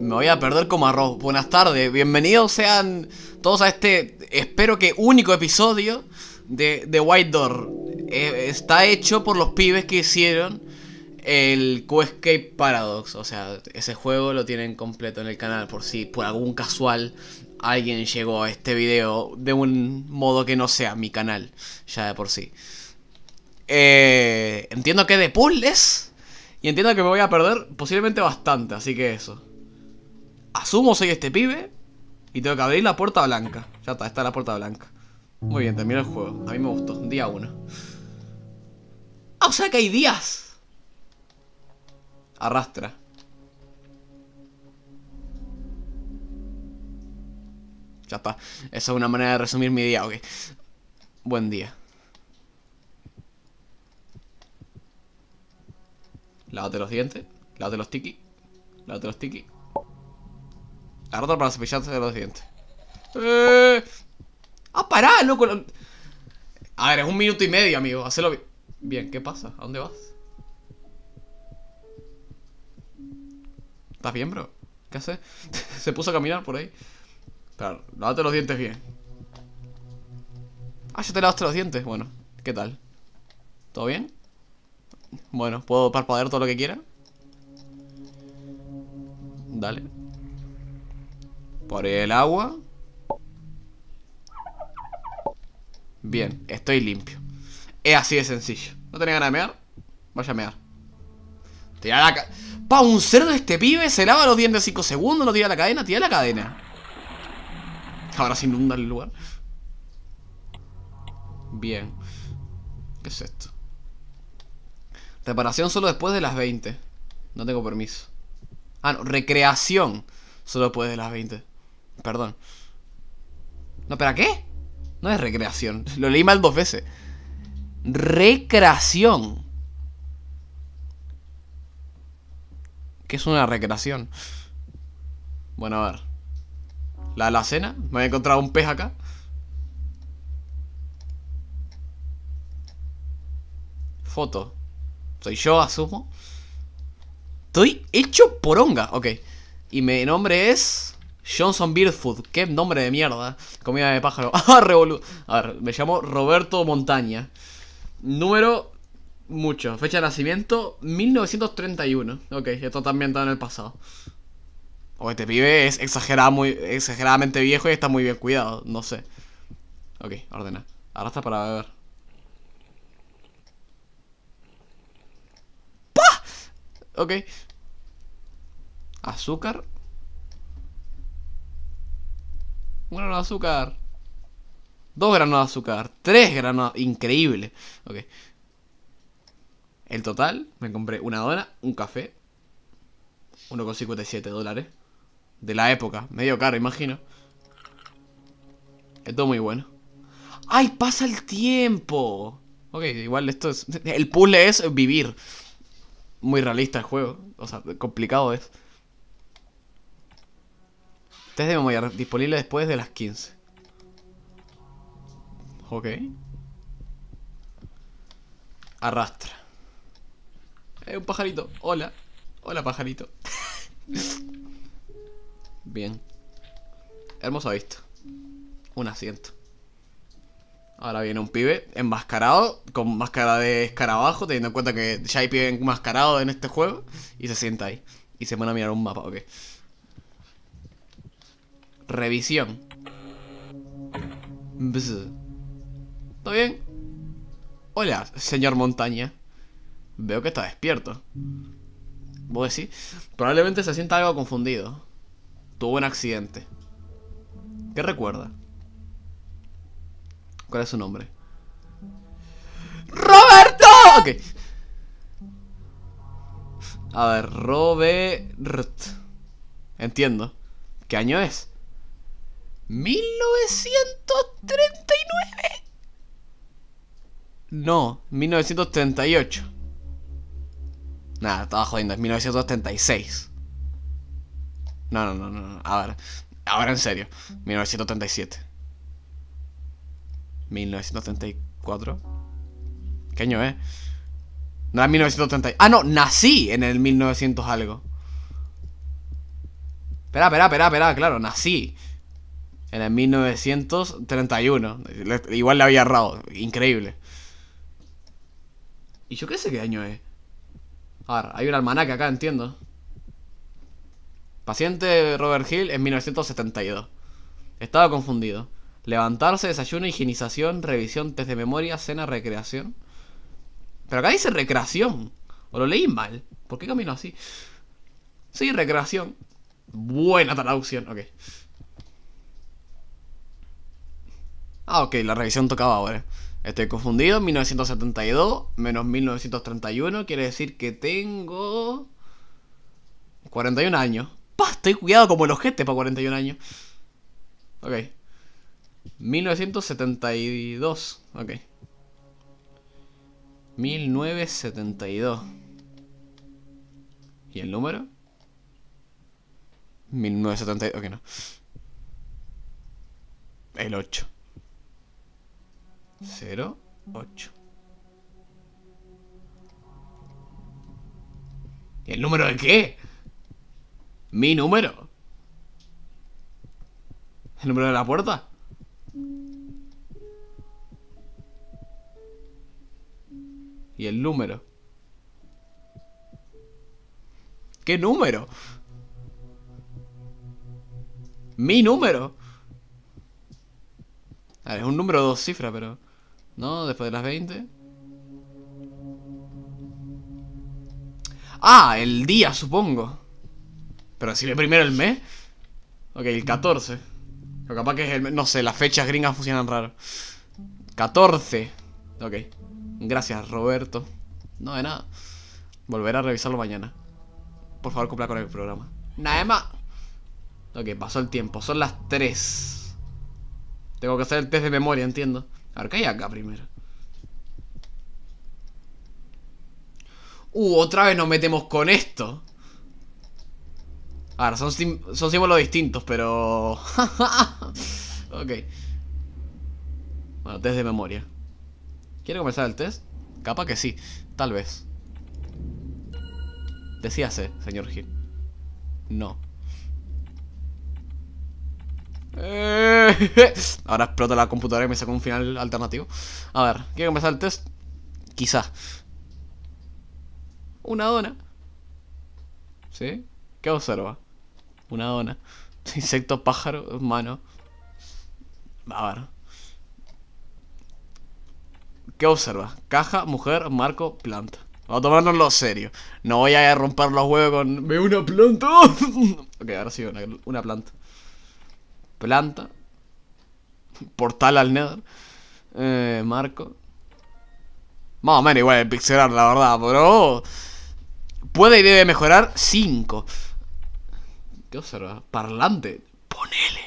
Me voy a perder como arroz. Buenas tardes, bienvenidos sean todos a este, espero que único episodio de, de White Door. Eh, está hecho por los pibes que hicieron el Quescape Paradox. O sea, ese juego lo tienen completo en el canal por si por algún casual alguien llegó a este video de un modo que no sea mi canal, ya de por sí. Eh, entiendo que de puzzles y entiendo que me voy a perder posiblemente bastante, así que eso. Asumo soy este pibe y tengo que abrir la puerta blanca. Ya está, está la puerta blanca. Muy bien, terminó el juego. A mí me gustó. Día 1. Ah, o sea que hay días. Arrastra. Ya está. Esa es una manera de resumir mi día, ok. Buen día. Lávate los dientes. Lávate los tiki. Lávate los tiki. Agarra para cepillarte los dientes. ¡Eh! ¡Ah, pará, loco! A ver, es un minuto y medio, amigo. Hacelo bien. Bien, ¿qué pasa? ¿A dónde vas? ¿Estás bien, bro? ¿Qué haces? Se puso a caminar por ahí. Claro, lávate los dientes bien. Ah, ya te lavaste los dientes. Bueno, ¿qué tal? ¿Todo bien? Bueno, ¿puedo parpadear todo lo que quiera? Dale. Por el agua. Bien, estoy limpio. Es así de sencillo. ¿No tenía ganas de mear? Vaya a mear. Tira la cadena. Pa, un cerdo este pibe se lava los dientes 5 segundos, no tira la cadena, tira la cadena. Ahora se inunda el lugar. Bien. ¿Qué es esto? Reparación solo después de las 20. No tengo permiso. Ah, no, recreación solo después de las 20. Perdón. No, ¿pero qué? No es recreación. Lo leí mal dos veces. Recreación. ¿Qué es una recreación? Bueno, a ver. La alacena. Me he encontrado un pez acá. Foto. Soy yo, asumo. Estoy hecho poronga. Ok. Y mi nombre es... Johnson Beard Food. Qué nombre de mierda. Comida de pájaro. Ah. A ver, me llamo Roberto Montaña. Número... Mucho. Fecha de nacimiento... 1931. Ok, esto también está en el pasado. O este pibe es exagerado, muy, exageradamente viejo y está muy bien cuidado. No sé. Ok, ordena. Ahora está para beber. ¡Pah! Ok. Azúcar. Un grano de azúcar. Dos granos de azúcar. Tres granos. Increíble. Ok. El total, me compré una dona, un café. 1,57 dólares. De la época. Medio caro, imagino. Esto muy bueno. ¡Ay, pasa el tiempo! Ok, igual esto es... El puzzle es vivir. Muy realista el juego. O sea, complicado es. Test de memoria disponible después de las 15. Ok. Arrastra. Eh, un pajarito. Hola. Hola, pajarito. Bien. Hermosa vista. Un asiento. Ahora viene un pibe enmascarado, con máscara de escarabajo, teniendo en cuenta que ya hay pibe enmascarado en este juego. Y se sienta ahí. Y se pone a mirar un mapa, ok. Revisión. ¿Todo bien? Hola, señor Montaña. Veo que está despierto. ¿Vos decís? Probablemente se sienta algo confundido. Tuvo un accidente. ¿Qué recuerda? ¿Cuál es su nombre? ¡Roberto! Ok. A ver, Robert. Entiendo. ¿Qué año es? 1939. No, 1938. Nada, estaba jodiendo, es 1936. No, no, no, no, a ver. Ahora en serio. 1937. 1934. ¿Qué año es? No, es 1930. Ah, no, nací en el 1900 algo. Espera, espera, espera, espera, claro, nací. En el 1931. Igual le había errado. Increíble. ¿Y yo qué sé qué año es? A ver, hay un almanaque acá, entiendo. Paciente Robert Hill en 1972. Estaba confundido. Levantarse, desayuno, higienización, revisión, test de memoria, cena, recreación. Pero acá dice recreación. O lo leí mal. ¿Por qué camino así? Sí, recreación. Buena traducción, ok. Ah, ok, la revisión tocaba ahora. Estoy confundido, 1972 menos 1931 quiere decir que tengo 41 años. Pa, estoy cuidado como el ojete para 41 años. Ok. 1972, ok. 1972. ¿Y el número? 1972, ok, no. El 8. 0, 8. ¿Y el número de qué? ¿Mi número? ¿El número de la puerta? ¿Y el número? ¿Qué número? ¿Mi número? A ver, es un número de dos cifras, pero... ¿No? Después de las 20. Ah, el día, supongo. Pero si ve primero el mes. Ok, el 14. O capaz que es el mes. No sé, las fechas gringas funcionan raro. 14. Ok. Gracias, Roberto. No de nada. Volveré a revisarlo mañana. Por favor, cumpla con el programa. Nada más. Ok, pasó el tiempo. Son las 3. Tengo que hacer el test de memoria, entiendo. A ver, ¿qué hay acá primero? Uh, otra vez nos metemos con esto. A ver, son, son símbolos distintos, pero... ok. Bueno, test de memoria. ¿Quiere comenzar el test? Capaz que sí, tal vez. Decíase, señor Gil. No. Eh, ahora explota la computadora y me saca un final alternativo. A ver, ¿quiere empezar el test? Quizá. Una dona. ¿Sí? ¿Qué observa? Una dona. Insecto, pájaro, humano. A ver. ¿Qué observa? Caja, mujer, marco, planta. Vamos a tomárnoslo serio. No voy a romper los huevos con... ¡Ve una planta! ok, ahora sí, una planta planta, portal al Nether, eh, marco. Más o menos igual el pixelar, la verdad, pero puede y debe mejorar 5. ¿Qué observa? Parlante. Ponele.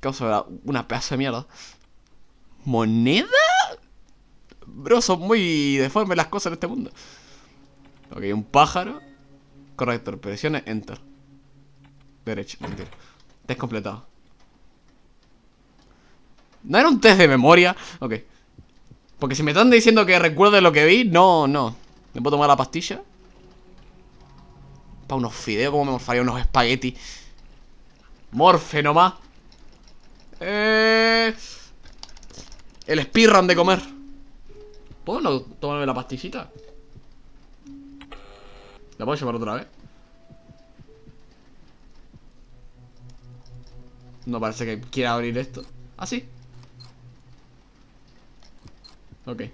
¿Qué observa? Una pedazo de mierda. ¿Moneda? Bro, son muy deformes las cosas en este mundo. Ok, un pájaro. Correcto, presione Enter. Derecho, mentira. Test completado. ¿No era un test de memoria? Ok. Porque si me están diciendo que recuerde lo que vi, no, no. ¿Me puedo tomar la pastilla? Para unos fideos, como me morfaría unos espagueti. Morfe nomás. Eh... El speedrun de comer. ¿Puedo no tomarme la pastillita? ¿La puedo llevar otra vez? No parece que quiera abrir esto. ¿Ah, sí? Ok.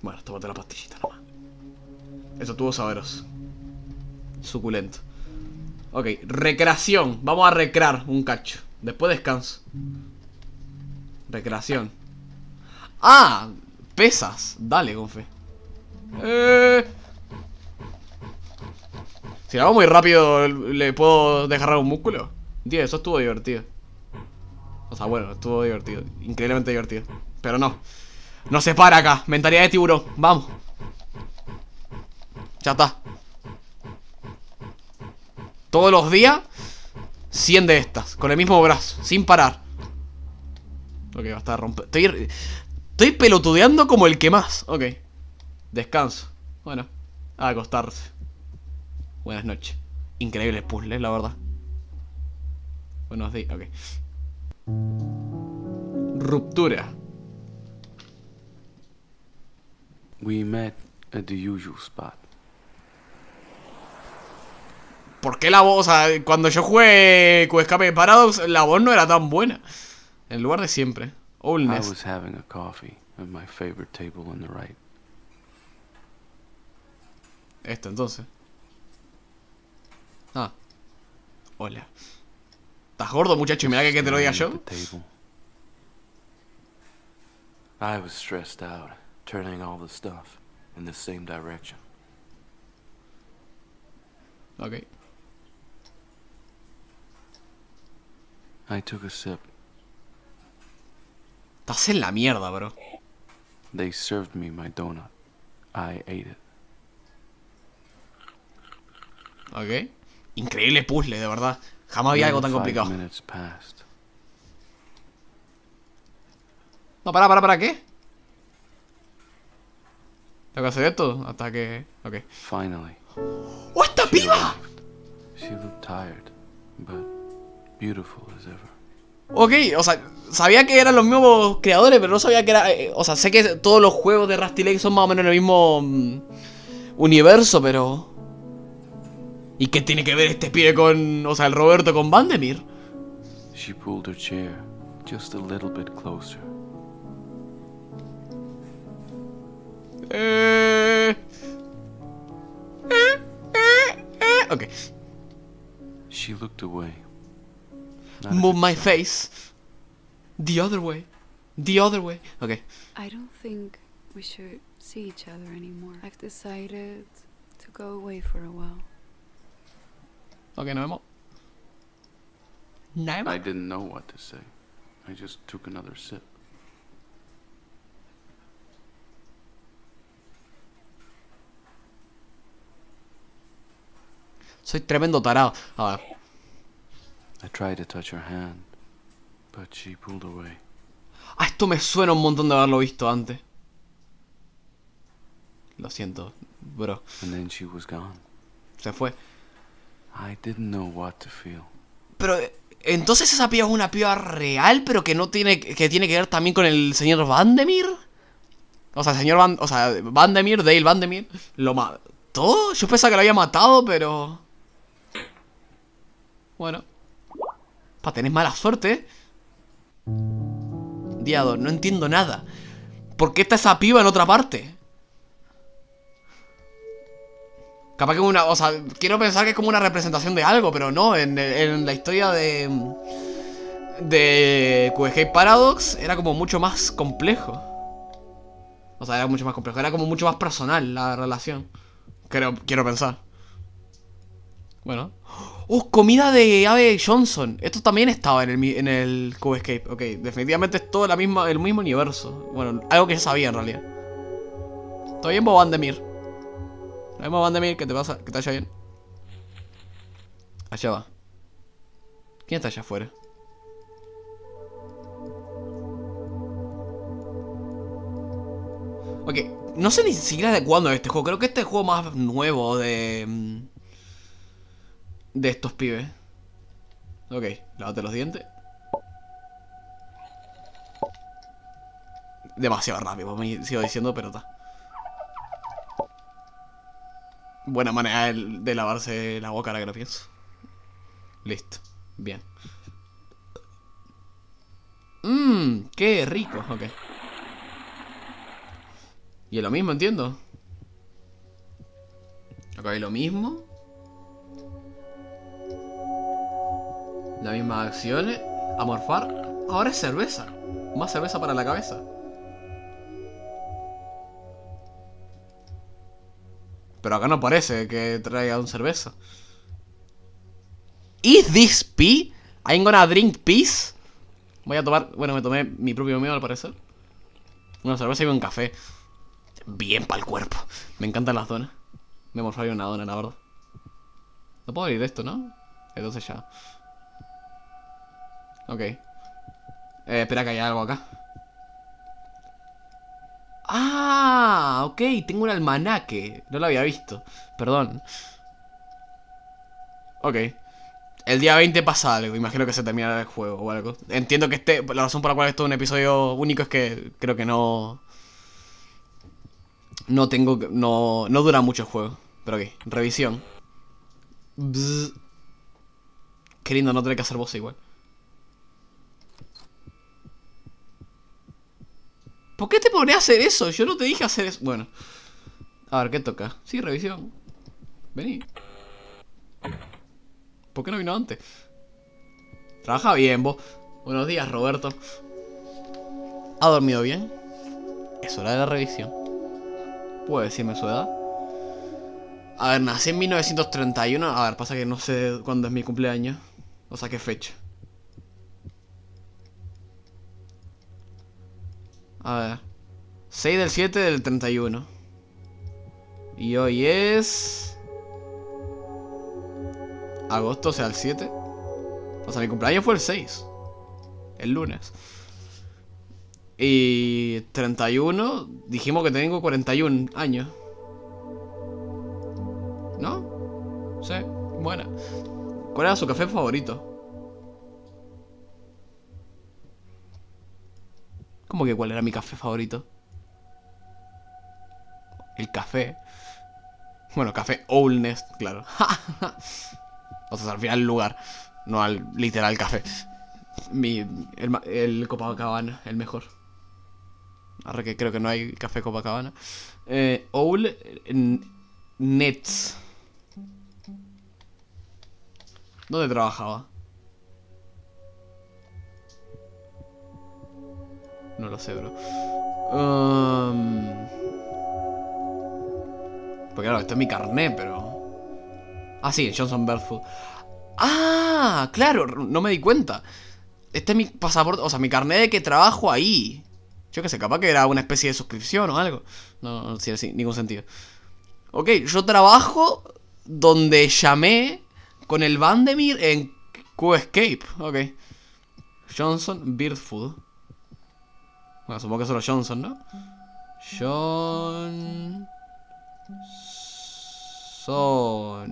Bueno, tómate la pastillita nomás. Eso tuvo saberos. Suculento. Ok, recreación. Vamos a recrear un cacho. Después descanso. Recreación. ¡Ah! Pesas. Dale, con fe. Eh... Si lo hago muy rápido, ¿le puedo dejar un músculo? Tío, eso estuvo divertido. O sea, bueno, estuvo divertido. Increíblemente divertido. Pero no. No se para acá. Mentalidad de tiburón. Vamos. Ya está. Todos los días, 100 de estas. Con el mismo brazo. Sin parar. Ok, basta de romper. Estoy, estoy pelotudeando como el que más. Ok. Descanso. Bueno, a acostarse. Buenas noches. Increíble puzzle, la verdad. Buenos días, ok. Ruptura. We met at the usual spot. ¿Por qué la voz? O sea, cuando yo jugué con Escape de Paradox, la voz no era tan buena. En lugar de siempre. I Oldness. was having a coffee at my favorite table on the right. Esto entonces. Ah. Hola. ¿Estás gordo, muchacho? Y me da que, que te lo diga yo. I was stressed out, turning all the stuff in the same direction. Ok. I took a sip. Estás en la mierda, bro. They served me my donut. I ate it. Ok. Increíble puzzle, de verdad. Jamás había algo tan complicado. No, para, para, para, ¿qué? Tengo que hacer esto hasta que... Ok. Finally, ¡Oh, esta she piba! She looked tired, but beautiful as ever. Ok, o sea, sabía que eran los mismos creadores, pero no sabía que era... eh, o sea, sé que todos los juegos de Rusty Lake son más o menos el mismo mm, universo, pero... ¿Y qué tiene que ver este pibe con... O sea, el Roberto con Vandemir? She pulled her chair just a little bit closer. Eh... Eh, eh, eh. Ok. She looked away. Not Move my face. The other way. The other way. Ok. I don't think we should see each other anymore. I've decided to go away for a while. Ok, nos vemos. Nos vemos. I didn't know what to say. I just took another sip. Soy tremendo tarado. A ver. I tried to touch her hand, but she pulled away. Ah, esto me suena un montón de haberlo visto antes. Lo siento, bro. And then she was gone. Se fue. I didn't know what to feel. Pero, eh, entonces esa piba es una piba real, pero que no tiene... Que tiene que ver también con el señor Vandemir. O sea, señor Van... O sea, Vandemir, Dale Vandemir. Lo mató. Yo pensaba que lo había matado, pero... Bueno. Pa, tenés mala suerte, ¿eh? Diado, no entiendo nada. ¿Por qué está esa piba en otra parte? Capaz que una, o sea, quiero pensar que es como una representación de algo, pero no, en, en la historia de de QG Paradox era como mucho más complejo. O sea, era mucho más complejo, era como mucho más personal la relación. Creo, quiero pensar. Bueno. ¡Oh, comida de Ave Johnson! Esto también estaba en el, en el Cube. Ok, definitivamente es todo la misma, el mismo universo. Bueno, algo que ya sabía en realidad. ¿Todo bien, Bobandemir? Nos vemos, Vandemir, que te pasa, que te vaya bien. Allá va. ¿Quién está allá afuera? Ok, no sé ni siquiera de cuándo es este juego. Creo que este es el juego más nuevo de. mm, de estos pibes. Ok, lávate los dientes. Demasiado rápido, me sigo diciendo, pero está. Buena manera de, lavarse la boca ahora que lo pienso. Listo. Bien. Mmm, qué rico. Ok. Y es lo mismo, entiendo. Ok, lo mismo. Las mismas acciones. A morfar. Ahora es cerveza. Más cerveza para la cabeza. Pero acá no parece que traiga un cerveza. ¿Is this pee? I'm gonna drink peace. Voy a tomar. Bueno, me tomé mi propio mío al parecer. Una cerveza y un café. Bien para el cuerpo. Me encantan las donas. Me morfaría una dona, la verdad. No puedo abrir esto, ¿no? Entonces ya. Ok. Eh, espera que hay algo acá. Ah, ok, tengo un almanaque. No lo había visto. Perdón. Ok. El día 20 pasa algo, imagino que se terminará el juego o algo. Entiendo que este, la razón por la cual esto es un episodio único es que creo que no... No tengo, no, no dura mucho el juego. Pero ok, revisión. Qué lindo no tener que hacer voz igual. ¿Por qué te pones a hacer eso? Yo no te dije hacer eso. Bueno. A ver, ¿qué toca? Sí, revisión. Vení. ¿Por qué no vino antes? Trabaja bien, vos. Buenos días, Roberto. ¿Ha dormido bien? Es hora de la revisión. ¿Puede decirme su edad? A ver, nací en 1931. A ver, pasa que no sé cuándo es mi cumpleaños. O sea, qué fecha. A ver. 6 del 7 del 31. Y hoy es... Agosto, o sea, el 7. O sea, mi cumpleaños fue el 6. El lunes. Y 31, dijimos que tengo 41 años. ¿No? Sí, buena. ¿Cuál era su café favorito? ¿Cómo que cuál era mi café favorito? El café. Bueno, café Oldness, claro. o sea, al final el lugar, no al literal café. Mi, el, el Copacabana, el mejor. Ahora que creo que no hay café Copacabana. Eh, Owl N- Nets. ¿Dónde trabajaba? No lo sé, bro. Um... Porque claro, esto es mi carnet, pero... Ah, sí, Johnson Bertfoot. Ah, claro, no me di cuenta. Este es mi pasaporte, o sea, mi carnet de que trabajo ahí. Yo que sé, capaz que era una especie de suscripción o algo. No, no tiene ningún sentido. Ok, yo trabajo donde llamé con el Vandemir en Q-Escape. Ok. Johnson Birdfood. Bueno, supongo que solo Johnson, ¿no? John... Son...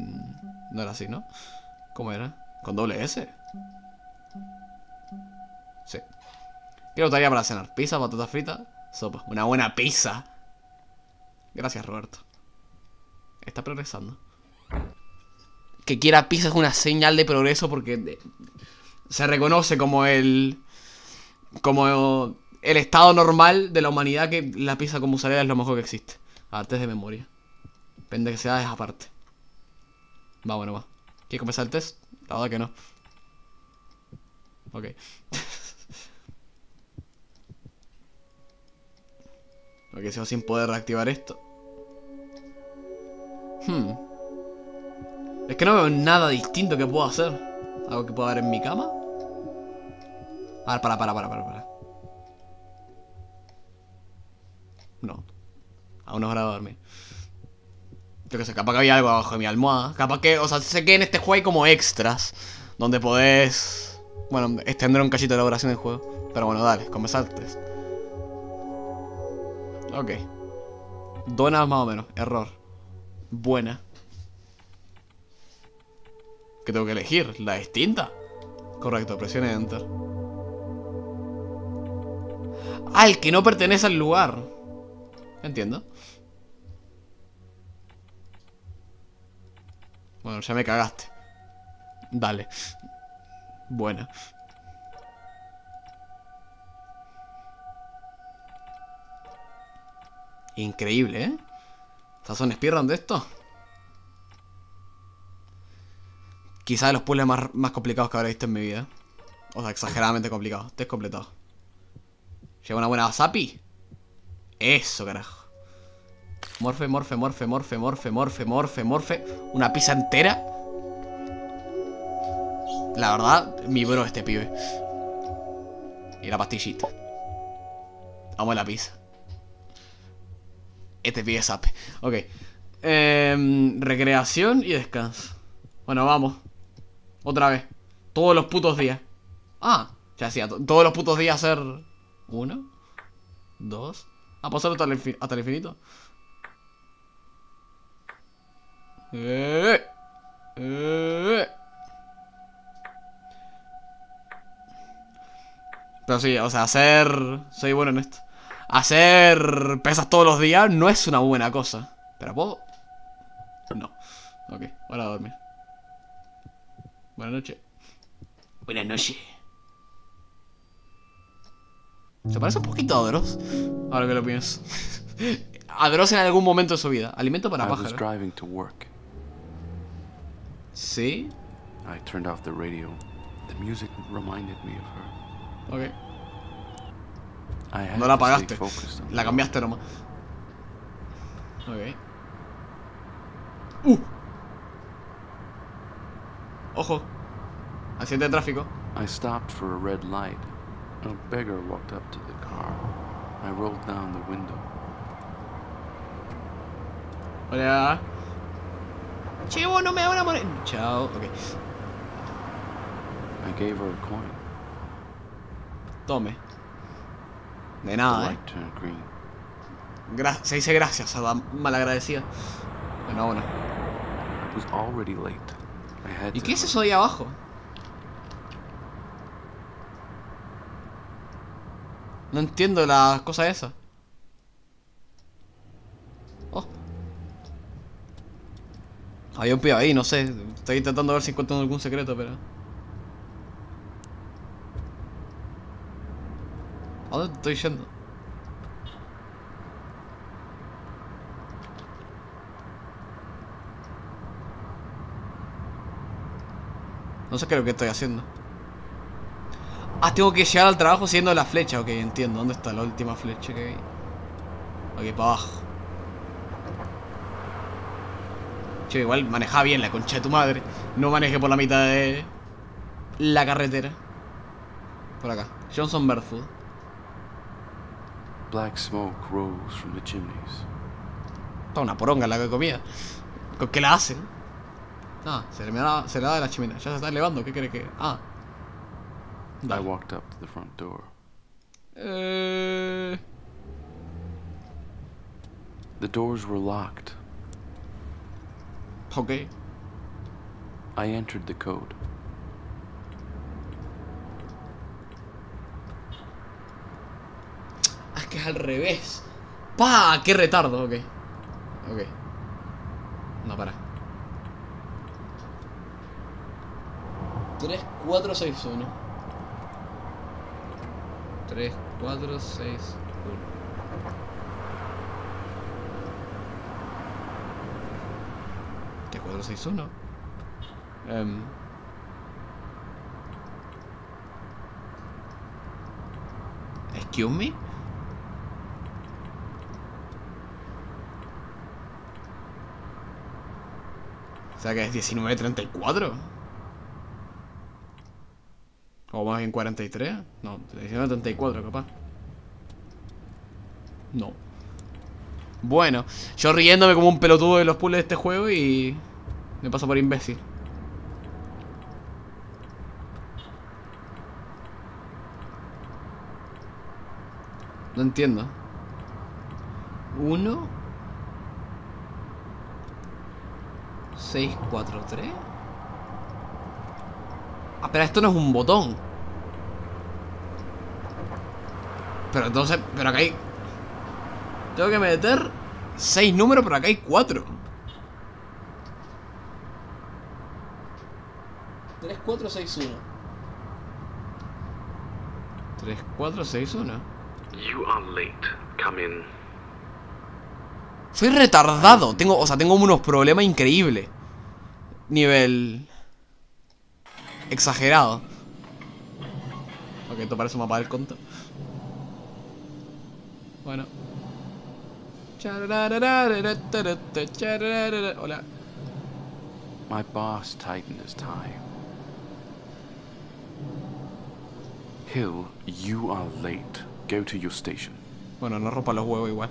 No era así, ¿no? ¿Cómo era? ¿Con doble S? Sí. ¿Qué gustaría para cenar? ¿Pizza, patata frita? Sopa. Una buena pizza. Gracias, Roberto. Está progresando. Que quiera pizza es una señal de progreso porque se reconoce como el... Como el estado normal de la humanidad que la pizza con mozzarella es lo mejor que existe. Artes de memoria. Depende que sea es aparte. Va, bueno, va. ¿Quieres comenzar el test? La verdad que no. Ok. ok, sigo sin poder reactivar esto. Hmm. Es que no veo nada distinto que puedo hacer. Algo que pueda ver en mi cama. Para, para, para, para, para. No. Aún no es hora de dormir. Yo que sé, capaz que había algo abajo de mi almohada. Capaz que, o sea, sé que en este juego hay como extras. Donde podés. Bueno, extender un cachito de la duración del juego. Pero bueno, dale, test. Ok. Donas más o menos. Error. Buena. ¿Qué tengo que elegir? ¿La distinta? Correcto, presione Enter. Ah, el que no pertenece al lugar. Entiendo. Bueno, ya me cagaste. Dale. Buena. Increíble, ¿eh? ¿Estás un speedrun de esto? Quizá de los puzzles más, más complicados que habré visto en mi vida. O sea, exageradamente complicados. Test completado. ¿Lleva una buena wasabi? Eso, carajo. Morfe, morfe, morfe, morfe, morfe, morfe, morfe, morfe. Una pizza entera. La verdad, mi bro este pibe. Y la pastillita. Amo la pizza. Este pibe sape. Ok. Em, recreación y descanso. Bueno, vamos. Otra vez. Todos los putos días. Ah, ya hacía to- todos los putos días hacer. Uno. Dos a pasar hasta el, hasta el infinito. Eh, eh. Pero sí, o sea, hacer... Soy bueno en esto. Hacer pesas todos los días no es una buena cosa. Pero puedo... No. Ok, ahora a dormir. Buenas noches. Buenas noches. Se parece un poquito a Dross. Ahora que lo pienso. a Dross en algún momento de su vida. Alimento para pájaros. Sí. I turned off the radio. The music reminded me of her. Ok. No la apagaste. La cambiaste nomás. Ok. Uh. Ojo. Accidente de tráfico. I stopped for a red light. A beggar walked up to the car. I rolled down the window. Hola. Che, vos no me van a morir. Chao. Ok. I gave her a coin. Tome. De The nada, eh. light green. Gra- se dice gracias a la malagradecida. Bueno, bueno. I was already late. I had ¿Y qué es eso de ahí abajo? No entiendo la cosa esa. Oh. Había un pibe ahí, no sé. Estoy intentando ver si encuentro algún secreto, pero... ¿A dónde estoy yendo? No sé qué es lo que estoy haciendo. Ah, tengo que llegar al trabajo siguiendo la flecha. Ok, entiendo. ¿Dónde está la última flecha que vi? Ok, para abajo. Che, igual maneja bien la concha de tu madre. No maneje por la mitad de la carretera. Por acá. Johnson Barefoot. Black smoke rose from the chimneys. Está una poronga la comida. ¿Con qué la hacen? Ah, se le, da, se le da de la chimenea. Ya se está elevando. ¿Qué quiere que.? Ah. I walked up to the front door. Eh... The doors were locked. Ok. I entered the code. Ah, es que es al revés. ¡Pa! ¡Qué retardo! Ok. Ok. No, para. 3, 4, 6, 1. 3, 4, 6, 1. ¿Qué 4, 6, 1? Em. Excuse me? O sea que es 1934. O más bien 43. No, 1934 capaz. No. Bueno, yo riéndome como un pelotudo de los puzzles de este juego y me paso por imbécil. No entiendo. Uno. 6, 4, 3. Ah, pero esto no es un botón. Pero entonces, pero acá hay... Tengo que meter 6 números, pero acá hay 4. 3, 4, 6, 1. 3, 4, 6, 1. You are late. Come in. Soy retardado. Tengo, o sea, tengo unos problemas increíbles. Nivel. Exagerado. Ok, esto parece un mapa del conto. Bueno. Hola. My boss tightened his tie. Hill, you are late. Go to your station. Bueno, no rompa los huevos igual.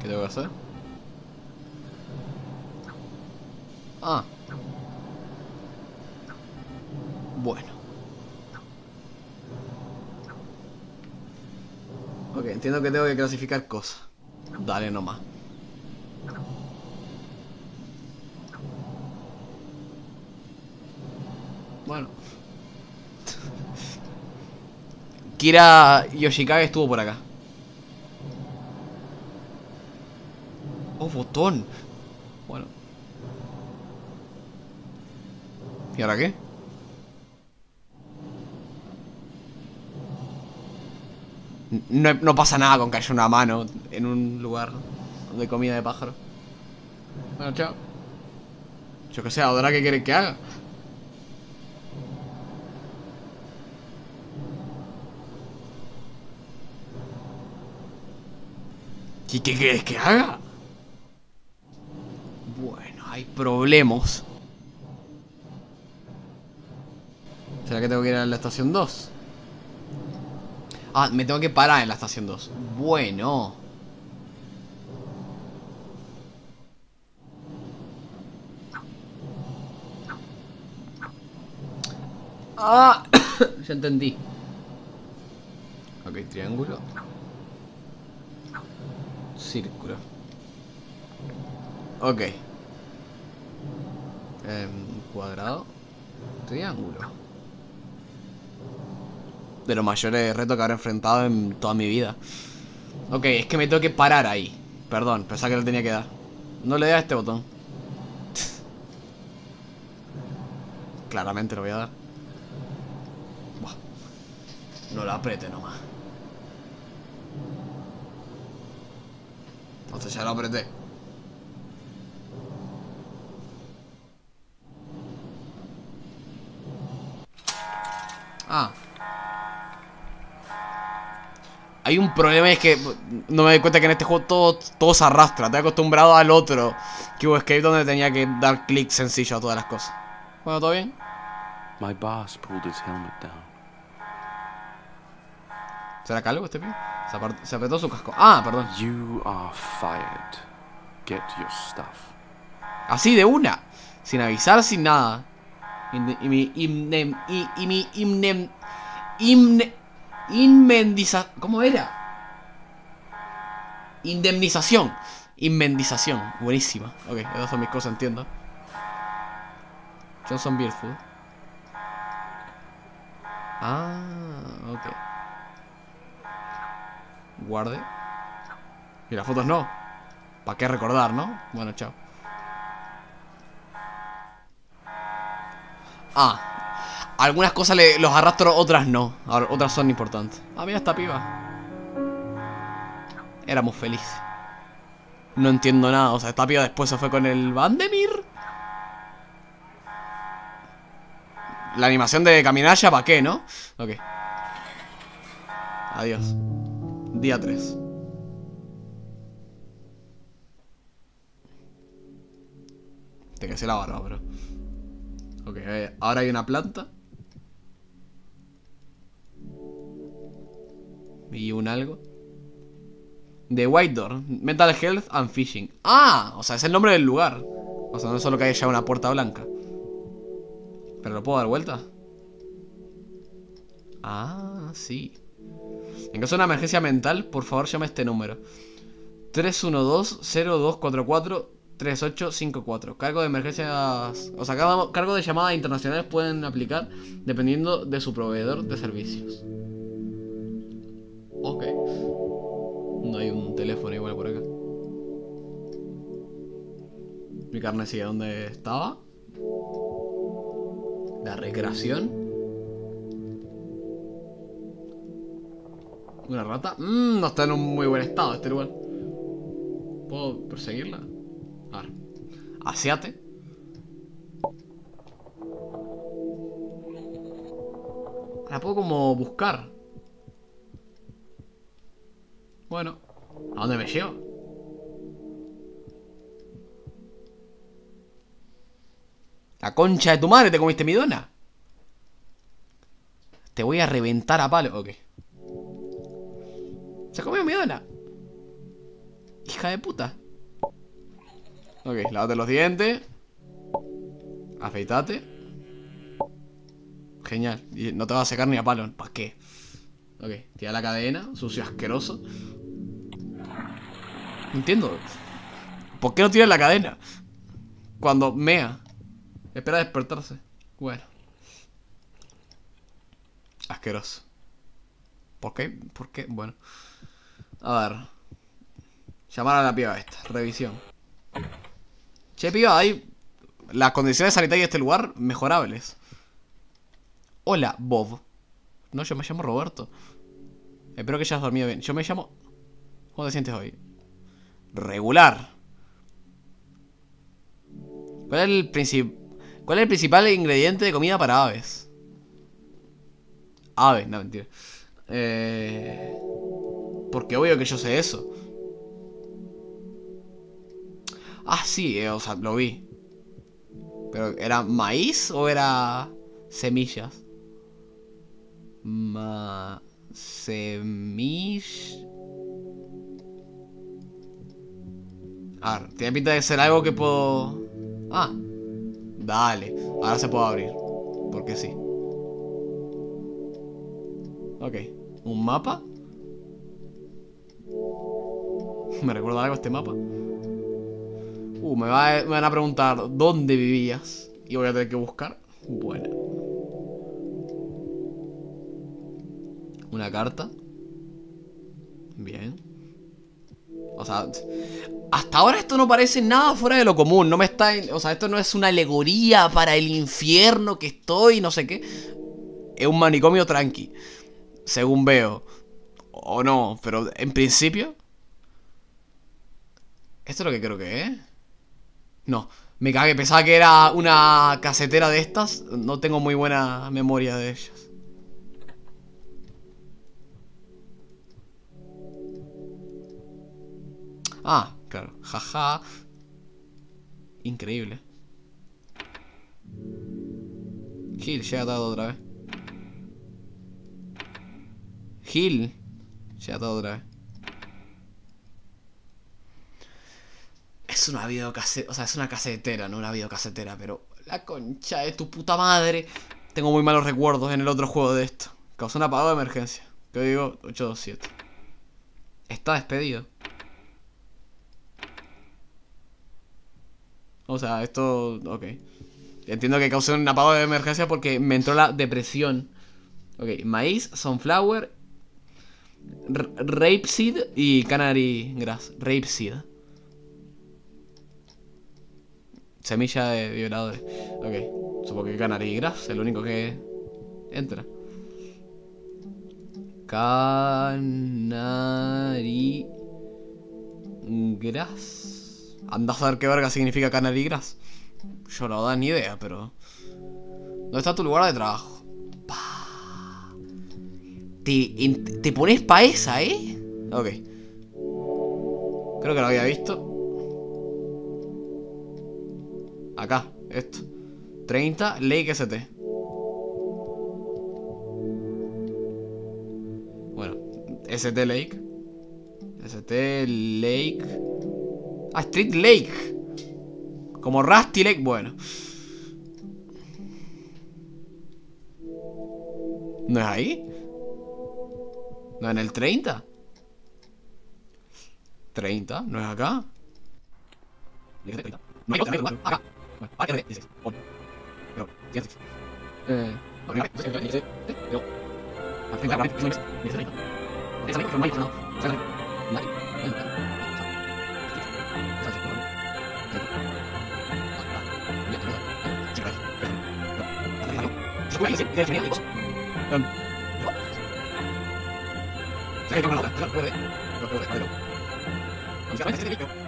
¿Qué tengo que hacer? Ah. Bueno. Ok, entiendo que tengo que clasificar cosas. Dale nomás. Bueno. Kira Yoshikage estuvo por acá. Oh, botón. Bueno. ¿Y ahora qué? No, no pasa nada con que haya una mano en un lugar de comida de pájaro. Bueno, chao. Yo que sé, ahora qué quieres que haga. ¿Y qué quieres que haga? Bueno, hay problemas. ¿Será que tengo que ir a la estación 2? Ah, me tengo que parar en la estación 2. Bueno. Ah, ya entendí. Ok, triángulo. Círculo. Ok. Em, cuadrado. Triángulo. De los mayores retos que habré enfrentado en toda mi vida. Ok, es que me tengo que parar ahí. Perdón, pensaba que lo tenía que dar. No le dé a este botón. Claramente lo voy a dar. Buah. No lo apriete nomás. Entonces ya lo apreté. Ah. Hay un problema es que no me doy cuenta que en este juego todo, todo se arrastra. Estoy acostumbrado al otro Cube Escape donde tenía que dar clic sencillo a todas las cosas. Bueno, ¿todo bien? My boss pulled his helmet down. ¿Será calvo este pibe? Se, se apretó su casco. Ah, perdón. You are fired. Get your stuff. Así de una. Sin avisar, sin nada. Y mi. Y, y mi imnem. Imne. Inmendiza. ¿Cómo era? Indemnización. Inmendización. Buenísima. Ok, esas son mis cosas, entiendo. Johnson Food. Ah, ok. Guarde. Y las fotos no. ¿Para qué recordar, no? Bueno, chao. Ah. Algunas cosas le- los arrastro, otras no. Ahora, otras son importantes. Ah, mira esta piba. Éramos felices. No entiendo nada. O sea, esta piba después se fue con el Vandemir. La animación de caminar ya para qué, ¿no? Ok. Adiós. Día 3. Te que la barba, bro. Ok, ahora hay una planta. Y un algo. The White Door. Mental Health and Fishing. Ah, o sea, es el nombre del lugar. O sea, no es solo que haya una puerta blanca. ¿Pero lo puedo dar vuelta? Ah, sí. En caso de una emergencia mental, por favor llame este número. 312-0244-3854. Cargo de emergencias... O sea, cargo de llamadas internacionales pueden aplicar dependiendo de su proveedor de servicios. Ok. No hay un teléfono igual por acá. Mi carne sigue donde estaba. La recreación. Una rata. Mmm, no está en un muy buen estado este lugar. ¿Puedo perseguirla? A ver. Asiate. La puedo como buscar. Bueno. ¿A dónde me llevo? La concha de tu madre, te comiste mi dona. Te voy a reventar a palo. Ok. Se comió mi dona. Hija de puta. Ok, lávate los dientes. Afeitate. Genial. Y no te vas a secar ni a palo. ¿Para qué? Ok, tira la cadena. Sucio asqueroso. Entiendo. ¿Por qué no tira la cadena? Cuando mea. Espera despertarse. Bueno. Asqueroso. ¿Por qué? ¿Por qué? Bueno. A ver. Llamar a la piba esta. Revisión. Che, piba, hay las condiciones sanitarias de este lugar mejorables. Hola, Bob. No, yo me llamo Roberto. Espero que hayas dormido bien. Yo me llamo... ¿Cómo te sientes hoy? Regular. ¿Cuál es el ¿Cuál es el principal ingrediente de comida para aves? Ave, no, mentira. Eh... Porque obvio que yo sé eso. Ah, sí, eh, o sea, lo vi. Pero, ¿era maíz o era semillas? Ma... Semish... A ver, tiene pinta de ser algo que puedo... Ah. Dale. Ahora se puede abrir. Porque sí. Ok. ¿Un mapa? ¿Me recuerda algo este mapa? Uh, me, va- me van a preguntar dónde vivías. Y voy a tener que buscar. Bueno. Una carta. Bien. O sea, hasta ahora esto no parece nada fuera de lo común. No me está. o sea, esto no es una alegoría para el infierno que estoy, no sé qué. Es un manicomio tranqui. Según veo. O no, pero en principio. ¿Esto es lo que creo que es? No, me cagué. Pensaba que era una casetera de estas. No tengo muy buena memoria de ellas. Ah, claro. Jaja. Increíble. Gil, llega tarde otra vez. Gil. Llega tarde otra vez. Es una videocasetera, o sea, es una casetera, no una videocasetera, pero la concha de tu puta madre. Tengo muy malos recuerdos en el otro juego de esto. Causó un apagado de emergencia. Código 827. Está despedido. O sea, esto... Ok. Entiendo que causó un apagado de emergencia porque me entró la depresión. Ok, maíz, sunflower, rapeseed y canary grass. Rapeseed. Semilla de violadores. Ok. Supongo que canary grass es el único que entra. Canary grass. Anda a saber qué verga significa canary grass. Yo no da ni idea, pero. ¿Dónde está tu lugar de trabajo? Pa. Te pones pa' esa, ¿eh? Ok. Creo que lo había visto. Acá, esto. 30, Lake ST. Bueno, ST Lake. ST Lake. Ah, Street Lake. Como Rusty Lake, bueno. ¿No es ahí? ¿No en el 30? ¿30? ¿No es acá? No. Bueno, no, no, no, no, no, no, pero, ah, tengo que hablar, no es, no es, no es, no es, no hay otra, no, o sea, no hay, no hay, no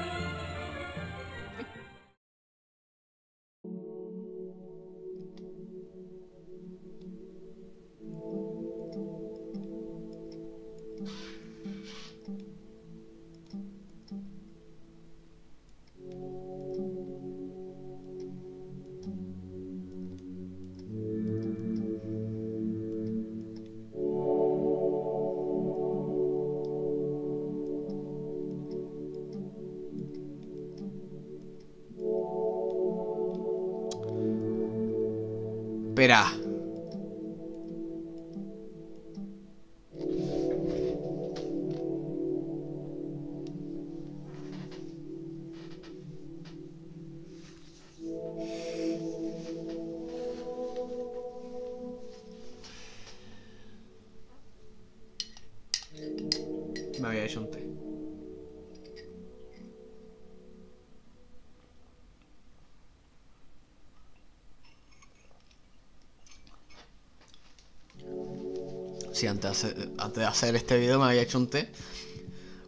Antes de, hacer, antes de hacer este video me había hecho un té.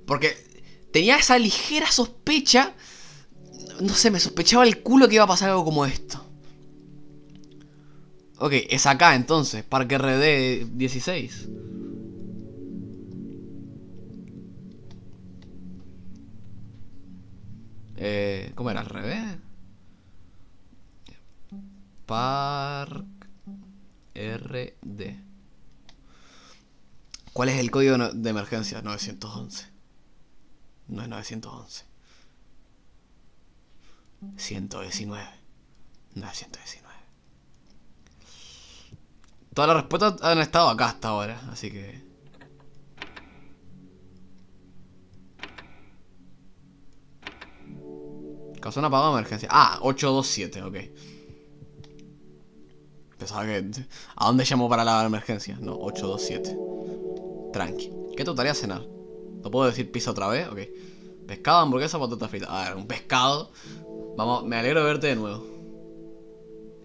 Porque tenía esa ligera sospecha. No sé, me sospechaba el culo que iba a pasar algo como esto. Ok, es acá entonces, Parque RD 16. El código de emergencia? 911. No es 911. 119. No es 119. Todas las respuestas han estado acá hasta ahora, así que... Causó un apagado de emergencia. Ah, 827, ok. Pensaba que... ¿A dónde llamó para la emergencia? No, 827. Tranqui. ¿Qué te gustaría cenar? ¿No puedo decir pizza otra vez? Ok. Pescado, hamburguesa, patata frita. A ver, un pescado. Vamos, me alegro de verte de nuevo.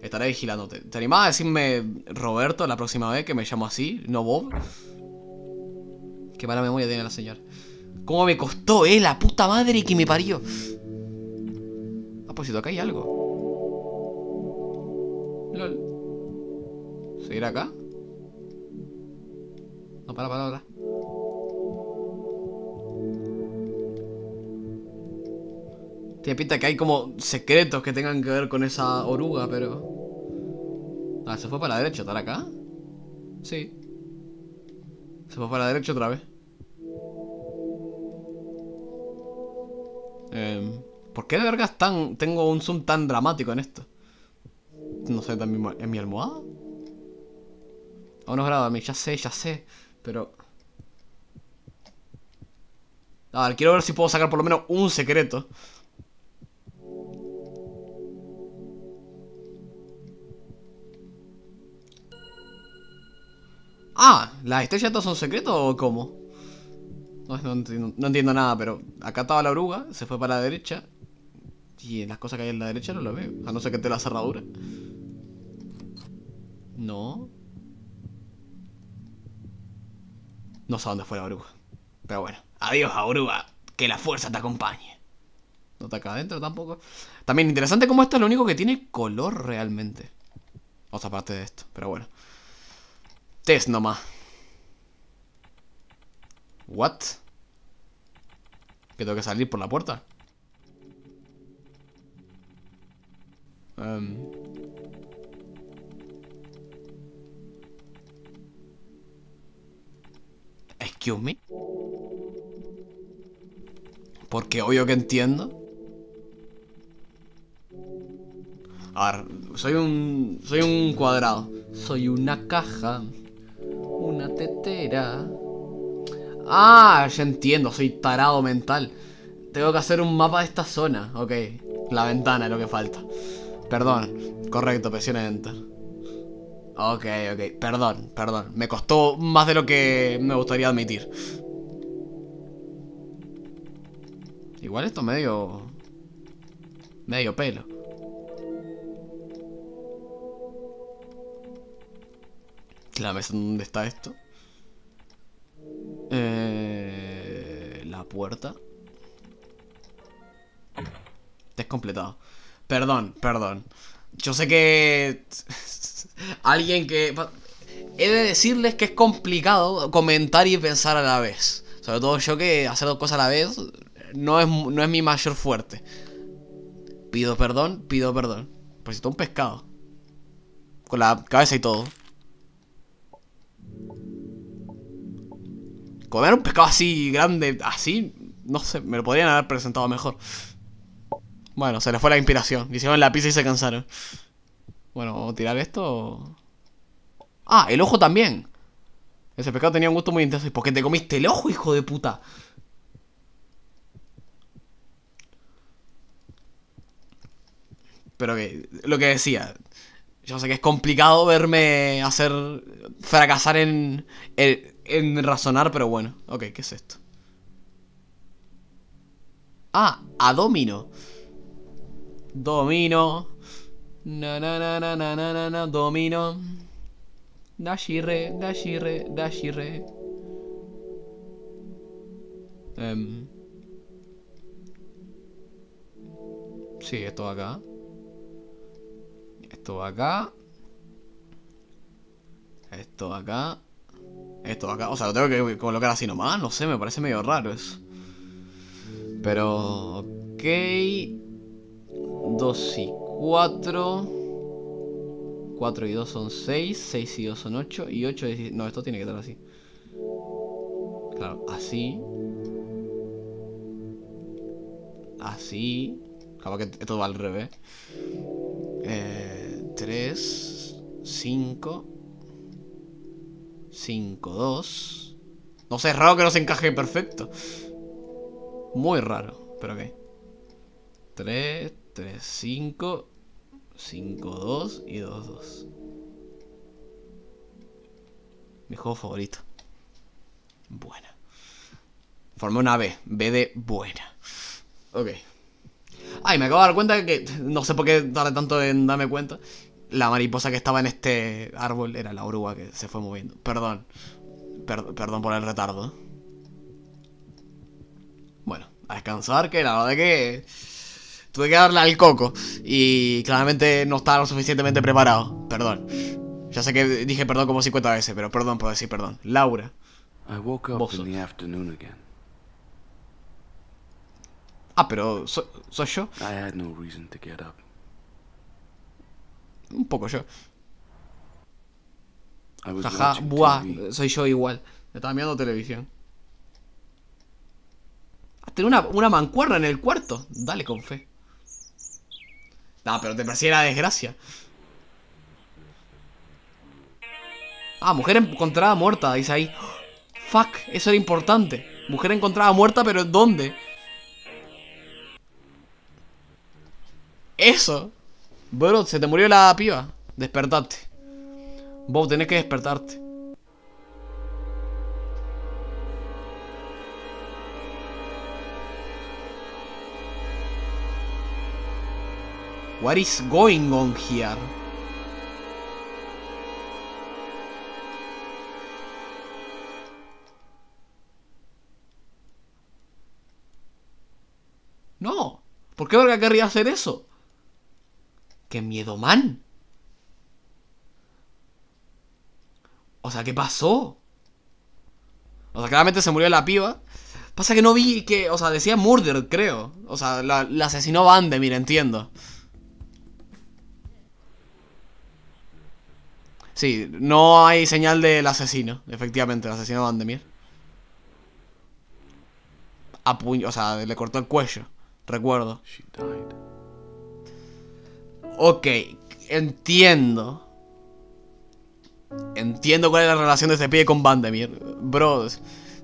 Estaré vigilándote. ¿Te animás a decirme Roberto la próxima vez que me llamo así? No Bob. Qué mala memoria tiene la señora. ¿Cómo me costó, eh? La puta madre que me parió. Ah, pues si acá hay algo. LOL. ¿Seguir acá? No, para, para, para. Tiene pinta que hay como secretos que tengan que ver con esa oruga, pero... Ah, se fue para la derecha, ¿estar acá? Sí. Se fue para la derecha otra vez. Em, ¿Por qué de vergas tan, tengo un zoom tan dramático en esto? No sé, también en mi almohada. A unos grados, a mí, ya sé, ya sé. Pero... A ver, quiero ver si puedo sacar por lo menos un secreto. Ah, ¿las estrellas todas son secretos o cómo? No, no entiendo, no entiendo nada, pero acá estaba la oruga, se fue para la derecha. Y las cosas que hay en la derecha no lo veo. A no ser que esté la cerradura. No. No sé dónde fue la oruga. Pero bueno. Adiós, oruga. Que la fuerza te acompañe. No está acá adentro tampoco. También interesante cómo esto es lo único que tiene color realmente. O sea, aparte de esto. Pero bueno. Test nomás. What? ¿Que tengo que salir por la puerta? Em. Excuse me. Porque obvio que entiendo. A ver, soy un. Soy un cuadrado. Soy una caja. Una tetera. Ah, ya entiendo, soy tarado mental. Tengo que hacer un mapa de esta zona. Ok, la ventana es lo que falta. Perdón, correcto, presione Enter. Ok, ok, perdón, perdón. Me costó más de lo que me gustaría admitir. Igual esto medio... Medio pelo. La mesa donde está esto. Eh, la puerta. Descompletado. Perdón, perdón. Yo sé que... Alguien que... He de decirles que es complicado comentar y pensar a la vez. Sobre todo yo que hacer dos cosas a la vez no es, no es mi mayor fuerte. Pido perdón, pido perdón. Pues está un pescado. Con la cabeza y todo. Comer un pescado así grande, así, no sé, me lo podrían haber presentado mejor. Bueno, se les fue la inspiración. Hicieron la pizza y se cansaron. Bueno, ¿vamos a tirar esto? o- Ah, el ojo también. Ese pescado tenía un gusto muy intenso. ¿Y por qué te comiste el ojo, hijo de puta? Pero que, lo que decía, yo sé que es complicado verme hacer fracasar en, en, en razonar, pero bueno. Ok, ¿qué es esto? Ah, a domino. Domino. Na na na na na na na na domino. Dashire, dashire, dashire. Em. Sí, esto acá. Esto acá. Esto acá. Esto acá. O sea, lo tengo que colocar así nomás. No sé, me parece medio raro eso. Pero... Ok. 2 y 4. 4 y 2 son 6. 6 y 2 son 8. Y 8 es... No, esto tiene que estar así. Claro, así. Así. Capaz que esto va al revés. Eh, 3, 5, 5, 2. No sé, es raro que no se encaje perfecto. Muy raro, pero ok. 3, 3, 5, 5, 2 y 2, 2. Mi juego favorito. Buena. Formé una B. B de buena. Ok. Ay, me acabo de dar cuenta que. No sé por qué tardé tanto en darme cuenta. La mariposa que estaba en este árbol era la oruga que se fue moviendo. Perdón. Per- perdón por el retardo. Bueno, a descansar, que la verdad que. Tuve que darle al coco. Y claramente no estaba lo suficientemente preparado. Perdón. Ya sé que dije perdón como 50 veces, pero perdón por decir perdón. Laura. I woke up Vos in sos. the afternoon again. Ah, pero so- soy yo. I had no reason to get up. Un poco yo. Jaja, buah, soy yo igual. Me estaba mirando televisión. Ah, una, una mancuerna en el cuarto. Dale con fe. No, pero te parecía la desgracia. Ah, mujer encontrada muerta, dice ahí. Fuck, eso era importante. Mujer encontrada muerta, pero ¿dónde? Eso. Bro, se te murió la piba. Despertate. Bob, tenés que despertarte. What is going on here? No. ¿Por qué verga querría hacer eso? ¡Qué miedo, man! O sea, ¿qué pasó? O sea, claramente se murió la piba. Pasa que no vi que. O sea, decía murder, creo. O sea, la, la asesinó Vandemir, entiendo. Sí, no hay señal del asesino. Efectivamente, el asesino Vandemir. A puño, o sea, le cortó el cuello. Recuerdo. Ok, entiendo. Entiendo cuál es la relación de este pibe con Vandemir. Bro,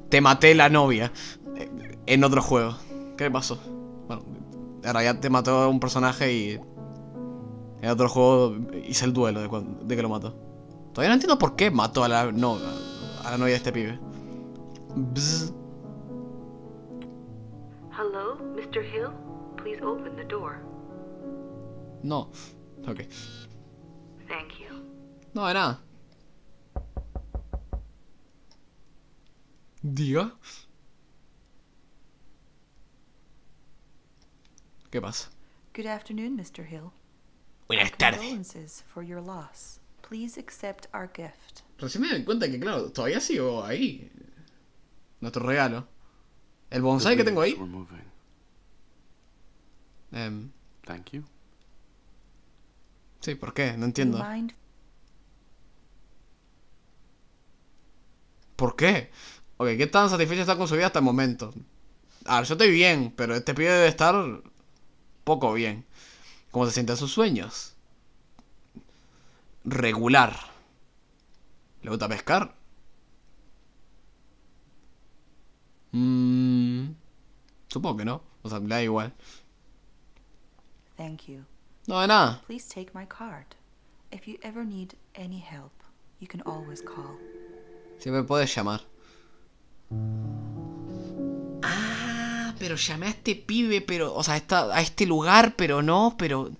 te maté la novia eh, en otro juego. ¿Qué le pasó? Bueno, en realidad te mató un personaje y en otro juego hice el duelo de, de que lo mató. Todavía no entiendo por qué mató a la, no, a la novia de este pibe. Bzz. Hello, Mr. Hill? Please open the door. No. Ok. Thank you. No, de nada. Diga. ¿Qué pasa? Good afternoon, Mr. Hill. Buenas tardes. Condolences for your loss. Please accept our gift. Recién me doy cuenta que, claro, todavía sigo ahí. Nuestro regalo. El bonsai que tengo ahí. were moving. Em, Thank you. sí, ¿por qué? No entiendo. mind ¿Por qué? Ok, ¿qué tan satisfecho está con su vida hasta el momento? A ver, yo estoy bien, pero este pibe debe estar poco bien. ¿Cómo se sienten sus sueños? Regular. ¿Le gusta pescar? Mmm... Supongo que no. O sea, le da igual. Thank you. No, de nada. Please take my card. If you ever need any help, you can always call. Siempre puedes llamar. Ah, pero llamé a este pibe, pero, o sea, esta- a este lugar, pero no, pero...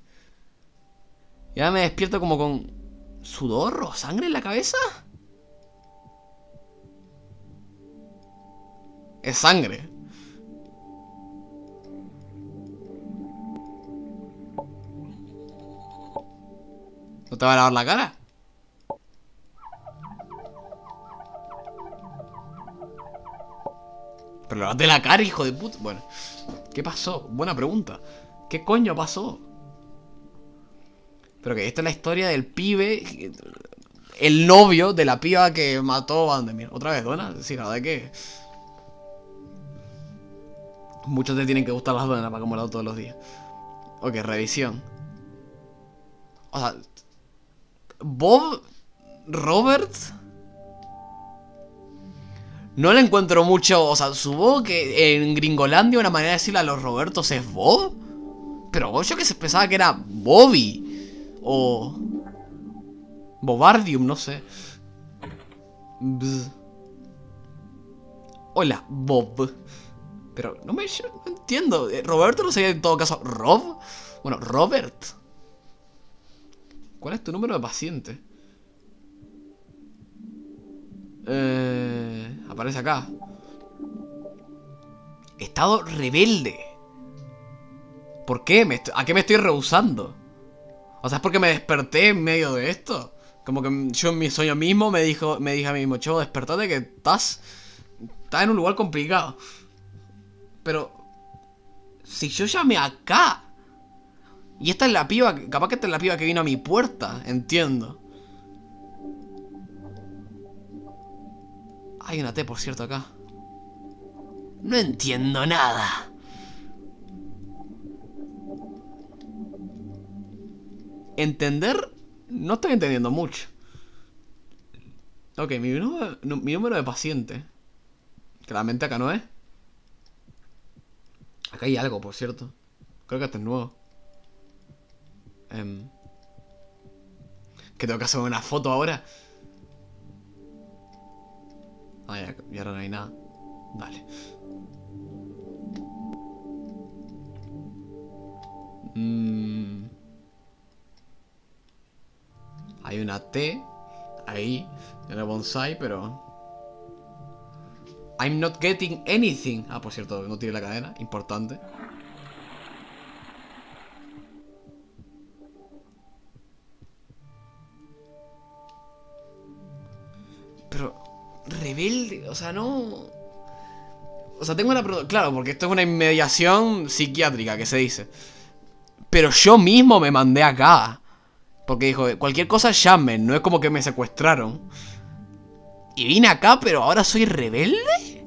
Y ahora me despierto como con sudor o sangre en la cabeza. Es sangre. ¿No te va a lavar la cara? Pero lavate la cara, hijo de puta. Bueno, ¿qué pasó? Buena pregunta. ¿Qué coño pasó? Pero que esta es la historia del pibe, el novio de la piba que mató a Vandemir. Otra vez, Dona. Sí, la verdad es que. Muchos te tienen que gustar las donas para comerlas todos los días. Ok, revisión. O sea. Bob. Robert. No le encuentro mucho. O sea, supongo que en Gringolandia una manera de decirle a los Robertos es Bob. Pero yo que se pensaba que era Bobby. O. Bobardium, no sé. Bzz. Hola, Bob. Pero no me no entiendo. Eh, Roberto no sería en todo caso Rob. Bueno, Robert. ¿Cuál es tu número de paciente? Eh, aparece acá. Estado rebelde. ¿Por qué? ¿A qué me estoy rehusando? O sea, es porque me desperté en medio de esto. Como que yo en mi sueño mismo me dijo, me dije a mí mismo, chavo, despertate que estás. Estás en un lugar complicado. Pero. Si yo llamé acá. Y esta es la piba. Capaz que esta es la piba que vino a mi puerta. Entiendo. Hay una T, por cierto, acá. No entiendo nada. Entender. No estoy entendiendo mucho. Ok, mi número, mi número de paciente. Claramente acá no es. Acá hay algo, por cierto. Creo que este es nuevo. Em, que tengo que hacer una foto ahora. Ah, ya, y ahora no hay nada. Dale. Mm. Hay una T ahí en el bonsai, pero. I'm not getting anything. Ah, por cierto, no tiene la cadena. Importante. Pero. Rebelde, o sea, no. O sea, tengo una. Claro, porque esto es una inmediación psiquiátrica que se dice. Pero yo mismo me mandé acá. Porque dijo, cualquier cosa llamen, no es como que me secuestraron. Y vine acá, pero ahora soy rebelde.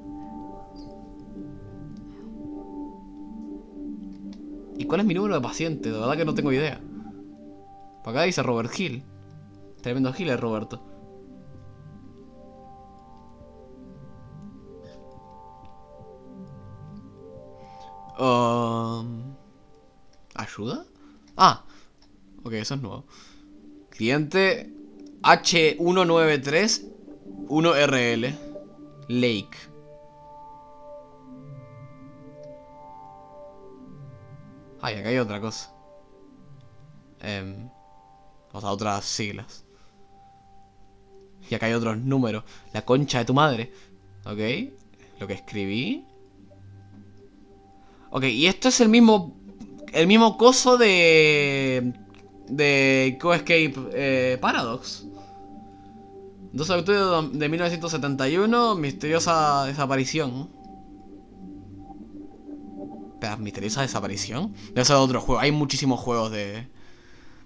¿Y cuál es mi número de paciente? De verdad que no tengo idea. Para acá dice Robert Hill. Tremendo Hill es Roberto. Um, ¿Ayuda? Ah, ok, eso es nuevo. Cliente H193-1RL. Lake. Ay, acá hay otra cosa. Em, o sea, otras siglas. Y acá hay otros números. La concha de tu madre. Ok. Lo que escribí. Ok, y esto es el mismo. El mismo coso de. De Co-Escape eh, Paradox. 2 de octubre de 1971, misteriosa desaparición. Espera, misteriosa desaparición. Debe ser otro juego. Hay muchísimos juegos de.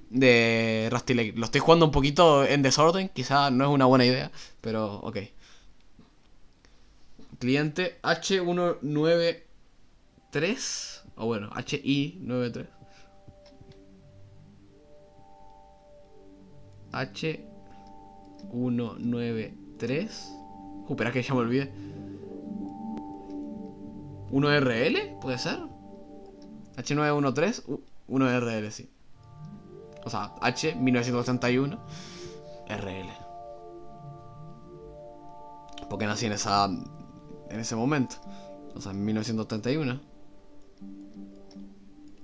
De Rusty Lake. Lo estoy jugando un poquito en desorden. Quizá no es una buena idea. Pero, ok. Cliente H193. O bueno, HI93. H193. Uh, espera que ya me olvidé. ¿1RL? ¿Puede ser? H913. Uh, 1RL, sí. O sea, H1981. RL. Porque nací en esa. En ese momento. O sea, en 1931.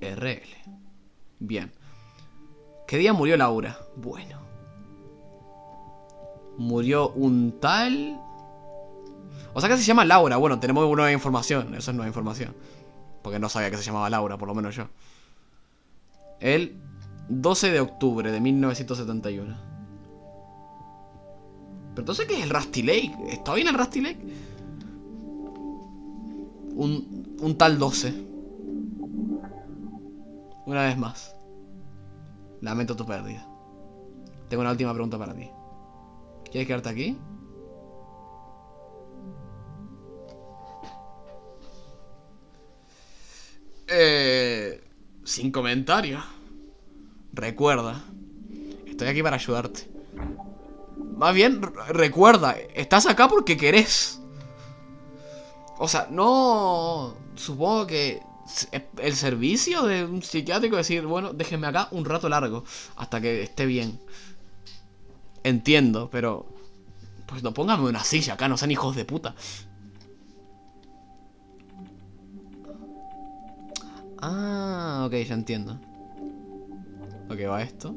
URL. Bien. ¿Qué día murió Laura? Bueno. Murió un tal... O sea que se llama Laura. Bueno, tenemos nueva información. Eso es nueva información. Porque no sabía que se llamaba Laura, por lo menos yo. El 12 de octubre de 1971. Pero entonces, ¿qué es el Rusty Lake? ¿Está bien el Rusty Lake? Un, un tal 12. Una vez más. Lamento tu pérdida. Tengo una última pregunta para ti. ¿Quieres quedarte aquí? Eh, sin comentarios. Recuerda, estoy aquí para ayudarte. Más bien, re- recuerda, estás acá porque querés. O sea, no... Supongo que el servicio de un psiquiátrico decir, bueno, déjenme acá un rato largo, hasta que esté bien. Entiendo, pero... Pues no póngame una silla acá, no sean hijos de puta. Ah, ok, ya entiendo. Ok, va esto.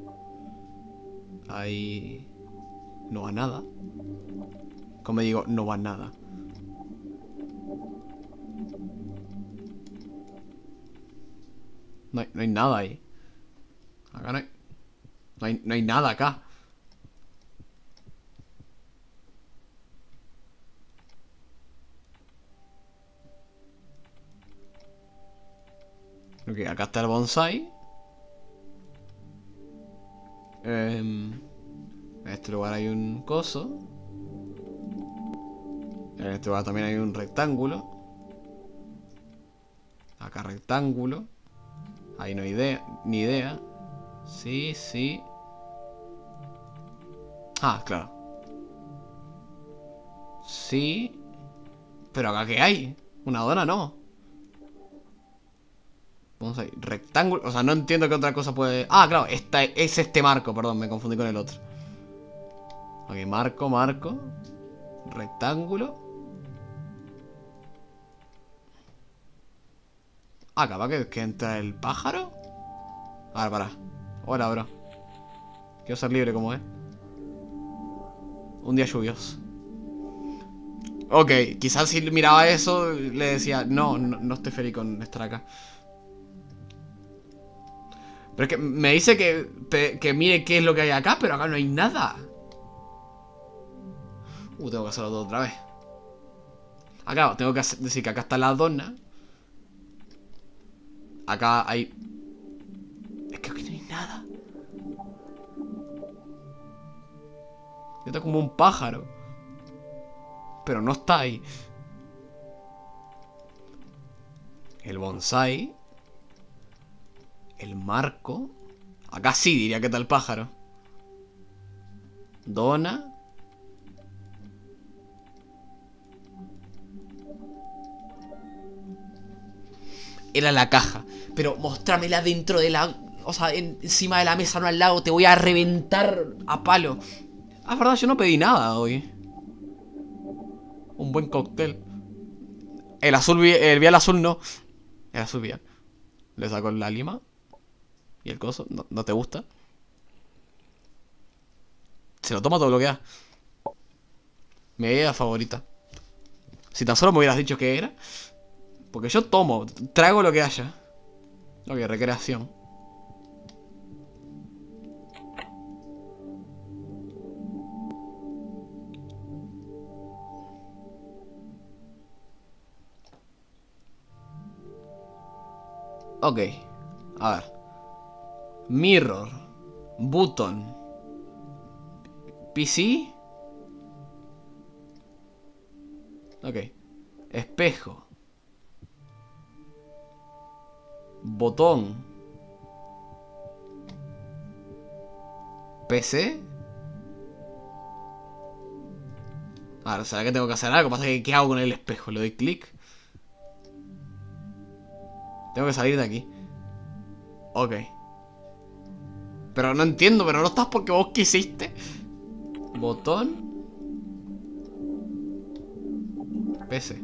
Ahí... No va nada. Como digo, no va nada. No hay, no hay nada ahí. Acá no. No hay, no hay nada acá. Ok, acá está el bonsai. Em, en este lugar hay un coso. En este lugar también hay un rectángulo. Acá rectángulo. Ahí no hay idea, ni idea. Sí, sí. Ah, claro. Sí. Pero acá qué hay? Una dona no. Vamos a ir. Rectángulo. O sea, no entiendo qué otra cosa puede. Ah, claro, esta es este marco, perdón, me confundí con el otro. Ok, marco, marco. Rectángulo. Ah, capaz que, entra el pájaro. A ver, para. Hola, bro. Quiero ser libre como es. Un día lluvioso. Ok, quizás si miraba eso le decía, no, no, no estoy feliz con estar acá. Pero es que me dice que, que mire qué es lo que hay acá, pero acá no hay nada. Uh, tengo que hacerlo todo otra vez. Acá, tengo que decir que acá está la dona. Acá hay... Es que aquí no hay nada. Está como un pájaro. Pero no está ahí. El bonsai. El marco. Acá sí diría que el pájaro. Dona. Era la caja. Pero mostrámela dentro de la... O sea, en- encima de la mesa, no al lado. Te voy a reventar a palo. Ah, es verdad, yo no pedí nada hoy. Un buen cóctel. El azul, el vial azul no. El azul vial. Le saco la lima. Y el coso. ¿No, te gusta? Se lo toma todo lo que da. Mi bebida favorita. Si tan solo me hubieras dicho que era. Porque yo tomo, trago lo que haya. Ok, recreación. Ok. A ver. Mirror. Button. PC. Ok. Espejo. Botón. PC. A ver, ¿será que tengo que hacer algo? Pasa que ¿qué hago con el espejo? Le doy clic. Tengo que salir de aquí. Ok. Pero no entiendo, pero no estás porque vos quisiste. Botón. PC.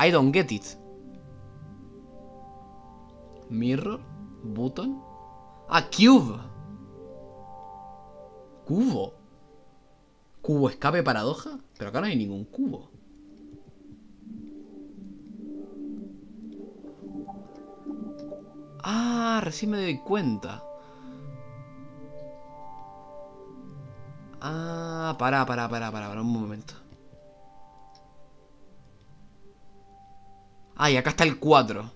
I don't get it. Mirror. Button. Ah, cube. Cubo. Cubo escape paradoja. Pero acá no hay ningún cubo. Ah, recién me doy cuenta. Ah, pará, pará, pará, pará, pará, un momento. Ah, y acá está el 4.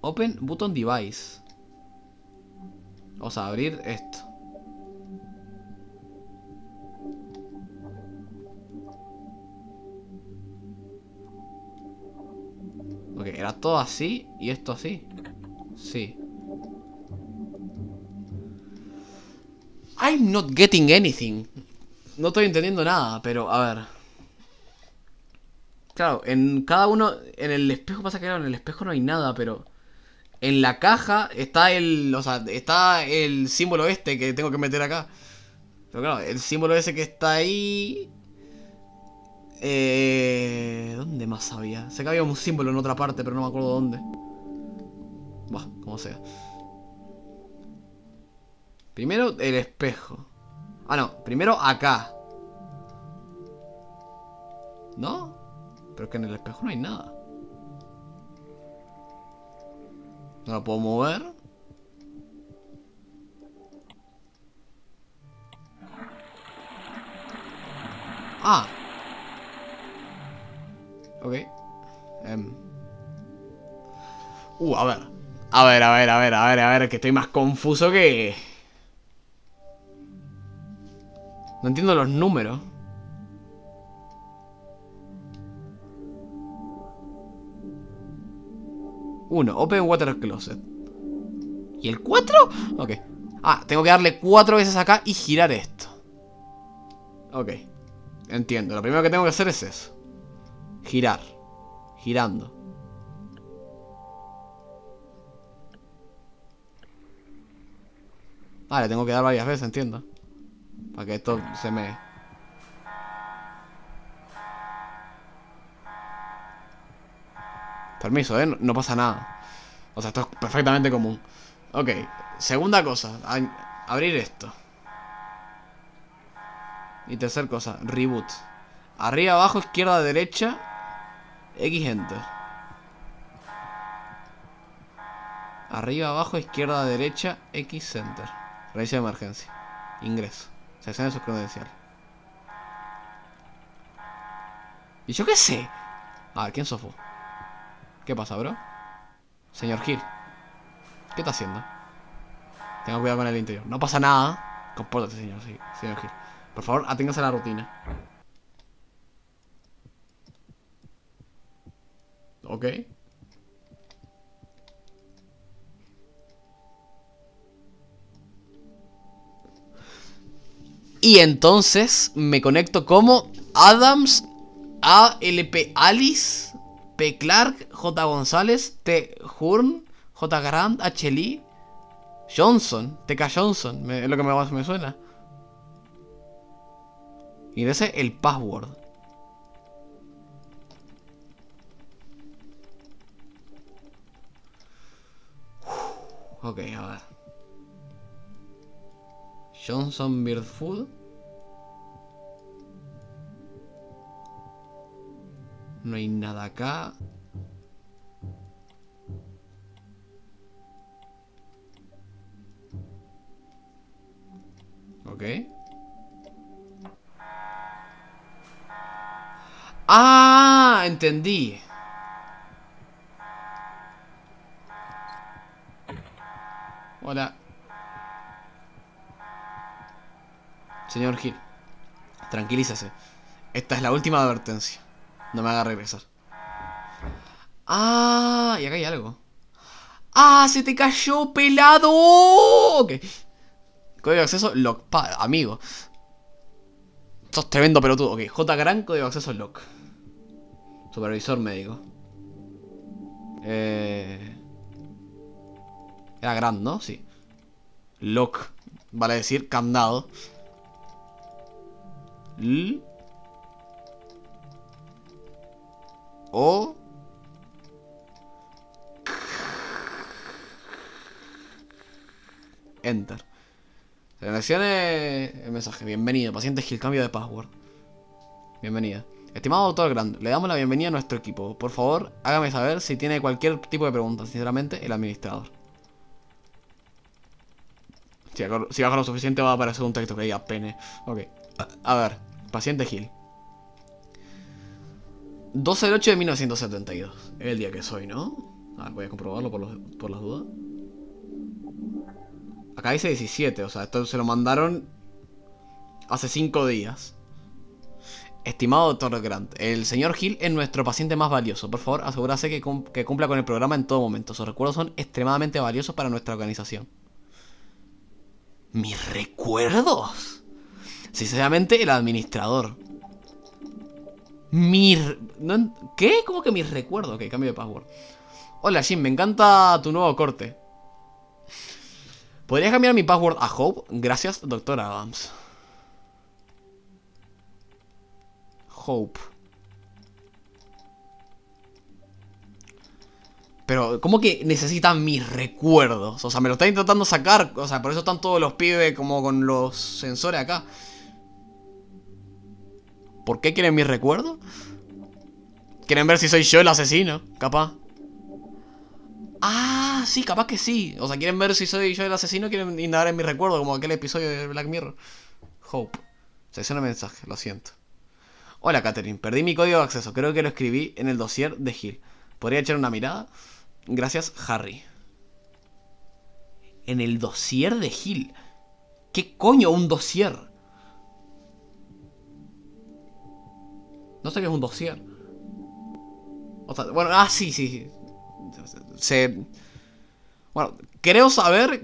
Open button device. Vamos a abrir esto. Era todo así y esto así. Sí. I'm not getting anything. No estoy entendiendo nada, pero a ver. Claro, en cada uno. En el espejo pasa que claro, en el espejo no hay nada, pero. En la caja está el. O sea, está el símbolo este que tengo que meter acá. Pero claro, el símbolo ese que está ahí. Eh, ¿Dónde más había? Sé que había un símbolo en otra parte, pero no me acuerdo dónde. Bah, como sea. Primero el espejo. Ah, no. Primero acá. ¿No? Pero es que en el espejo no hay nada. No lo puedo mover. Ah. Ok. Em. Uh, a ver. A ver, a ver, a ver, a ver, a ver, que estoy más confuso que... No entiendo los números. Uno, Open Water Closet. ¿Y el 4? Ok. Ah, tengo que darle cuatro veces acá y girar esto. Ok. Entiendo. Lo primero que tengo que hacer es eso. Girar. Girando. Ah, le tengo que dar varias veces, entiendo. Para que esto se me... Permiso, ¿eh? No, pasa nada. O sea, esto es perfectamente común. Ok, segunda cosa. abrir esto. Y tercer cosa, reboot. Arriba, abajo, izquierda, derecha. X enter. Arriba, abajo, izquierda, derecha, X enter. Reinicio de emergencia. Ingreso. Seleccione sus credenciales. ¿Y yo qué sé? A ver, ¿quién sos vos? ¿Qué pasa, bro? Señor Gil. ¿Qué está haciendo? Tenga cuidado con el interior. No pasa nada. Compórtate, señor, sí, señor Gil. Por favor, aténgase a la rutina. Ok. Y entonces me conecto como Adams, ALP Alice, P. Clark, J. González, T. Hurn, J. Grant, H. Lee, Johnson, TK Johnson, me- es lo que más me suena. Ingrese el password. Ok, a ver. Johnson Bird Food. No hay nada acá. Ok. Ah, entendí. Hola. Señor Gil, tranquilízase. Esta es la última advertencia. No me haga regresar. Ah, y acá hay algo. Ah, se te cayó pelado. Ok. Código de acceso lock. Pa- amigo. Sos tremendo pelotudo. Ok, J. Gran, código de acceso lock. Supervisor médico. Eh... Era grand, ¿no? Sí. Lock. Vale decir candado. L. O. Enter. Seleccione el mensaje. Bienvenido, paciente Gil. Cambio de password. Bienvenida. Estimado doctor Grant, le damos la bienvenida a nuestro equipo. Por favor, hágame saber si tiene cualquier tipo de pregunta. Sinceramente, el administrador. Si bajo lo suficiente va a aparecer un texto que diga pene. Ok. A, ver, paciente Gil. 12 del 8 de 1972. Es el día que soy, ¿no? A ver, voy a comprobarlo por, por las dudas. Acá dice 17, o sea, esto se lo mandaron hace 5 días. Estimado doctor Grant, el señor Hill es nuestro paciente más valioso. Por favor, asegúrase que, que cumpla con el programa en todo momento. Sus recuerdos son extremadamente valiosos para nuestra organización. ¿Mis recuerdos? Sinceramente, el administrador. Mir... no ¿Qué? ¿Cómo que mis recuerdos? Ok, cambio de password. Hola Jim, me encanta tu nuevo corte. ¿Podrías cambiar mi password a Hope? Gracias, doctor Adams. Hope. Pero, ¿cómo que necesitan mis recuerdos? O sea, me lo está intentando sacar. O sea, por eso están todos los pibes como con los sensores acá. ¿Por qué quieren mis recuerdos? ¿Quieren ver si soy yo el asesino? Capaz. Ah, sí, capaz que sí. O sea, quieren ver si soy yo el asesino, quieren indagar en mi recuerdo, como aquel episodio de Black Mirror. Hope. Selecciona mensaje, lo siento. Hola, Catherine. Perdí mi código de acceso. Creo que lo escribí en el dossier de Hill. ¿Podría echar una mirada? Gracias, Harry. En el dossier de Hill. ¿Qué coño un dossier? No sé qué es un dossier. O sea, bueno, ah, sí, sí. Se. Bueno, creo saber.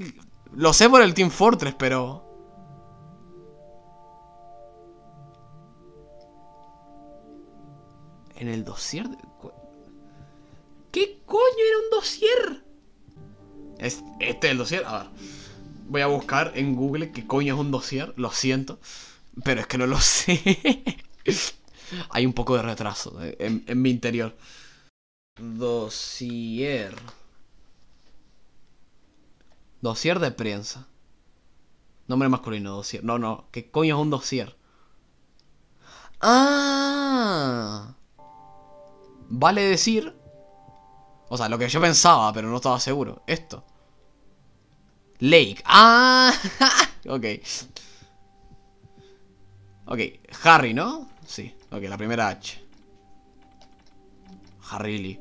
Lo sé por el Team Fortress, pero. En el dossier. de- ¿Qué coño era un dossier? Es, este es el dossier. A ver. Voy a buscar en Google qué coño es un dossier. Lo siento. Pero es que no lo sé. Hay un poco de retraso en, en mi interior. Dossier. Dossier de prensa. Nombre masculino, dossier. No, no. ¿Qué coño es un dossier? Ah. Vale decir. O sea, lo que yo pensaba, pero no estaba seguro. Esto. Lake. Ah. ok. Ok. Harry, ¿no? Sí. Ok, la primera H. Harry Lee.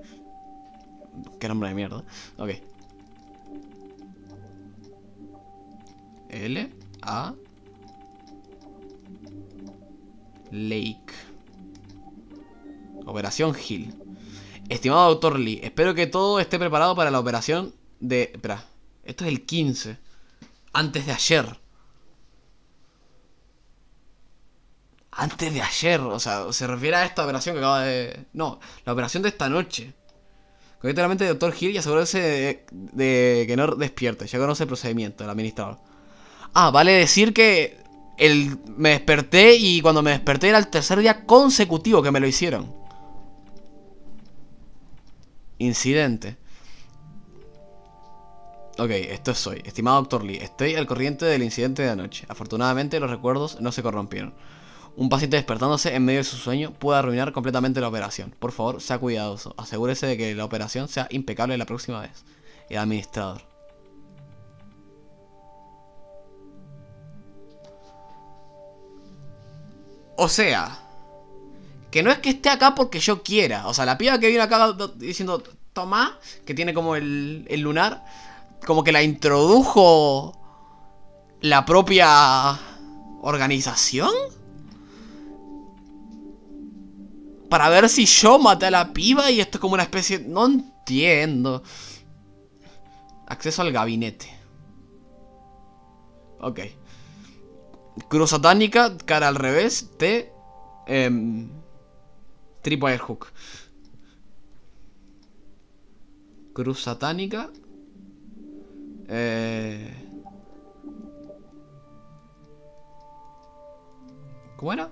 Qué nombre de mierda. Ok. L A Lake. Operación Hill. Estimado doctor Lee, espero que todo esté preparado para la operación de... Espera, esto es el 15. Antes de ayer. Antes de ayer, o sea, se refiere a esta operación que acaba de... No, la operación de esta noche. Concretamente, doctor Hill y asegúrese de, de que no despierte. Ya conoce el procedimiento del administrador. Ah, vale decir que el, me desperté y cuando me desperté era el tercer día consecutivo que me lo hicieron. Incidente. Ok, esto soy. Estimado Dr. Lee, estoy al corriente del incidente de anoche. Afortunadamente los recuerdos no se corrompieron. Un paciente despertándose en medio de su sueño puede arruinar completamente la operación. Por favor, sea cuidadoso. Asegúrese de que la operación sea impecable la próxima vez. El administrador. O sea, que no es que esté acá porque yo quiera. O sea, la piba que viene acá do- diciendo Tomá, que tiene como el, el lunar, como que la introdujo la propia organización. Para ver si yo maté a la piba y esto es como una especie... No entiendo. Acceso al gabinete. Ok. Cruz satánica, cara al revés, T. Eh, Tripwire Hook. Cruz satánica. Eh, ¿Cómo era?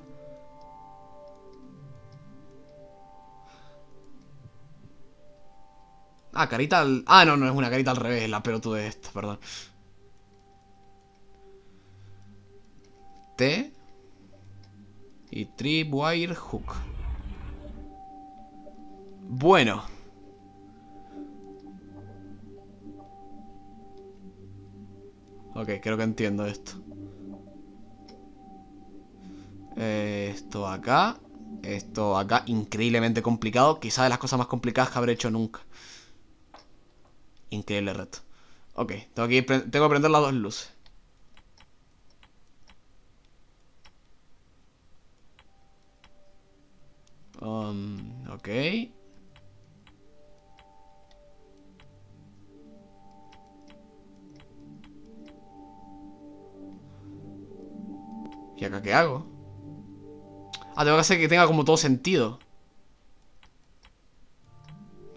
Ah, carita al... Ah, no, no es una carita al revés, la pelotude esta, perdón. T. Y Tripwire Hook. Bueno. Ok, creo que entiendo esto. Esto acá. Esto acá, increíblemente complicado. Quizá de las cosas más complicadas que habré hecho nunca. Increíble reto. Ok, tengo que, ir tengo que prender las dos luces. Um, ok. ¿Y acá qué hago? Ah, tengo que hacer que tenga como todo sentido.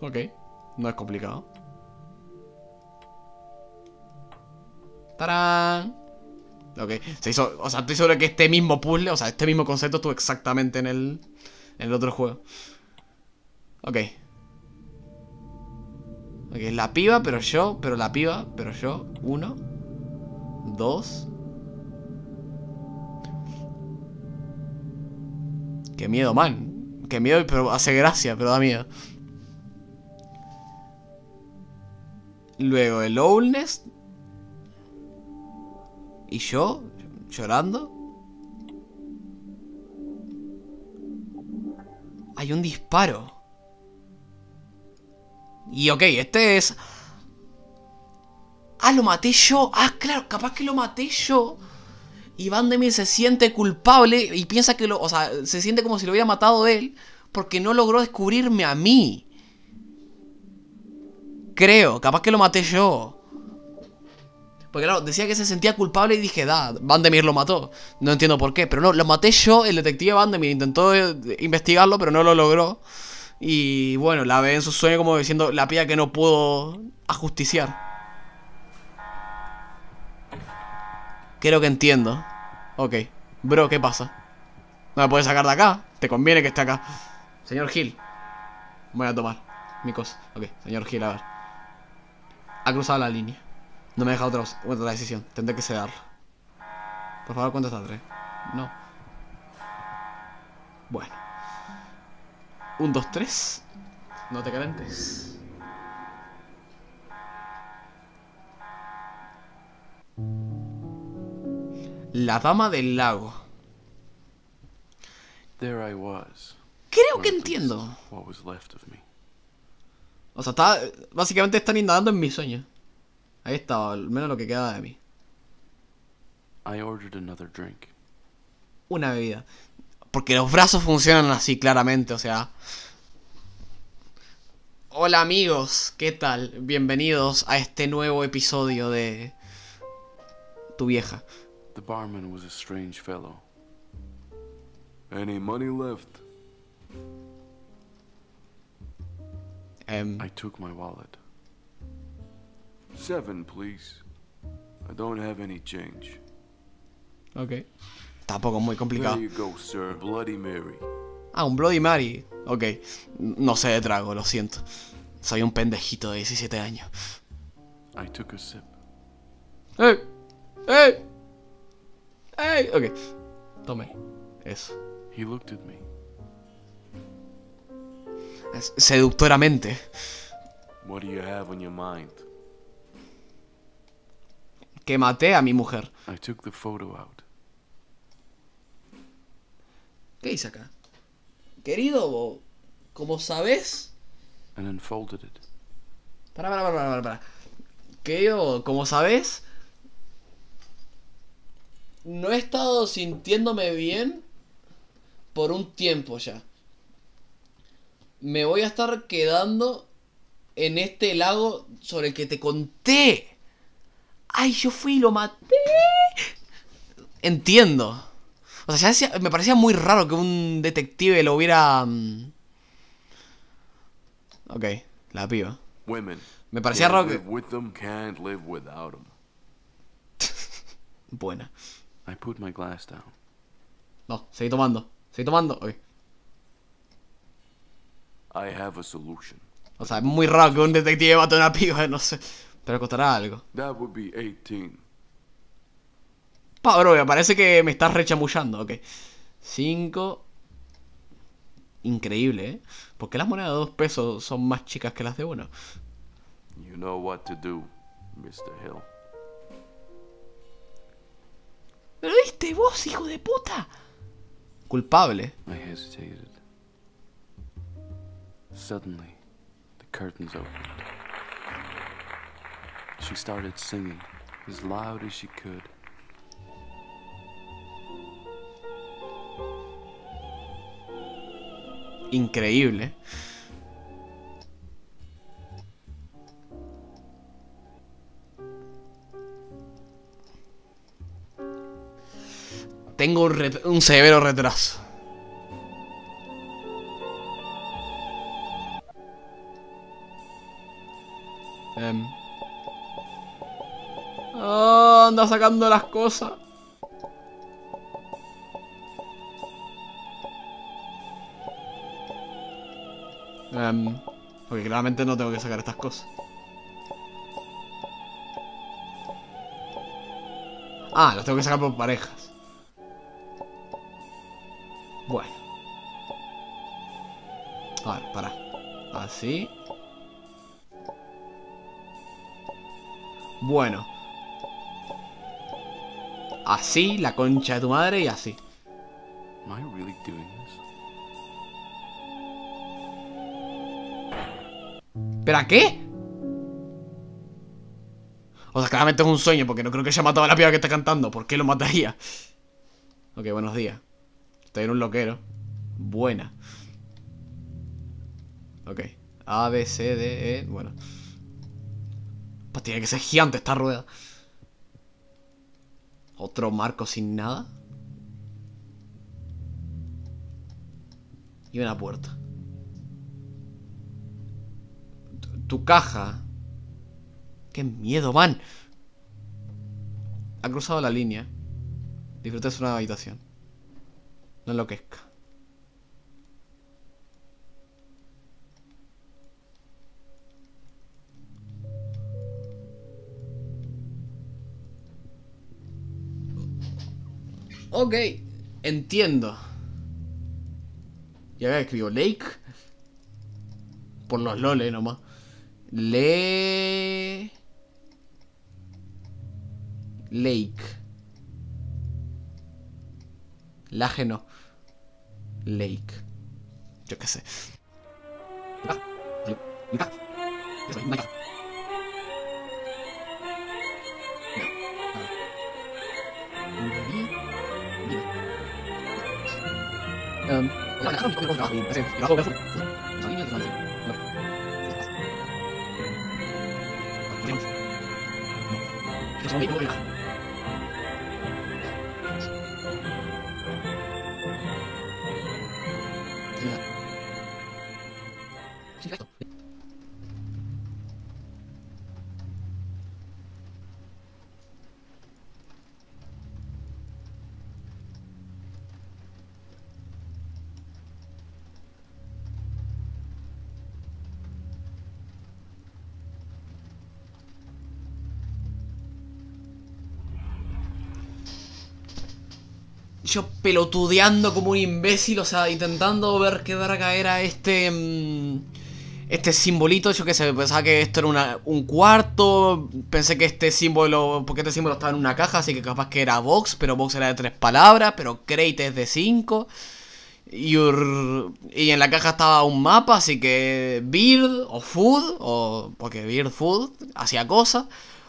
Ok, no es complicado. ¡Tarán! Ok, se hizo. O sea, estoy seguro que este mismo puzzle, o sea, este mismo concepto estuvo exactamente en el. En el otro juego. Ok. Ok, la piba, pero yo, pero la piba, pero yo. Uno. Dos. Qué miedo, man. Qué miedo, pero hace gracia, pero da miedo. Luego el Owlness. Y yo, llorando. Hay un disparo. Y ok, este es... Ah, lo maté yo. Ah, claro, capaz que lo maté yo. Y Van Demi se siente culpable y piensa que lo... O sea, se siente como si lo hubiera matado él porque no logró descubrirme a mí. Creo, capaz que lo maté yo. Porque claro, decía que se sentía culpable y dije, da, Vandemir lo mató. No entiendo por qué, pero no, lo maté yo, el detective Vandemir intentó eh, investigarlo, pero no lo logró. Y bueno, la ve en su sueño como diciendo la pía que no pudo ajusticiar. Creo que entiendo. Ok. Bro, ¿qué pasa? No me puedes sacar de acá. Te conviene que esté acá. Señor Gil. Voy a tomar mi cosa. Ok, señor Gil, a ver. Ha cruzado la línea. No me deja otra, otra decisión. Tendré que cederla. Por favor, ¿cuánto está? ¿Tres? No. Bueno. Un, dos, tres. No te calentes. La dama del lago. There I was. Creo que entiendo. What was left of me. O sea, está, básicamente están indagando en mi sueño. Ahí estaba, al menos lo que quedaba de mí. I ordered another drink. Una bebida. Porque los brazos funcionan así, claramente, o sea. Hola amigos, ¿qué tal? Bienvenidos a este nuevo episodio de Tu vieja. The barman was a strange fellow. Any money left? Em, I took my wallet. Seven, please. I don't have any change. ok. Tampoco muy complicado. There you go, sir. Bloody Mary. Ah, un Bloody Mary. Ok. No sé de trago, lo siento. Soy un pendejito de 17 años. I took a sip. ¡Ey! ¡Ey! ¡Ey! Ok. Tome. Eso. He looked at me. Seductoramente. What do you have on your mind? Que maté a mi mujer. I took the photo out. ¿Qué dice acá? Querido, como sabes... and unfolded it. Para, para, para, para, para. Querido, como sabes... No he estado sintiéndome bien por un tiempo ya. Me voy a estar quedando en este lago sobre el que te conté. Ay, yo fui y lo maté. Entiendo. O sea, ya decía- me parecía muy raro que un detective lo hubiera... mm, Ok, la piba. Women. Me parecía raro que... them. Buena. I put my glass down. No, seguí tomando. Seguí tomando. Ok. I have a solution. O sea, es muy raro que un detective mate a una piba, no sé. Pero costará algo. That would be 18. Pa, bro, me parece que me estás rechamullando, ok. 5. Increíble, ¿eh? ¿Por qué las monedas de dos pesos son más chicas que las de uno? You know what to do, Mr. Hill. ¿Pero viste vos, hijo de puta? Culpable. I hesitated. Suddenly, the curtains opened. She started singing as loud as she could. Increíble. Tengo un, un severo retraso. Ah, anda sacando las cosas. Em, porque claramente no tengo que sacar estas cosas. Ah, las tengo que sacar por parejas. Así. Bueno. Así, la concha de tu madre y así. This? ¿Espera qué? O sea, claramente es un sueño porque no creo que haya matado a la piba que está cantando. ¿Por qué lo mataría? Ok, buenos días. Estoy en un loquero. Buena. Ok. A, B, C, D, E. Bueno. Pues tiene que ser gigante esta rueda. Otro marco sin nada. Y una puerta. Tu, caja. Qué miedo, man. Ha cruzado la línea. Disfruta de su nueva habitación. No enloquezca. Ok, entiendo. Y acá escribo Lake. Por los loles nomás. Le... Lake. Laje no. Lake. Yo qué sé. 음, 그래서 Yo pelotudeando como un imbécil, o sea, intentando ver qué verga era este. mm, Este simbolito, yo qué sé, pensaba que esto era una- un cuarto. Pensé que este símbolo. Porque este símbolo estaba en una caja, así que capaz que era box, pero box era de tres palabras, pero crate es de cinco. Your- y en la caja estaba un mapa, así que Beard o Food, o porque Beard Food hacía cosas,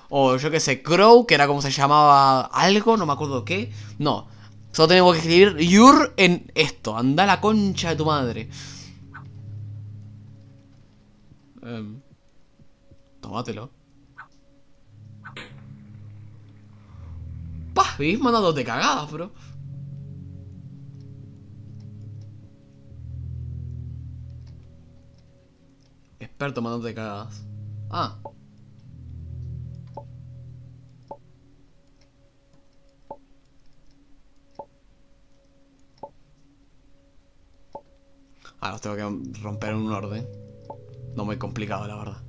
o yo que sé, Crow, que era como se llamaba algo, no me acuerdo qué. No, solo tengo que escribir Your en esto, anda la concha de tu madre. Em, tómatelo. Pah, vivís mandándote cagadas, bro. Experto mandándote cagadas. Ah. Ah, los tengo que romper en un orden. No muy complicado, la verdad.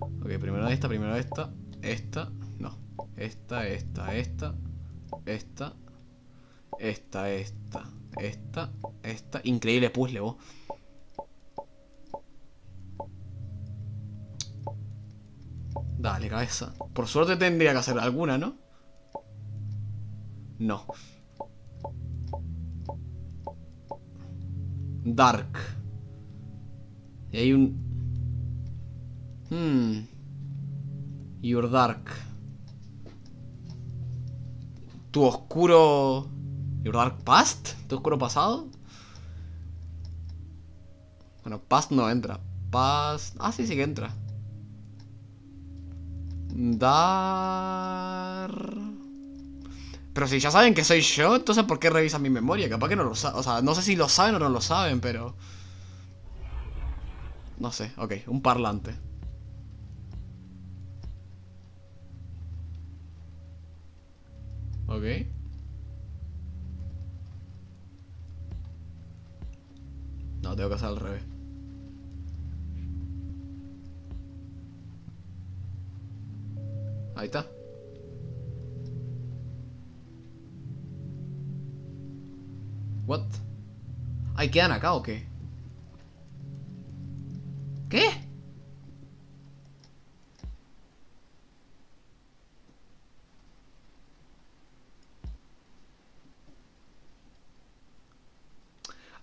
Ok, primero esta, primero esta. Esta, no. Esta, esta, esta. Esta. Esta, esta. Esta, esta. Increíble puzzle, vos. Dale, cabeza. Por suerte tendría que hacer alguna, ¿no? No. Dark. Y hay un... Hmm. Your Dark. Tu oscuro... Your Dark Past. Tu oscuro pasado. Bueno, Past no entra. Past... Ah, sí, sí que entra. Dar... Pero si ya saben que soy yo, entonces ¿por qué revisan mi memoria? Capaz que no lo saben. O sea, no sé si lo saben o no lo saben, pero... No sé, ok, un parlante. Ok. No, tengo que hacer al revés. Ahí está. What? ¿Ay, quedan acá o qué? ¿Qué?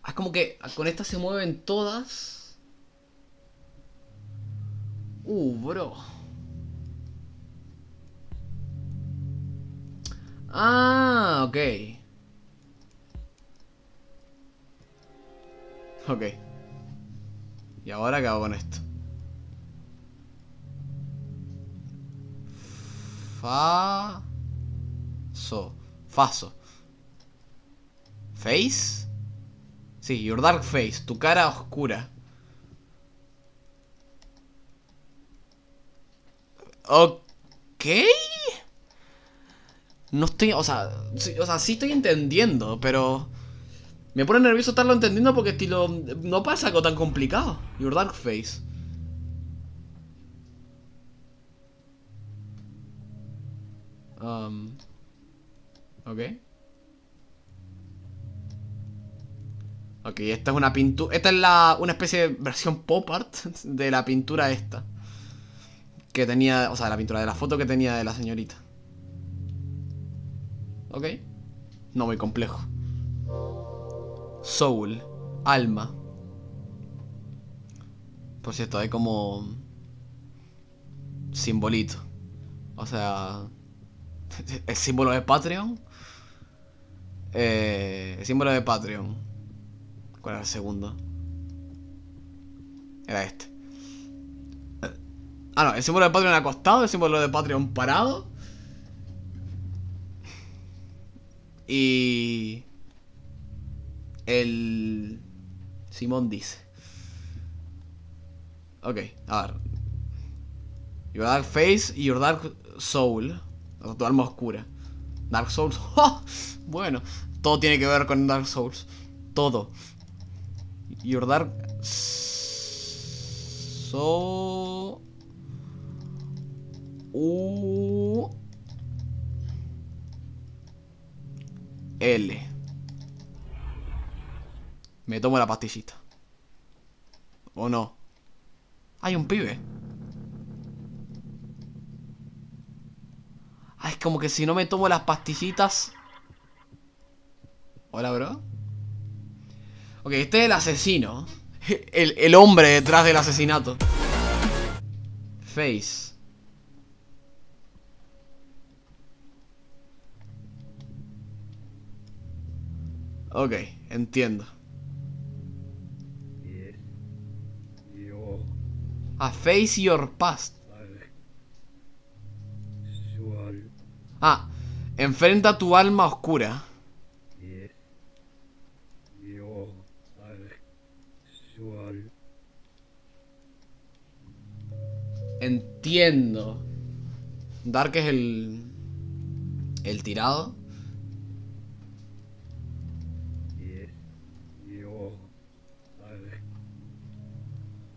Ah, es como que con esta se mueven todas. Uh, bro. Ah, ok. Ok. ¿Y ahora qué hago con esto? Fa... So. Faso. Face. Sí, your dark face. Tu cara oscura. Ok. No estoy... O sea... O sea, sí estoy entendiendo, pero... Me pone nervioso estarlo entendiendo porque estilo... No pasa algo tan complicado. Your dark face. Um, ok. Ok, esta es una pintura... Esta es la, una especie de versión pop art de la pintura esta. Que tenía... O sea, la pintura de la foto que tenía de la señorita. Ok. No muy complejo. Soul. Alma. Por cierto, hay como... Simbolito. O sea... El símbolo de Patreon. Eh, el símbolo de Patreon. ¿Cuál era el segundo? Era este. Ah, no, el símbolo de Patreon acostado, el símbolo de Patreon parado. Y... El... Simón dice. Ok, a ver. Your Dark Face y Your Dark Soul. O sea, tu alma oscura. Dark Souls. Bueno, todo tiene que ver con Dark Souls. Todo. Your Dark So U L Me tomo la pastillita ¿O no? Hay un pibe Ah, es como que si no me tomo las pastillitas Hola, bro Ok, este es el asesino. El, el hombre detrás del asesinato. Face. Ok, entiendo. Ah, face your past. Ah, enfrenta tu alma oscura. Entiendo. Dark es el. El tirado.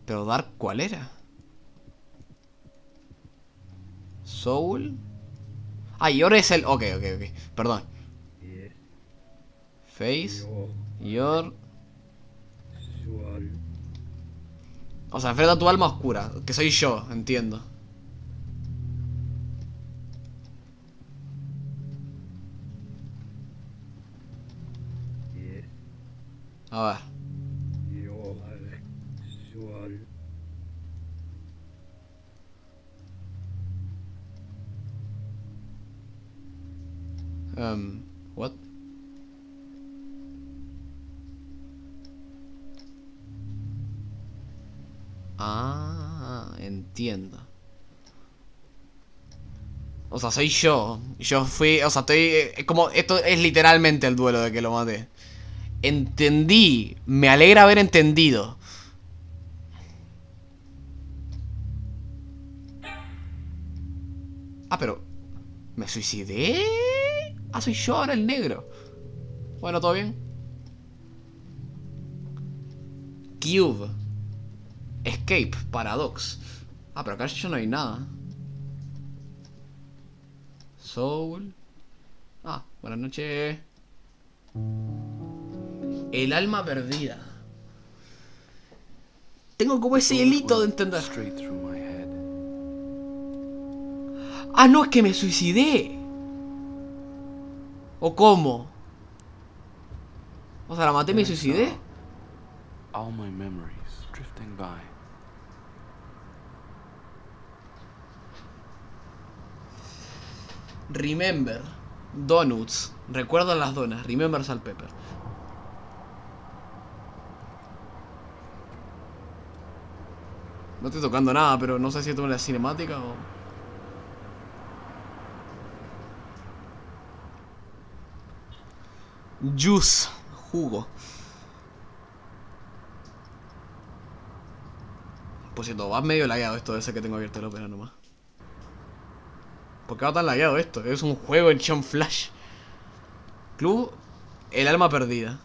Pero Dark, ¿cuál era? Soul. Ah, y ahora es el. Ok, ok, ok. Perdón. Face. Your. O sea, enfrenta tu alma oscura. Que soy yo, entiendo. A ver. Um, what? Ah, entiendo. O sea, soy yo. Yo fui, o sea, estoy eh, como esto es literalmente el duelo de que lo maté. Entendí, me alegra haber entendido. Ah, pero ¿Me suicidé? Ah, soy yo ahora el negro. Bueno, ¿todo bien? Cube. Escape. Paradox. Ah, pero acá ya no hay nada. Soul. Ah, buenas noches. El alma perdida. Tengo como ese hilito de entender. Ah, no, es que me suicidé. ¿O cómo? O sea, la maté y me suicidé. All my memories drifting by. Remember. Donuts. Recuerdan las donas. Remember salt pepper. No estoy tocando nada, pero no sé si esto es la cinemática o... Juice. Jugo. Por cierto, va medio lagueado esto de ese que tengo abierto el ópera nomás. ¿Por qué va tan lagueado esto? Es un juego en Chon Flash. Club El alma perdida.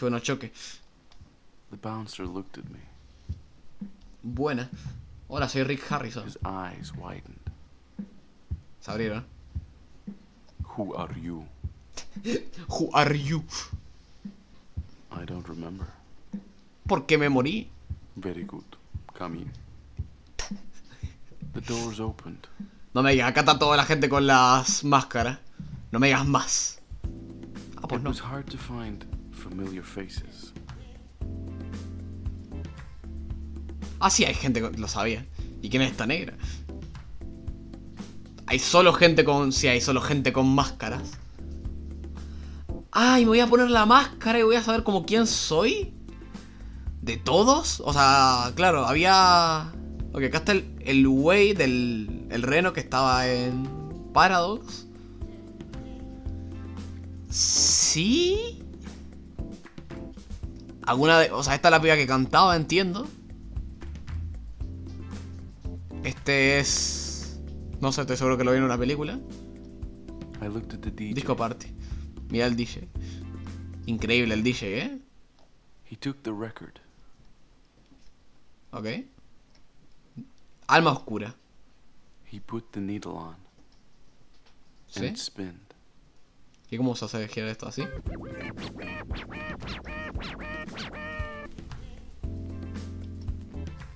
Bueno, choque. The bouncer looked at me. Buena. Hola, soy Rick Harrison. His eyes widened. Se abrieron. Who are you? Who are you? I don't remember. ¿Por qué me morí? Very good. Come in. The doors opened. No me digas, acá está toda la gente con las máscaras. No me digas más. Ah, pues It no. was hard to find familiar faces. Ah, sí, hay gente con... Lo sabía. ¿Y quién es esta negra? Hay solo gente con... Sí, hay solo gente con máscaras. Ay, me voy a poner la máscara y voy a saber como quién soy. ¿De todos? O sea, claro, había... Ok, acá está el, el del el reno que estaba en Paradox. ¿Sí? Alguna de... O sea, esta es la piba que cantaba, entiendo. Este es... No sé, estoy seguro que lo vi en una película. Disco Party. Mira el DJ. Increíble el DJ, ¿eh? He took the record. Ok. Alma oscura. He put the needle on. ¿Sí? And it spinned. ¿Y cómo se hace girar esto así?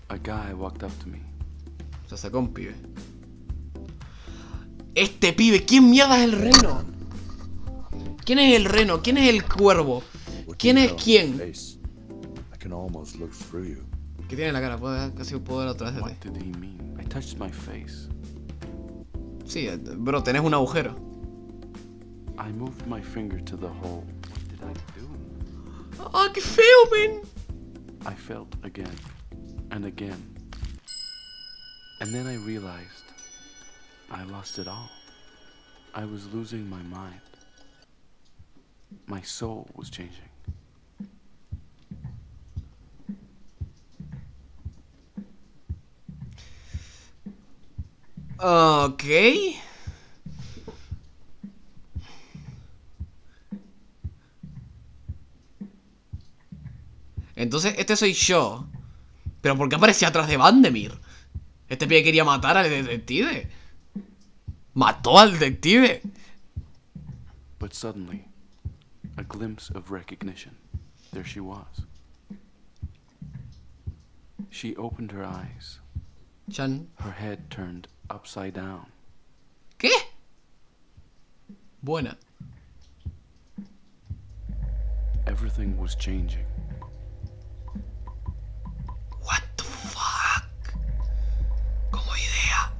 A guy walked up to me. Se sacó un pibe. Este pibe, ¿quién mierda es el reno? ¿Quién es el reno? ¿Quién es el cuervo? ¿Quién es quién? Face. I can almost look through you. ¿Qué tiene en la cara? Puedo, casi puedo ver otra vez de What ti. did he mean? I touched my face. Sí, eh, bro, tenés un agujero. I moved my finger to the hole. What did I do? ¡Ah, qué feo, men! I felt again and again. And then I realized I lost it all. I was losing my mind. My soul was changing. Ok. Entonces, este soy yo. Pero ¿por qué aparecía atrás de Vandemir? Este pibe quería matar al detective. Mató al detective. But suddenly, a glimpse of recognition. There she was. She opened her eyes, Chan. her head turned upside down. ¿Qué? Buena. Everything was changing. What the fuck? Como idea.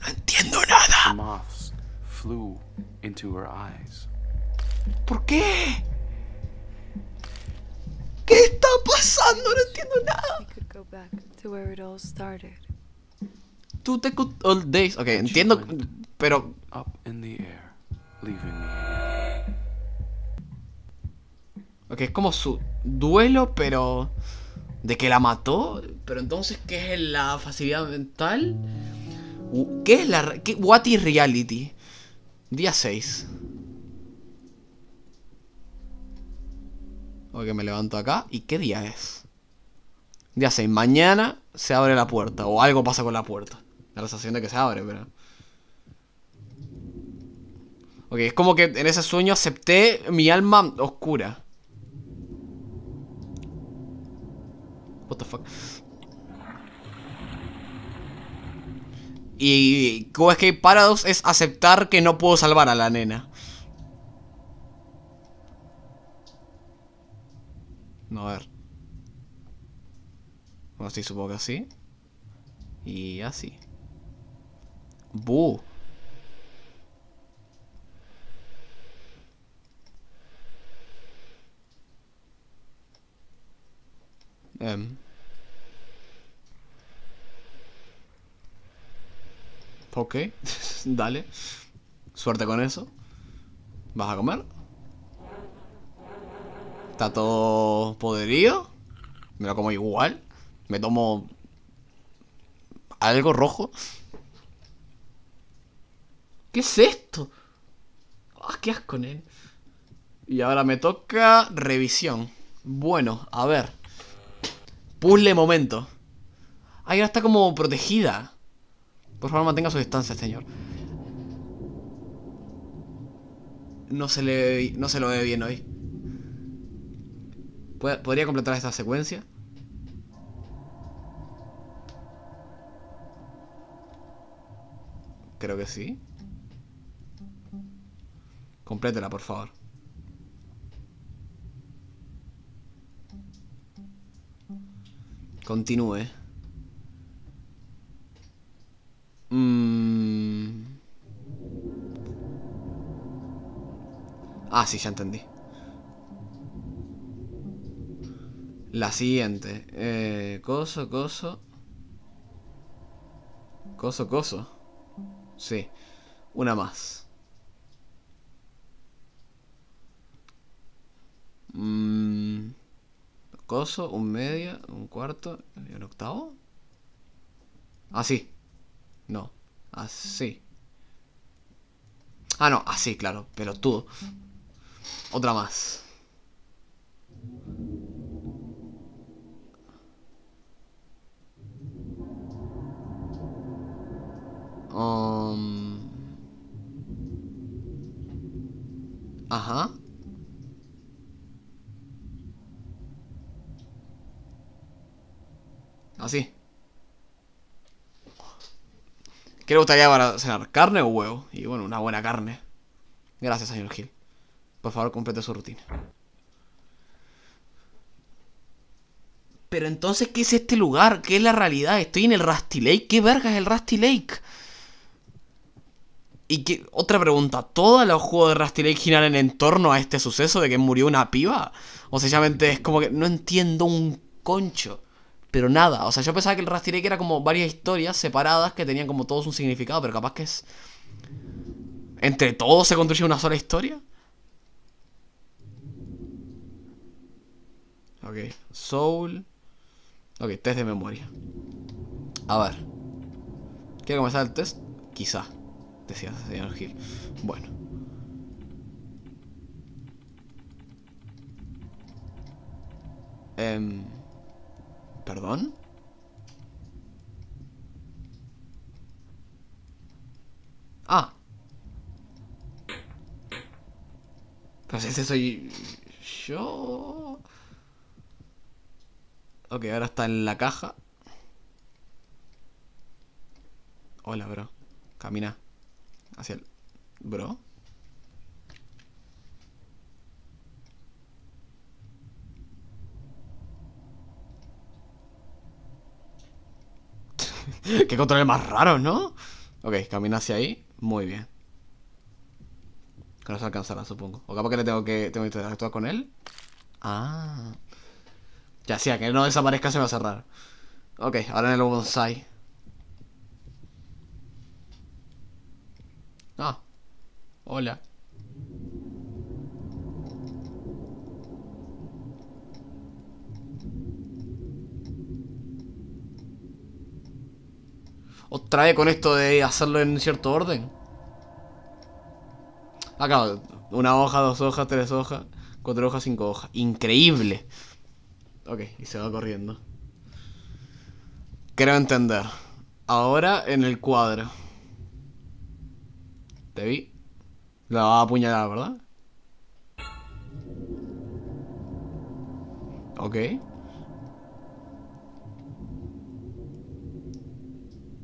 No entiendo nada. The moths flew into her eyes. ¿Por qué? ¿Qué está pasando? No entiendo nada. Tú te all days. Ok, entiendo, pero Up in the air, leaving me. Ok, es como su duelo, pero. de que la mató. Pero entonces, ¿qué es la facilidad mental? ¿Qué es la. qué- what is reality? Día 6. Ok, me levanto acá. ¿Y qué día es? Día 6. Mañana se abre la puerta. O algo pasa con la puerta. La sensación de que se abre, pero. Ok, es como que en ese sueño acepté mi alma oscura. What the fuck? Y Go Escape Paradox es aceptar que no puedo salvar a la nena. No, a ver. Bueno, sí, supongo que así. Y así. Bu. Em. Ok, dale. Suerte con eso. ¿Vas a comer? Está todo poderío. Me lo como igual. Me tomo algo rojo. ¿Qué es esto? Ah, qué asco, nen. Y ahora me toca revisión. Bueno, a ver. Puzzle momento. Ay, ahora está como protegida. Por favor, mantenga su distancia, señor. No se le no se lo ve bien hoy. ¿Pod- ¿Podría completar esta secuencia? Creo que sí. Complétela, por favor. Continúe. Mm. Ah, sí, ya entendí. La siguiente. Eh, coso, coso. Coso, coso. Sí. Una más. Mm, coso, un medio, un cuarto un octavo. Así. No. Así. Ah, no, así, claro. Pelotudo. Otra más. Um... Ajá. Así. ¿Qué le gustaría para cenar? ¿Carne o huevo? Y bueno, una buena carne. Gracias, señor Gil. Por favor, complete su rutina. Pero entonces, ¿qué es este lugar? ¿Qué es la realidad? Estoy en el Rusty Lake. ¿Qué verga es el Rusty Lake? Y que, otra pregunta, ¿todos los juegos de Rusty Lake giran en torno a este suceso de que murió una piba? O sencillamente es como que no entiendo un concho. Pero nada, o sea, yo pensaba que el Rusty era como varias historias separadas que tenían como todos un significado, pero capaz que es... ¿Entre todos se construye una sola historia? Ok, Soul... Ok, test de memoria. A ver. ¿Quiere comenzar el test? Quizá, decía señor Gil. Bueno. Em, ¿Perdón? Ah. Sé si soy yo. Ok, ahora está en la caja. Hola, bro. Camina. Hacia el... Bro. Qué controles más raros, ¿no? Ok, camina hacia ahí. Muy bien. Que no se alcanzará, supongo. O capaz que le tengo que, tengo que interactuar con él. Ah. Ya sea, que no desaparezca se va a cerrar. Ok, ahora en el bonsai. Ah. Hola. Otra vez con esto de hacerlo en cierto orden. Claro. Una hoja, dos hojas, tres hojas, cuatro hojas, cinco hojas. Increíble. Ok, y se va corriendo. Creo entender. Ahora en el cuadro. Te vi. La va a apuñalar, ¿verdad? Ok.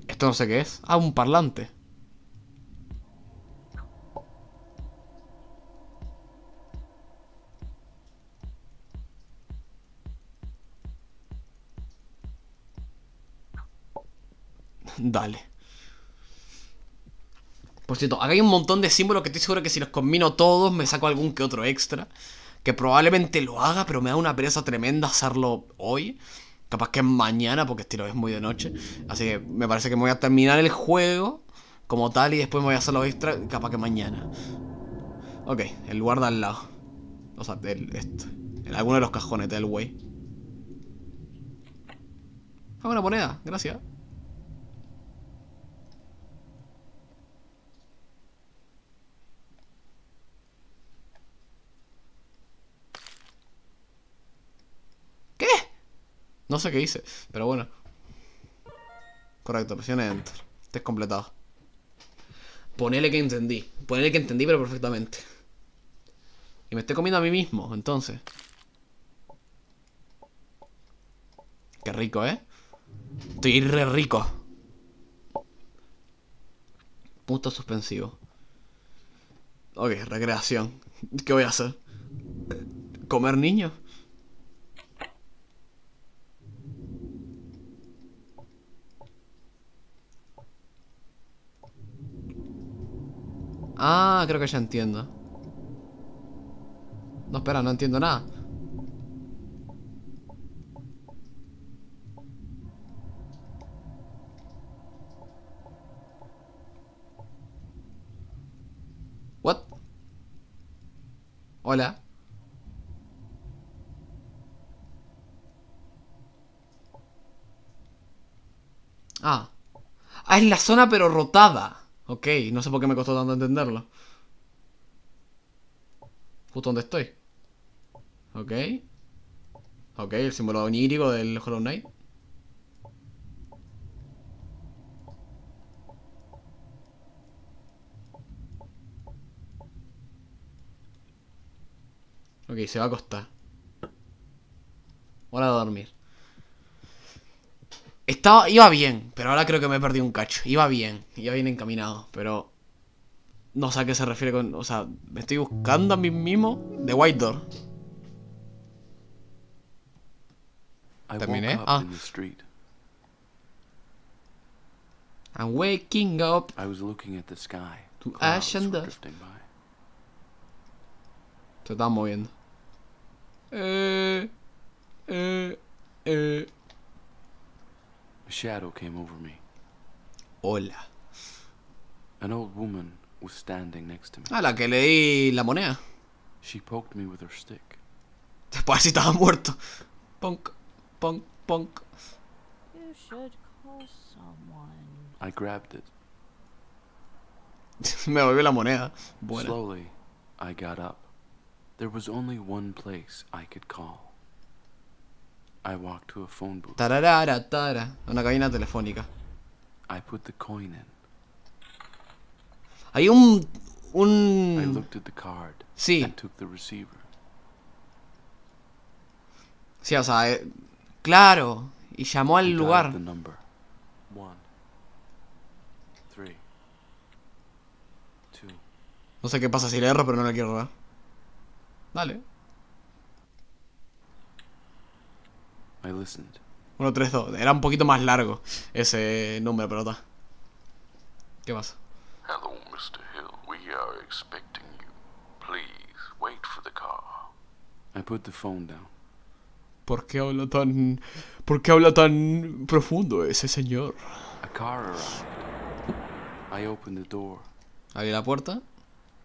Esto no sé qué es. Ah, un parlante. Dale. Por cierto, acá hay un montón de símbolos que estoy seguro que si los combino todos me saco algún que otro extra. Que probablemente lo haga, pero me da una pereza tremenda hacerlo hoy. Capaz que mañana, porque este lo es muy de noche. Así que me parece que me voy a terminar el juego como tal y después me voy a hacer los extra. Capaz que mañana. Ok, el lugar de al lado. O sea, el, este. En alguno de los cajones del güey. Ah, una moneda, gracias. ¿Qué? No sé qué hice, pero bueno. Correcto, presione Enter. Test completado. Ponele que entendí. Ponele que entendí, pero perfectamente. Y me estoy comiendo a mí mismo, entonces. Qué rico, ¿eh? Estoy re rico. Punto suspensivo. Ok, recreación. ¿Qué voy a hacer? ¿Comer niños? Ah, creo que ya entiendo. No, espera, no entiendo nada. What? Hola. Ah. Ah, es la zona pero rotada. Ok, no sé por qué me costó tanto entenderlo. Justo donde estoy. Ok. Ok, el símbolo onírico del Hollow Knight. Ok, se va a acostar. Hora de dormir. Estaba, iba bien, pero ahora creo que me he perdido un cacho. Iba bien, iba bien encaminado, pero... No sé a qué se refiere con... O sea, me estoy buscando a mí mismo de White Door. Terminé. up Ah. in the street. I'm waking up. I was looking at the sky. To ash and dust. moviendo. Eh... Eh... Eh... A shadow came over me. Hola. An old woman was standing next to me. Ah, la que le di la moneda. She poked me with her stick. Después así estaba muerto. Punk, punk, punk. You should call someone. I grabbed it. Me volvió la moneda. Buena. Slowly, I got up. There was only one place I could call. I walked to a phone booth. Tararara, tara. Una cabina telefónica. I put the coin in. Hay un, I un... looked at the card Sí. and took the receiver. Sí, o sea, eh, claro. Y llamó al I lugar. The number. One. Three. Two. No sé qué pasa si le erro, pero no le quiero robar. Dale. I listened. 1, 3, 2. Era un poquito más largo ese número, pero está. ¿Qué pasa? Hello, Mr. Hill. We are expecting you. Please wait for the car. I put the phone down. ¿Por qué habla tan... ¿Por qué habla tan profundo ese señor? A car arrived. I opened the door. Abrí la puerta.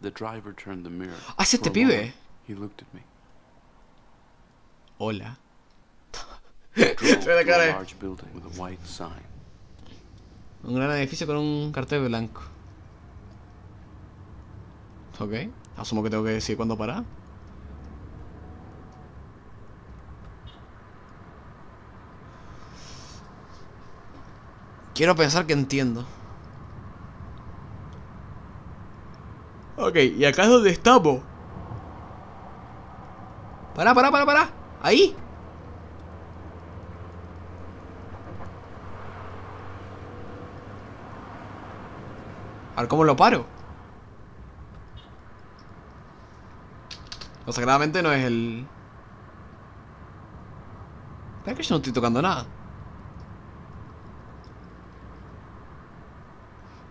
The driver turned the mirror. Ah, es este pibe. He looked at me. Hola. Un gran edificio con un cartel blanco. Ok. Asumo que tengo que decir cuándo parar. Quiero pensar que entiendo. Ok, y acá es donde estamos. Pará, pará, pará, pará. Ahí. A ver cómo lo paro. O sea, no es el... Espera que yo no estoy tocando nada.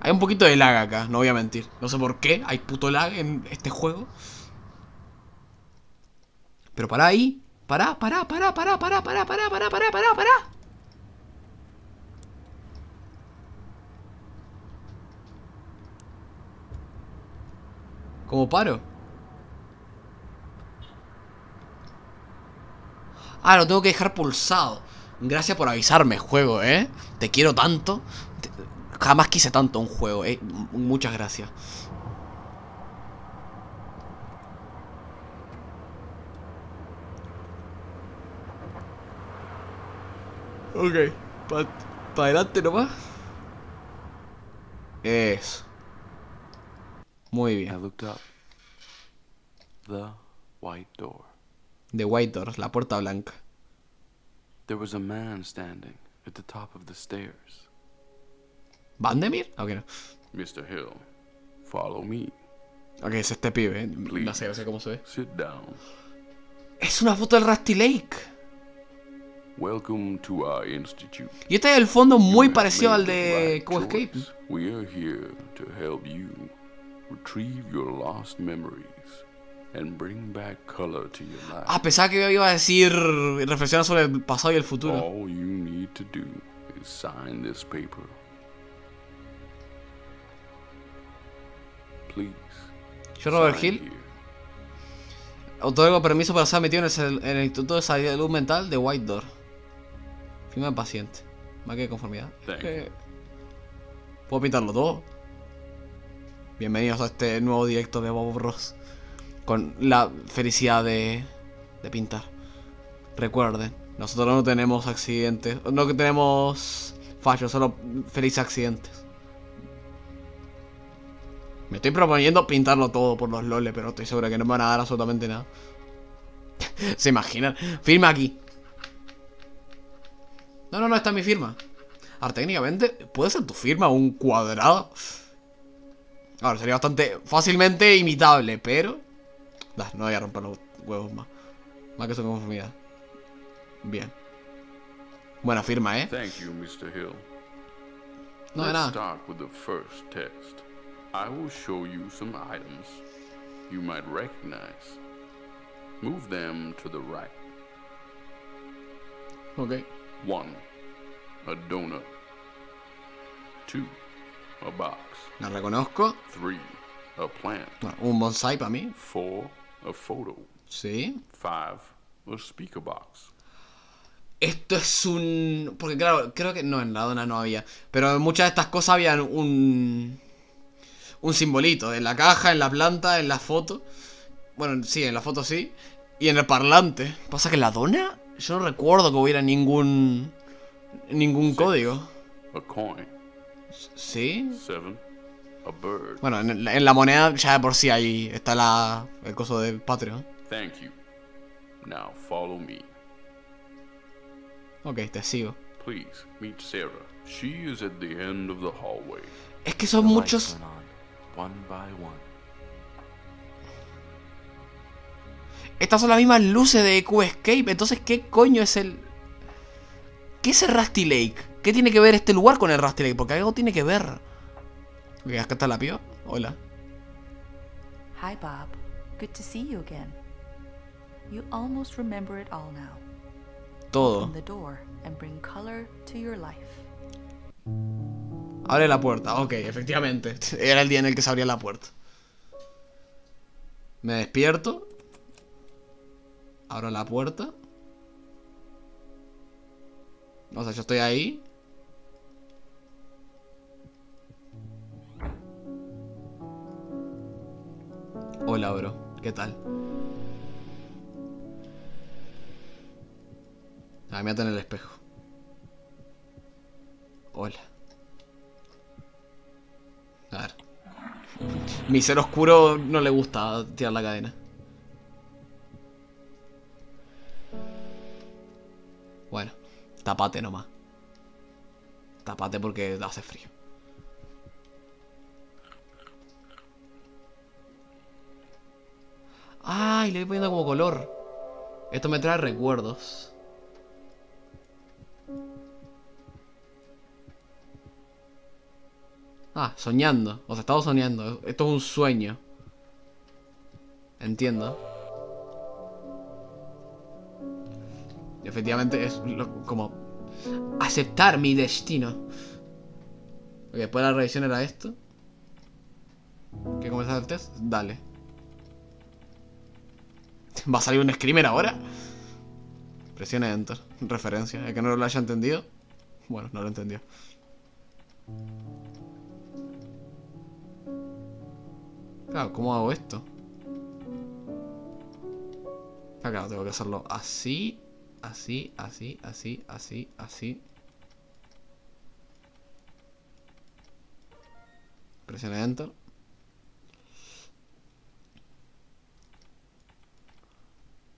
Hay un poquito de lag acá, no voy a mentir. No sé por qué, hay puto lag en este juego. Pero pará ahí. Pará, pará, pará, pará, pará, pará, pará, pará, pará, pará, pará. ¿Cómo paro? Ah, lo tengo que dejar pulsado. Gracias por avisarme, juego, ¿eh? Te quiero tanto. Jamás quise tanto un juego, ¿eh? Muchas gracias. Ok, para adelante nomás. Eso. Muy I bien. looked up. The white door. The White Door, la puerta blanca. There was a man standing at the top of the stairs. ¿Vandemir? Ok, no. Mr. Hill, follow me. Ok, es este pibe, ¿eh? No sé, no sé cómo se ve. Sit down. Es una foto del Rusty Lake. Welcome to our institute. Y este es el fondo muy parecido al de right Co-Escape. We are here to help you retrieve your lost memories and bring back color to your life. Ah, pensaba que iba a decir reflexionar sobre el pasado y el futuro. All you need to do is sign this paper. Please. Yo, Robert Hill, here. otorgo permiso para ser metido en el, en el Instituto de Salud Mental de White Door. Firma paciente. Marca de conformidad. Thank Que- ¿Puedo pintarlo todo? Bienvenidos a este nuevo directo de Bob Ross. Con la felicidad de, de pintar. Recuerden, nosotros no tenemos accidentes. No que tenemos fallos, solo felices accidentes. Me estoy proponiendo pintarlo todo por los loles, pero estoy seguro que no me van a dar absolutamente nada. ¿Se imaginan? Firma aquí. No, no, no, está mi firma. Ahora, técnicamente, ¿puede ser tu firma un cuadrado? Ahora, sería bastante fácilmente imitable, pero... No voy a romper los huevos más. Más que su conformidad. Bien. Buena firma, ¿eh? Thank you, Mr. Hill. No, de nada. start with the first test. I will show you some items you might recognize. Move them to the right. Ok. One, a donut. Two. La reconozco. Three, a plant. Bueno, un bonsai para mí. Four, a photo. Sí. Five, a speaker box. Esto es un... Porque claro, creo que... No, en la dona no había. Pero en muchas de estas cosas habían un... Un simbolito. En la caja, en la planta, en la foto. Bueno, sí, en la foto sí. Y en el parlante. Pasa que en la dona... Yo no recuerdo que hubiera ningún... Ningún código. A coin. ¿Sí? Seven, a bird. Bueno, en, la- en la moneda ya de por sí ahí está la, el coso del Patreon. Thank you. Now follow me. Ok, te sigo. Please meet Sarah. She is at the end of the hallway. Es que son muchos... went on, one by one. Estas son las mismas luces de Q Escape. Entonces, ¿qué coño es el. ¿Qué es el Rusty Lake? ¿Qué tiene que ver este lugar con el Lake? Porque algo tiene que ver. Ok, acá está la pío. Hola. Hi, Bob. Good to see you again. You almost remember it all now. Todo. Open the door and bring color to your life. Abre la puerta. Ok, efectivamente. Era el día en el que se abría la puerta. Me despierto. Abro la puerta. O sea, yo estoy ahí. Hola, bro. ¿Qué tal? Ah, mírate en el espejo. Hola. A ver. Mi ser oscuro no le gusta tirar la cadena. Bueno, tapate nomás. Tapate porque hace frío. Ay, le voy poniendo como color. Esto me trae recuerdos. Ah, soñando. O sea, estaba soñando. Esto es un sueño. Entiendo. Efectivamente es como aceptar mi destino. Ok, después de la revisión era esto. ¿Qué comenzar el test? Dale. ¿Va a salir un screamer ahora? Presione Enter. Referencia. El que no lo haya entendido. Bueno, no lo entendió. Claro, ¿cómo hago esto? Ah, Claro, tengo que hacerlo así, así, así, así, así, así. Presiona Enter.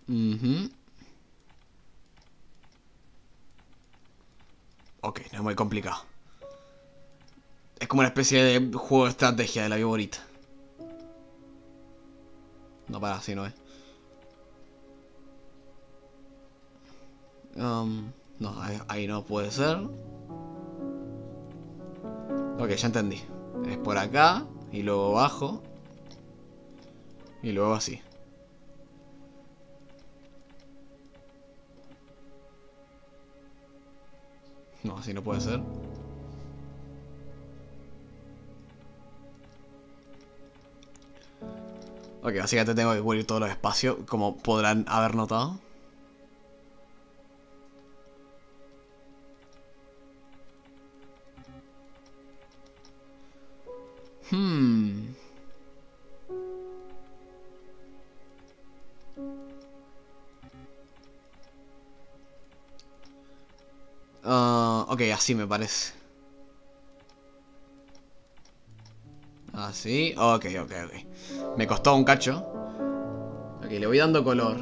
Ujú. Ok, no es muy complicado. Es como una especie de juego de estrategia de la viborita. No, para, así no es. Um, no, ahí, ahí no puede ser. Ok, ya entendí. Es por acá, y luego bajo. Y luego así. No, así no puede ser. Ok, básicamente tengo que cubrir todos los espacios, como podrán haber notado. Así me parece. Así, ok, ok, ok. Me costó un cacho. Ok, le voy dando color.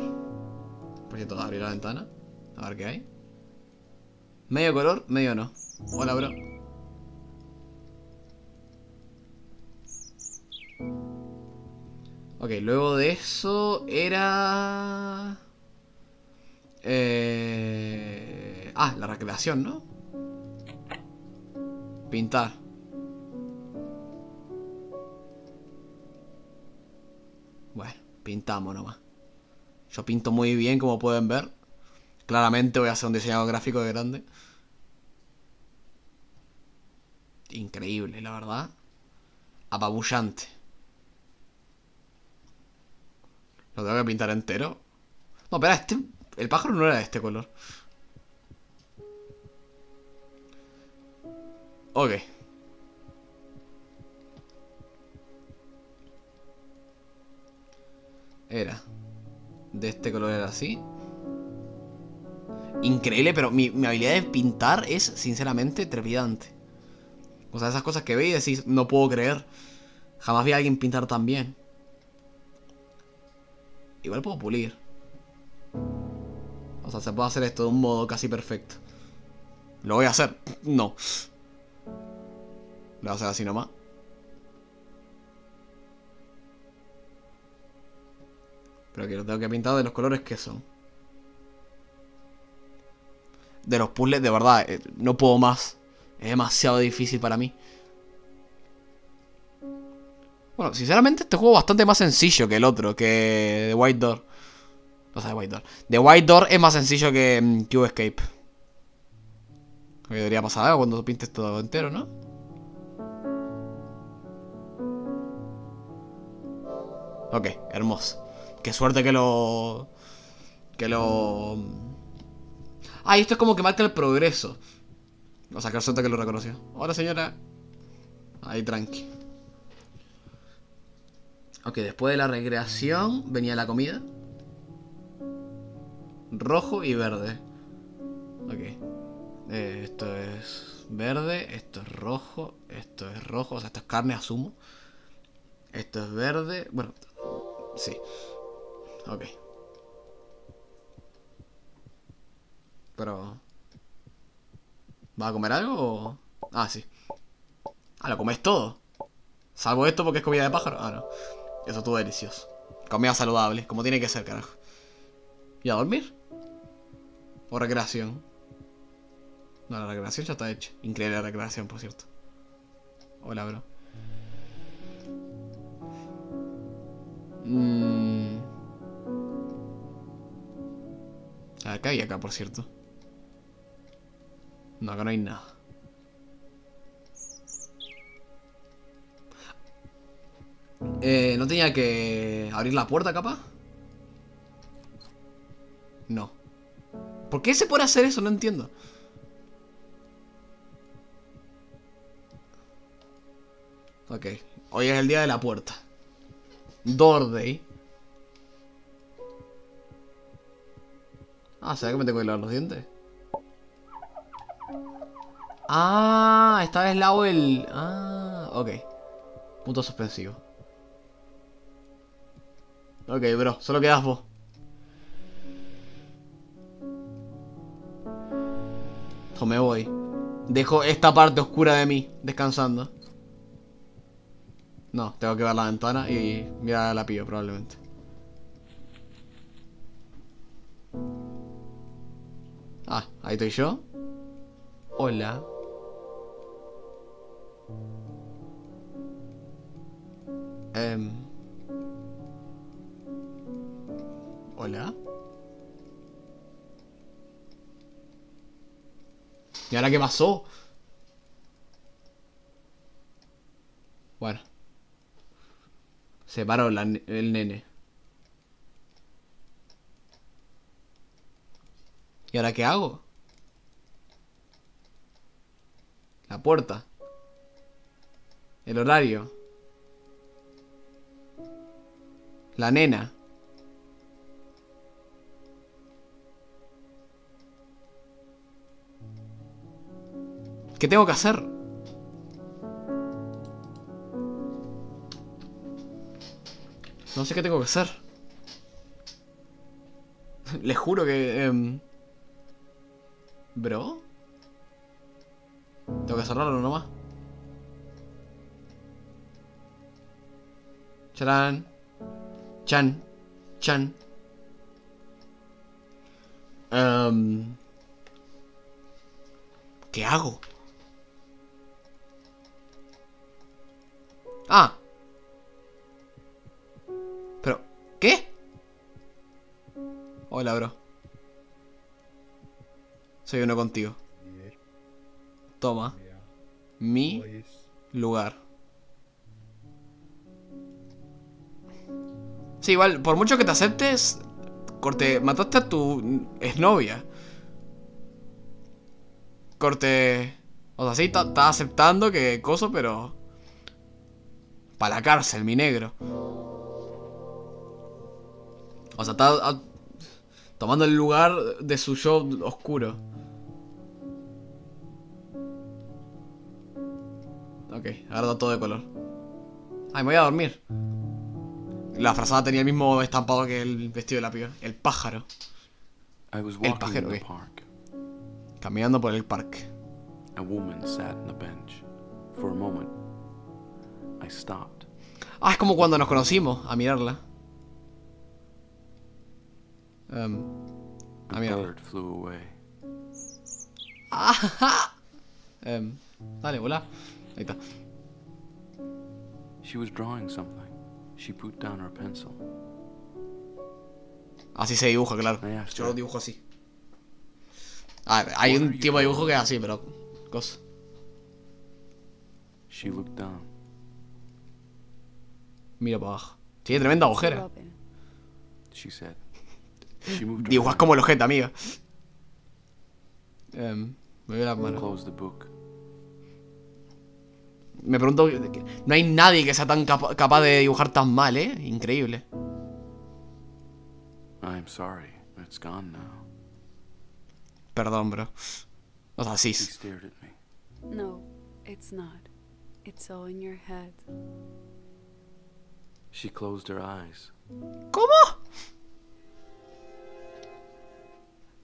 Por cierto, abrir la ventana. A ver qué hay. Medio color, medio no. Hola, bro. Ok, luego de eso era... Eh... Ah, la recreación, ¿no? Pintar. Bueno, pintamos nomás. Yo pinto muy bien, como pueden ver. Claramente voy a hacer un diseñador gráfico de grande. Increíble, la verdad. Apabullante. ¿Lo tengo que pintar entero? No, espera, este... El pájaro no era de este color. Ok. Era. De este color era así. Increíble, pero mi, mi habilidad de pintar es sinceramente trepidante. O sea, esas cosas que veis y decís, no puedo creer. Jamás vi a alguien pintar tan bien. Igual puedo pulir. O sea, se puede hacer esto de un modo casi perfecto. ¿Lo voy a hacer? No. Lo voy a hacer así nomás. Pero que lo tengo que pintar de los colores que son. De los puzzles, de verdad, eh, no puedo más. Es demasiado difícil para mí. Bueno, sinceramente este juego es bastante más sencillo que el otro, que The White Door. O sea, The White Door. The White Door es más sencillo que mm, Cube Escape. Que debería pasar algo cuando pintes todo entero, ¿no? Ok, hermoso. Qué suerte que lo... Que lo... Ah, y esto es como que marca el progreso. O sea, que suerte que lo reconoció. Hola, señora. Ahí, tranqui. Ok, después de la recreación venía la comida. Rojo y verde. Ok. Eh, esto es verde, esto es rojo, esto es rojo, o sea, esto es carne, asumo. Esto es verde, bueno, sí. Ok. Pero... ¿Va a comer algo o...? Ah, sí. Ah, lo comes todo. Salvo esto porque es comida de pájaro. Ah, no. Eso estuvo delicioso. Comida saludable, como tiene que ser, carajo. ¿Y a dormir? ¿O recreación? No, la recreación ya está hecha. Increíble la recreación, por cierto. Hola, bro. Mm. Acá y acá, por cierto. No, acá no hay nada. Eh, ¿No tenía que abrir la puerta, capaz? No. ¿Por qué se puede hacer eso? No entiendo. Ok. Hoy es el día de la puerta. Door Day. Ah, ¿será que me tengo que lavar los dientes? Ah, esta vez lavo el... Ah, ok. Punto suspensivo. Ok, bro, solo quedas vos. O me voy. Dejo esta parte oscura de mí descansando. No, tengo que ver la ventana y mirar a la pío probablemente. Ah, ahí estoy yo. Hola. Em. Hola. ¿Y ahora qué pasó? Bueno. Se paró el nene. ¿Y ahora qué hago? La puerta. El horario. La nena. ¿Qué tengo que hacer? No sé qué tengo que hacer. Les juro que... em, ¿Bro? Tengo que cerrarlo nomás. Charán. Chan. Chan. Em, ¿Qué hago? Hola, bro. Soy uno contigo. Toma. Mi lugar. Sí, igual, por mucho que te aceptes, corte, mataste a tu exnovia. Corte. O sea, sí, estás aceptando que coso, pero. Para la cárcel, mi negro. O sea, está tomando el lugar de su yo oscuro. Ok, ahora todo de color. Ay, me voy a dormir. La frazada tenía el mismo estampado que el vestido de la piba. El pájaro. El the ¿qué? Caminando por el parque. A woman sat on the bench. For a moment, I stopped. Ah, es como cuando nos conocimos, a mirarla. Em, A a mirarla. bird flew away. Em, dale, volá. Ahí está. She was drawing something. She put down her pencil. Así se dibuja, claro. Ah. Yo lo dibujo así. A ver, hay un tipo de dibujo que es así, pero... Cosa. She looked down. Mira para abajo. Tiene tremenda. Robin. She said. Dibujas como el ojete, amiga. Em, me veo las manos. Me pregunto... No hay nadie que sea tan capa- capaz de dibujar tan mal, ¿eh? Increíble. I'm sorry. It's gone now. Perdón, bro. O sea, sí. No, it's not. It's all in your head. She closed her eyes. ¿Cómo?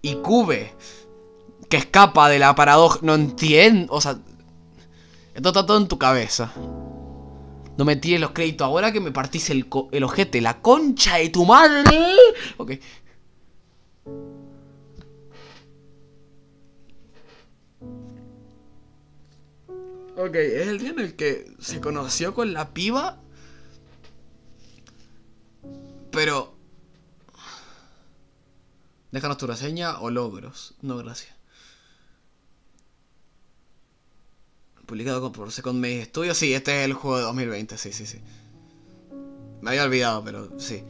Y Cube, que escapa de la paradoja. No entiendo. O sea, esto está todo en tu cabeza. No me tires los créditos ahora que me partís el, el ojete. La concha de tu madre. Ok. Ok, es el día en el que se conoció con la piba. Pero Déjanos tu reseña o logros. No, gracias. Publicado por Second Maze Studios. Sí, este es el juego de 2020. Sí, sí, sí. Me había olvidado, pero sí.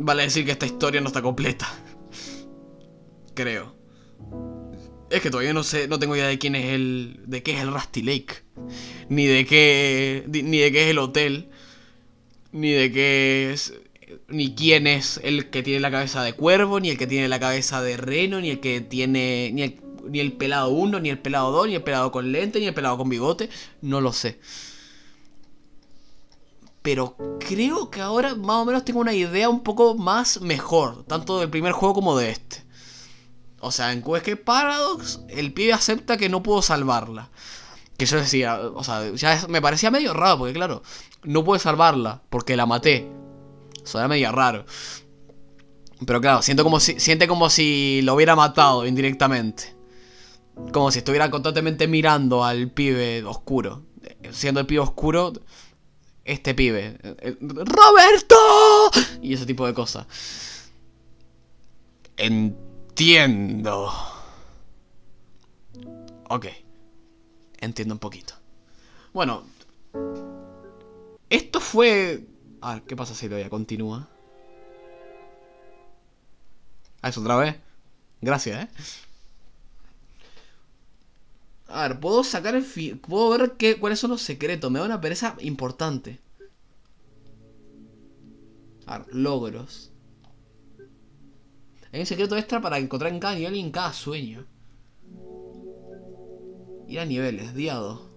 Vale decir que esta historia no está completa. Creo. Es que todavía no sé, no tengo idea de quién es el. de qué es el Rusty Lake. Ni de qué. ni de qué es el hotel. Ni de qué es. Ni quién es el que tiene la cabeza de cuervo, ni el que tiene la cabeza de reno, ni el que tiene. ni el, pelado 1, ni el pelado 2, ni el pelado con lente, ni el pelado con bigote. No lo sé. Pero creo que ahora más o menos tengo una idea un poco más mejor, tanto del primer juego como de este. O sea, en Quest Paradox, el pibe acepta que no pudo salvarla. Que yo decía, o sea, ya me parecía medio raro, porque claro, no pude salvarla, porque la maté. Eso era medio raro. Pero claro, siento como si, siente como si lo hubiera matado indirectamente. Como si estuviera constantemente mirando al pibe oscuro. Siendo el pibe oscuro, este pibe. eh, ¡Roberto! Y ese tipo de cosas. Entiendo. Ok. Entiendo un poquito. Bueno. Esto fue... A ver, ¿qué pasa si lo voy a continúa? Ah, ¿es otra vez? Gracias, ¿eh? A ver, puedo sacar el fi- Puedo ver qué, cuáles son los secretos. Me da una pereza importante. A ver, logros. Hay un secreto extra para encontrar en cada nivel y en cada sueño. Ir a niveles, día 2.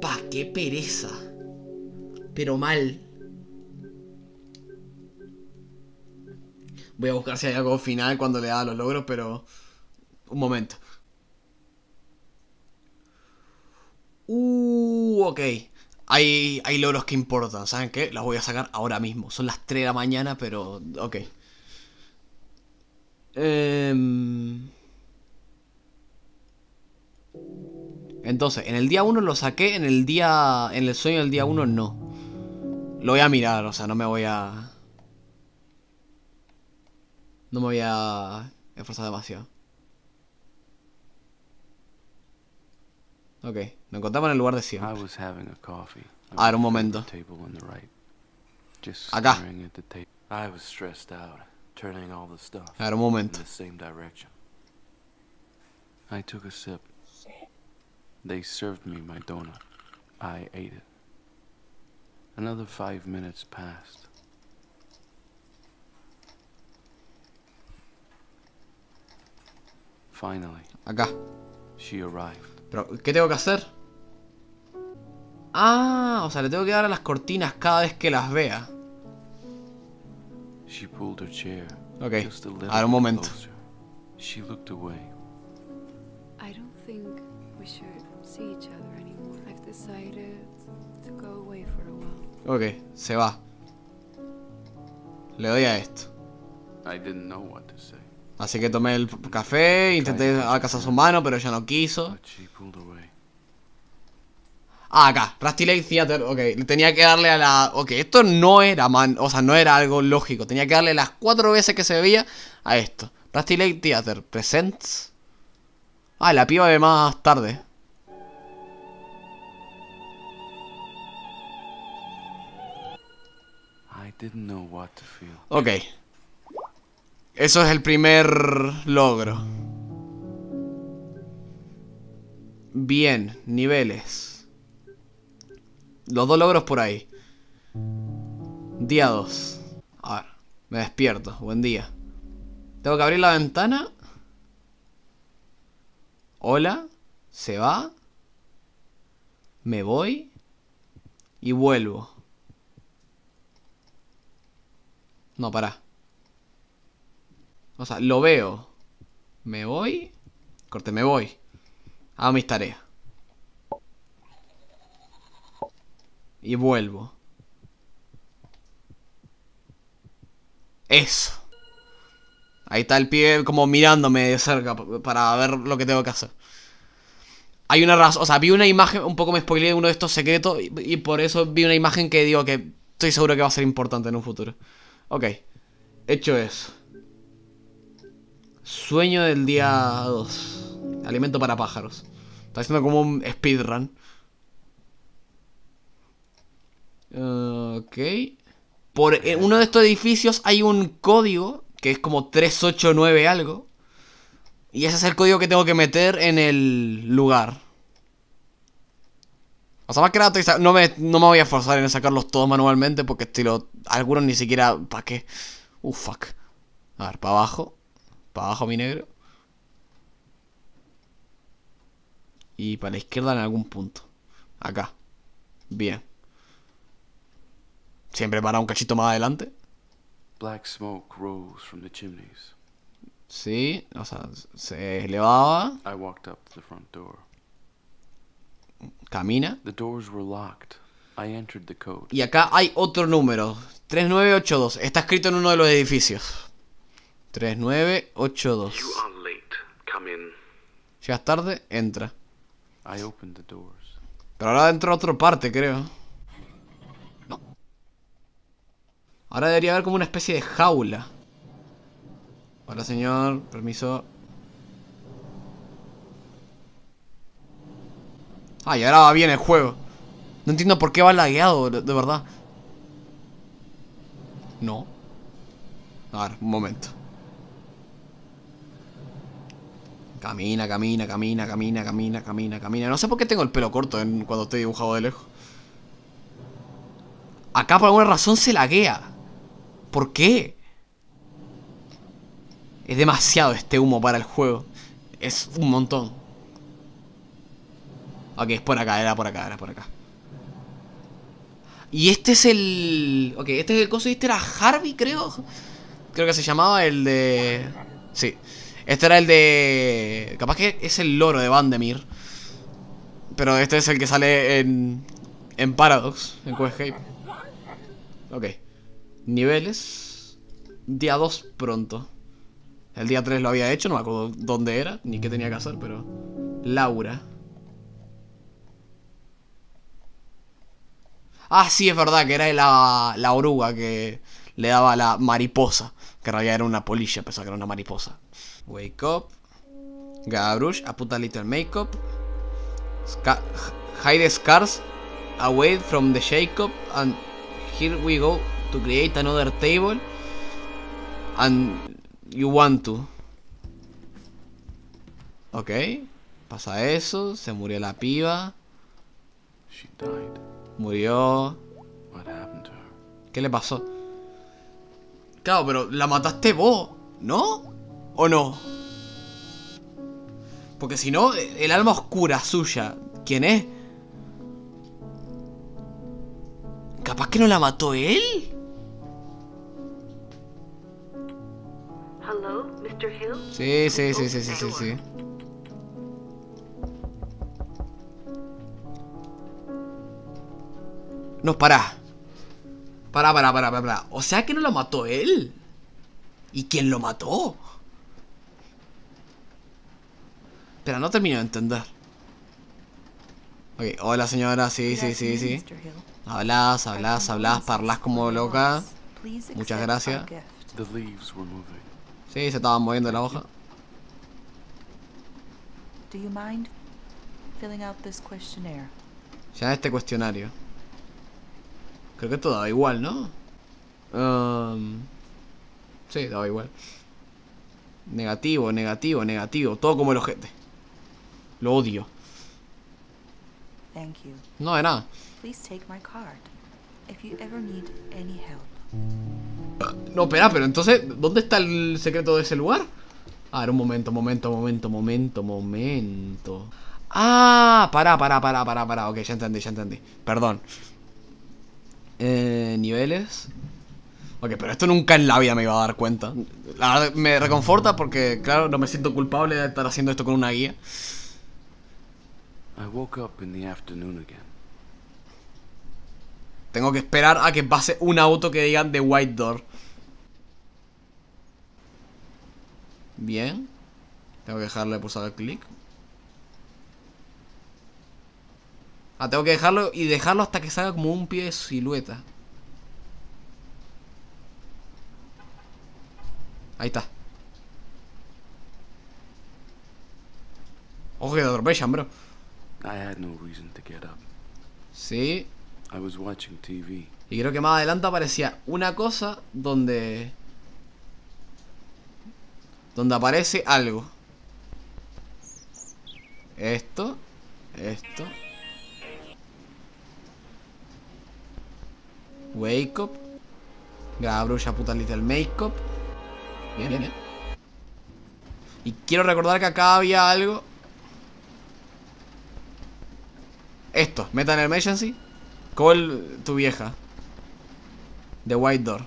Pa, qué pereza. Pero mal. Voy a buscar si hay algo final cuando le da los logros, pero... Un momento. Uh, ok. Hay, hay logros que importan, ¿saben qué? Las voy a sacar ahora mismo. Son las 3 de la mañana, pero... Ok. Em, Entonces, en el día 1 lo saqué, en el día... En el sueño del día 1 no. Lo voy a mirar, o sea, no me voy a... No me voy a esforzar demasiado. Ok, nos encontramos en el lugar de I siempre. was having a coffee. A ver, un momento. Acá. staring at the table. I was stressed out, turning all the stuff A ver, un momento. I took a sip. They served me my donut. I ate it. Another five minutes passed. Finally, Acá. She arrived. Pero, ¿qué tengo que hacer? Ah, o sea, le tengo que dar a las cortinas cada vez que las vea. She pulled her chair Ok, just a little a ver un bit momento. closer. She looked away. I don't think we should see each other anymore. I've decided to go away for a while. Ok, se va. Le doy a esto. I didn't know what to say, Así que tomé el café, intenté alcanzar su mano, pero ella no quiso. Ah, acá, Rusty Lake Theater, ok, tenía que darle a la... Ok, esto no era, man, o sea, no era algo lógico, tenía que darle las cuatro veces que se veía a esto. Rusty Lake Theater, Presents. Ah, la piba de más tarde. Ok. Eso es el primer logro. Bien, niveles. Los dos logros por ahí. Día 2. A ver, me despierto. Buen día. Tengo que abrir la ventana. Hola. Se va. Me voy. Y vuelvo. No, pará. O sea, lo veo. Me voy. Corte, me voy. Hago mis tareas. Y vuelvo. Eso. Ahí está el pie como mirándome de cerca para ver lo que tengo que hacer. Hay una razón, o sea, vi una imagen, un poco me spoileé de uno de estos secretos y, y por eso vi una imagen que digo que estoy seguro que va a ser importante en un futuro. Ok, hecho eso. Sueño del día 2. Alimento para pájaros. Está haciendo como un speedrun. Eh, ok. Por en uno de estos edificios hay un código que es como 389 algo. Y ese es el código que tengo que meter en el lugar. O sea, más que nada no me, no me voy a forzar en sacarlos todos manualmente porque estilo, algunos ni siquiera... ¿Para qué? Uh, fuck. A ver, para abajo. Para abajo mi negro. Y para la izquierda en algún punto. Acá. Bien. Siempre para un cachito más adelante. Black smoke rose from the chimneys. Sí, o sea, se elevaba. I walked up to the front door. Camina. The doors were locked. I entered the code. Y acá hay otro número. 3982. Está escrito en uno de los edificios. 3982. You are late. Come in. Llegas tarde, entra. I opened the doors. Pero ahora dentro de otra parte, creo. No. Ahora debería haber como una especie de jaula. Hola, señor. Permiso. Ah, y ahora va bien el juego. No entiendo por qué va lagueado, de verdad. No. A ver, un momento. Camina, camina, camina, camina, camina, camina, camina. No sé por qué tengo el pelo corto cuando estoy dibujado de lejos. Acá por alguna razón se laguea. ¿Por qué? Es demasiado este humo para el juego. Es un montón. Ok, es por acá, era por acá, era por acá. Y este es el... Ok, este es el coso, este era Harvey, creo. Creo que se llamaba el de... Sí. Este era el de... Capaz que es el loro de Vandemir. Pero este es el que sale en... En Paradox, en Questscape. Ok. Niveles. Día 2 pronto. El día 3 lo había hecho, no me acuerdo dónde era, ni qué tenía que hacer, pero... Laura. Ah, sí, es verdad, que era la, la oruga que le daba la mariposa. Que en realidad era una polilla, pensaba que era una mariposa. Wake up. Gabrush, a put a little makeup. Hide scars away from the Jacob. And here we go to create another table. And you want to. Ok. Pasa eso. Se murió la piba. She died. Murió. ¿Qué le pasó? Claro, pero la mataste vos, ¿no? ¿O no? Porque si no, el alma oscura suya, ¿quién es? ¿Capaz que no la mató él? Hello, Mr. Hill? Sí, sí, sí, sí, sí, sí, sí. No, pará. Pará, pará, pará, pará. O sea que no lo mató él. ¿Y quién lo mató? Pero no termino de entender. Ok, hola señora, sí, sí, sí, sí. Mr. Hill. Hablas, hablas, hablas, parlas como loca. Muchas gracias. Sí, se estaba moviendo la hoja. Do you mind filling out this questionnaire? Ya este cuestionario. Creo que todo daba igual, ¿no? Um, sí, daba igual. Negativo, negativo, negativo. Todo como el ojete. Lo odio. Thank you. No, de nada. Please take my card. If you ever need any help. No, espera, pero entonces, ¿dónde está el secreto de ese lugar? A ver, un momento, momento, momento, momento, momento. Ah, pará, pará, pará, pará, pará. Ok, ya entendí, ya entendí. Perdón. Eh, niveles. Ok, pero esto nunca en la vida me iba a dar cuenta. La verdad, me reconforta porque, claro, no me siento culpable de estar haciendo esto con una guía. I woke up in the afternoon again. Tengo que esperar a que pase un auto que digan The White Door. Bien. Tengo que dejarle pulsar el clic. Ah, tengo que dejarlo y dejarlo hasta que salga como un pie de silueta. Ahí está. Ojo que te atropellan, bro. I had no reason to get up. Sí. I was watching TV. Y creo que más adelante aparecía una cosa donde... Donde aparece algo. Esto. Esto. Wake up. Gabrulla puta little makeup. Bien, bien, bien. Y quiero recordar que acá había algo. Esto, Metal Emergency. Call tu vieja. The White Door.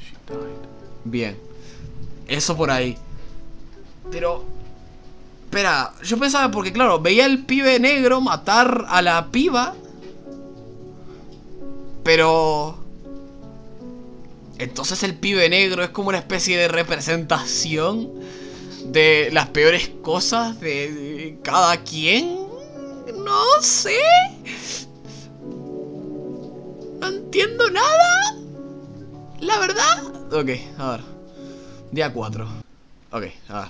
She died. Bien. Eso por ahí. Pero. Espera, yo pensaba porque, claro, veía al pibe negro matar a la piba. Pero. Entonces el pibe negro es como una especie de representación de las peores cosas de, cada quien. No sé. No entiendo nada. La verdad. Ok, a ver. Día 4. Ok, a ver.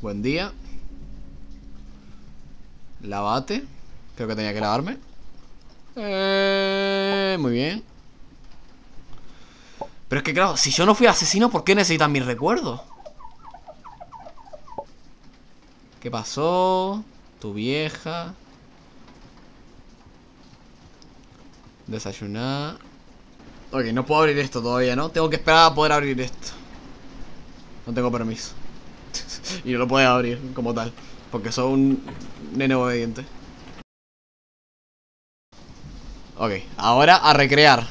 Buen día. Lavate. Creo que tenía que lavarme. Eh, muy bien. Pero es que claro, si yo no fui asesino, ¿por qué necesitan mis recuerdos? ¿Qué pasó? Tu vieja. Desayunar. Ok, no puedo abrir esto todavía, ¿no? Tengo que esperar a poder abrir esto. No tengo permiso. y no lo puedo abrir como tal. Porque soy un nene obediente. Ok, ahora a recrear.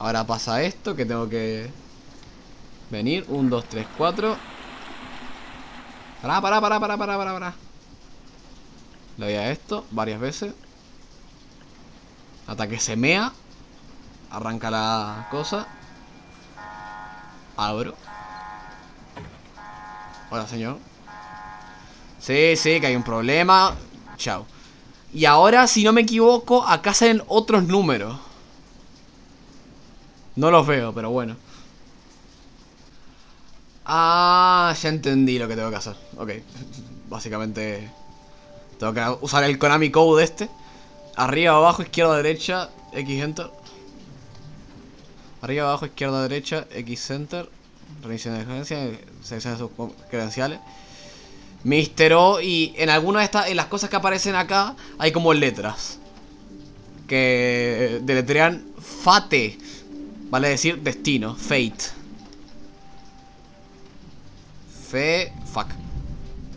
Ahora pasa esto, que tengo que venir. 1, 2, 3, 4. Pará, pará, pará, pará, pará, pará, pará. Le doy a esto varias veces. Hasta que. Arranca la cosa. Abro. Hola, señor. Sí, sí, que hay un problema. Chao. Y ahora, si no me equivoco, acá salen otros números. No los veo, pero bueno. Ah, ya entendí lo que tengo que hacer. Ok. Básicamente... Tengo que usar el Konami Code este. Arriba, abajo, izquierda, derecha, X Enter. Arriba, abajo, izquierda, derecha, X Enter. Revisión de credenciales, selecciona sus credenciales. Mister O y en algunas de estas, en las cosas que aparecen acá, hay como letras. Que deletrean Fate. Vale decir destino, fate. Fe... Fuck.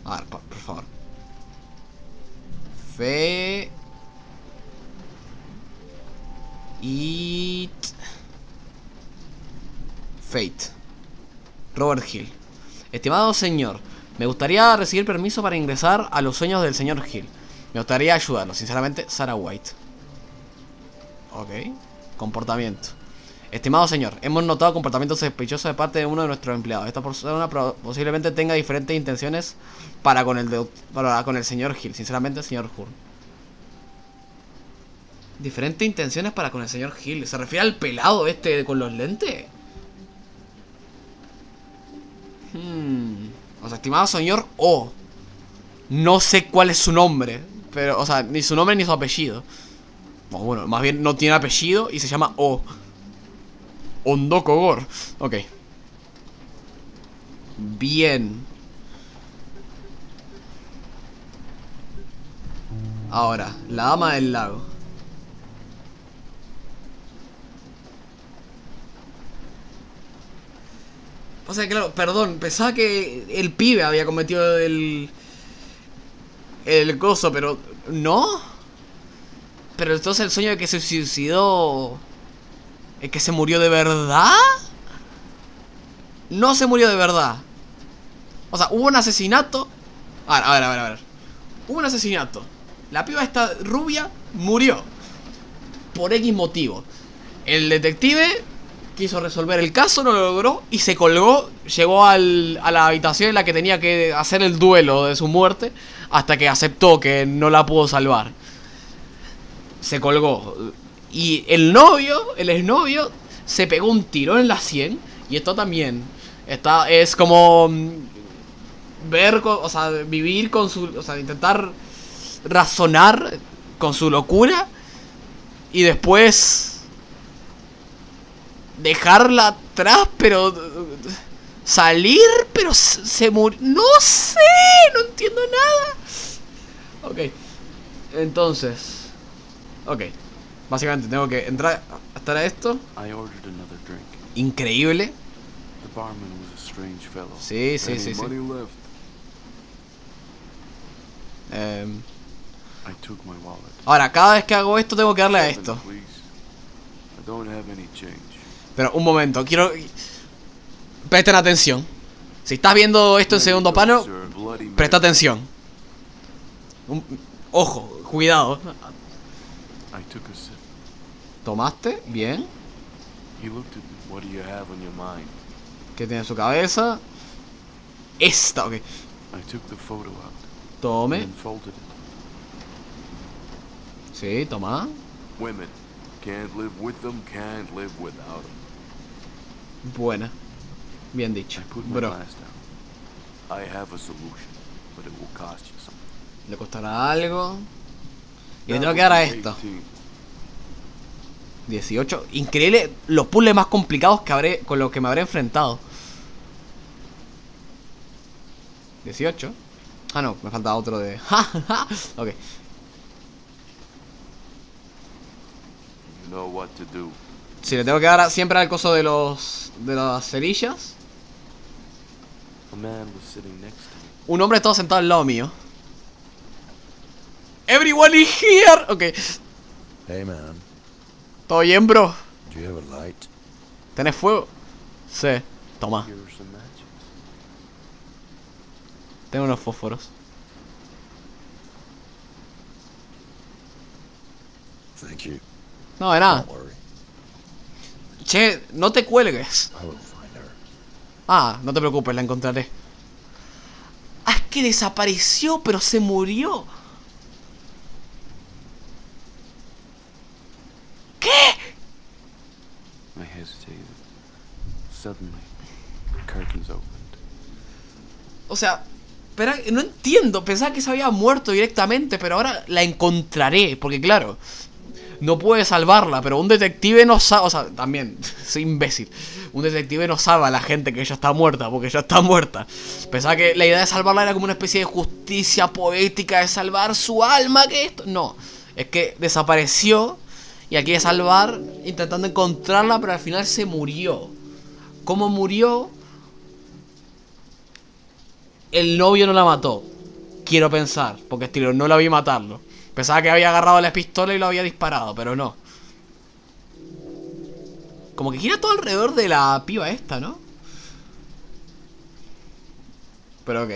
A ver, por, por favor. Fe... It... Fate. Robert Hill. Estimado señor, me gustaría recibir permiso para ingresar a los sueños del señor Hill. Me gustaría ayudarlo, sinceramente, Sarah White. Ok. Comportamiento. Estimado señor, hemos notado comportamientos sospechosos de parte de uno de nuestros empleados. Esta persona posiblemente tenga diferentes intenciones para con el, para con el señor Hill. Sinceramente, señor Hurn. Diferentes intenciones para con el señor Hill. ¿Se refiere al pelado este con los lentes? Hmm. O sea, estimado señor O. No sé cuál es su nombre. Pero, o sea, ni su nombre ni su apellido. O bueno, más bien no tiene apellido y se llama O. Hondo Kogor. Ok. Bien. Ahora, la dama del lago. O sea, claro, perdón, pensaba que el pibe había cometido el. El coso, pero. ¿No? Pero entonces el sueño de que se suicidó. ¿Es que se murió de verdad? No se murió de verdad. O sea, hubo un asesinato. A ver, a ver, a ver, a ver. Hubo un asesinato. La piba esta rubia murió. Por X motivo. El detective quiso resolver el caso, no lo logró y se colgó. Llegó al- a la habitación en la que tenía que hacer el duelo de su muerte. Hasta que aceptó que no la pudo salvar. Se colgó. Y el novio, el exnovio, se pegó un tirón en la 100. Y esto también. Está, es como. mm, Ver, o sea, vivir con su. O sea, intentar razonar con su locura. Y después. Dejarla atrás, pero. Salir, pero se murió. No sé, no entiendo nada. Ok. Entonces. Ok. Básicamente tengo que entrar hasta a esto. I ordered another drink. Increíble. The barman was a strange fellow. Sí, sí, sí, sí. Em, I took my wallet. ahora, cada vez que hago esto tengo que darle a esto. Pero un momento, quiero... Presten atención. Si estás viendo esto en segundo plano, presta atención. Ojo, cuidado. ¿Tomaste? Bien. ¿Qué tiene en su cabeza? Esta, ok. Tome. Sí, toma. Women. Can't live with them, can't live without them. Buena. Bien dicho. Bro, le costará algo. Y le tengo que dar a esto. 18. 18. Increíble los puzzles más complicados que habré con los que me habré enfrentado. 18. Ah, no, me falta otro de. ok. You know what to do. Si le tengo que dar a- siempre al coso de los. de las cerillas. A man was sitting next to me. Un hombre estaba sentado al lado mío. Everyone is here. Ok. Hey man, ¿Todo bien, bro? do you have a light? ¿Tenés fuego? Sí. Toma. Tengo unos fósforos. Thank you. No, de nada. Che, no te cuelgues. Ah, no te preocupes, la encontraré. Ah, es que desapareció, pero se murió. ¿Qué? I hesitated. Suddenly, the curtains opened. O sea, espera, no entiendo. Pensaba que se había muerto directamente, pero ahora la encontraré. Porque claro, no puede salvarla, pero un detective no sabe... O sea, también, soy imbécil. Un detective no salva a la gente que ya está muerta, porque ya está muerta. Pensaba que la idea de salvarla era como una especie de justicia poética de salvar su alma, que esto... No, es que desapareció y aquí de salvar intentando encontrarla, pero al final se murió. ¿Cómo murió? el novio no la mató. Quiero pensar, porque estilo, no la vi matarlo. Pensaba que había agarrado la pistola y lo había disparado, pero no. Como que gira todo alrededor de la piba esta, ¿no? Pero ok.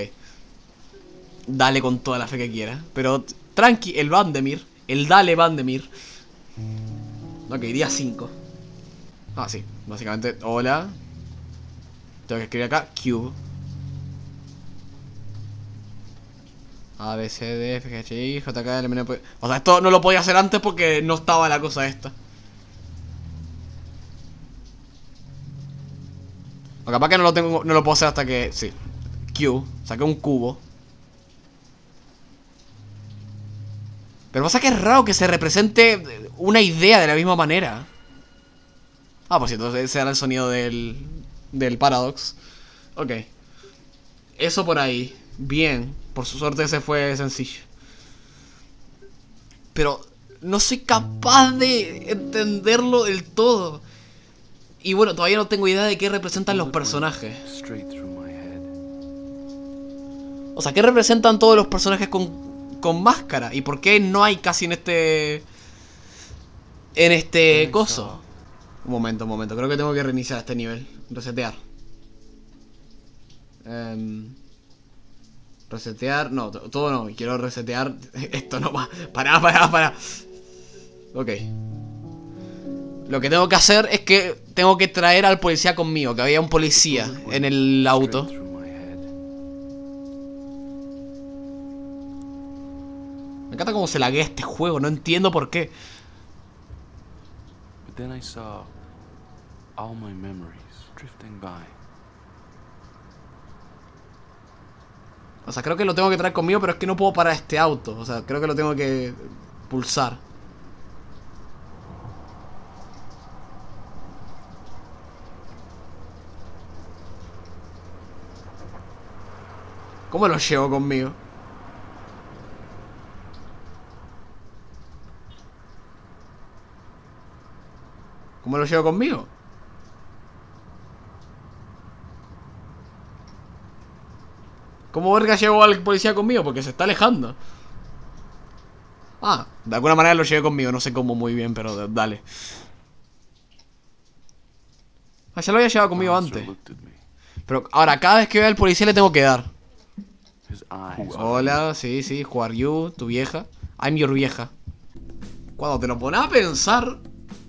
Dale con toda la fe que quiera. Pero tranqui, el Vandemir. El Dale Vandemir. Ok, día 5. Ah, sí. Básicamente, hola. Tengo que escribir acá, Cube. A, B, C, D, F, G, H, I, J, K, L, M, N, P. O sea, esto no lo podía hacer antes porque no estaba la cosa esta. O capaz que no lo tengo, no lo puedo hacer hasta que. Sí. Q. Saqué un cubo. Pero pasa que es raro que se represente una idea de la misma manera. Ah, por cierto, ese era el sonido del, del Paradox. Ok. Eso por ahí. Bien. Por su suerte ese fue sencillo. Pero no soy capaz de entenderlo del todo. Y bueno, todavía no tengo idea de qué representan los personajes. O sea, ¿qué representan todos los personajes con, con máscara? ¿Y por qué no hay casi en este... En este coso? Un momento, un momento. Creo que tengo que reiniciar este nivel. Resetear. Em, resetear. No, to- todo no. Quiero resetear esto nomás. Pará, pará, pará. Ok. Lo que tengo que hacer es que tengo que traer al policía conmigo. Que había un policía en el auto. Me encanta cómo se laguea este juego. No entiendo por qué. But then I saw all my memories drifting by. O sea, creo que lo tengo que traer conmigo, pero es que no puedo parar este auto. O sea, creo que lo tengo que pulsar. ¿Cómo lo llevo conmigo? ¿Cómo lo llevo conmigo? ¿Cómo verga llevo al policía conmigo? Porque se está alejando. Ah, de alguna manera lo llevé conmigo, no sé cómo muy bien, pero dale. Ah, ya lo había llevado conmigo antes. Pero ahora, cada vez que vea al policía le tengo que dar. Hola, sí, sí, who are you, tu vieja. I'm your vieja. Cuando te lo pones a pensar,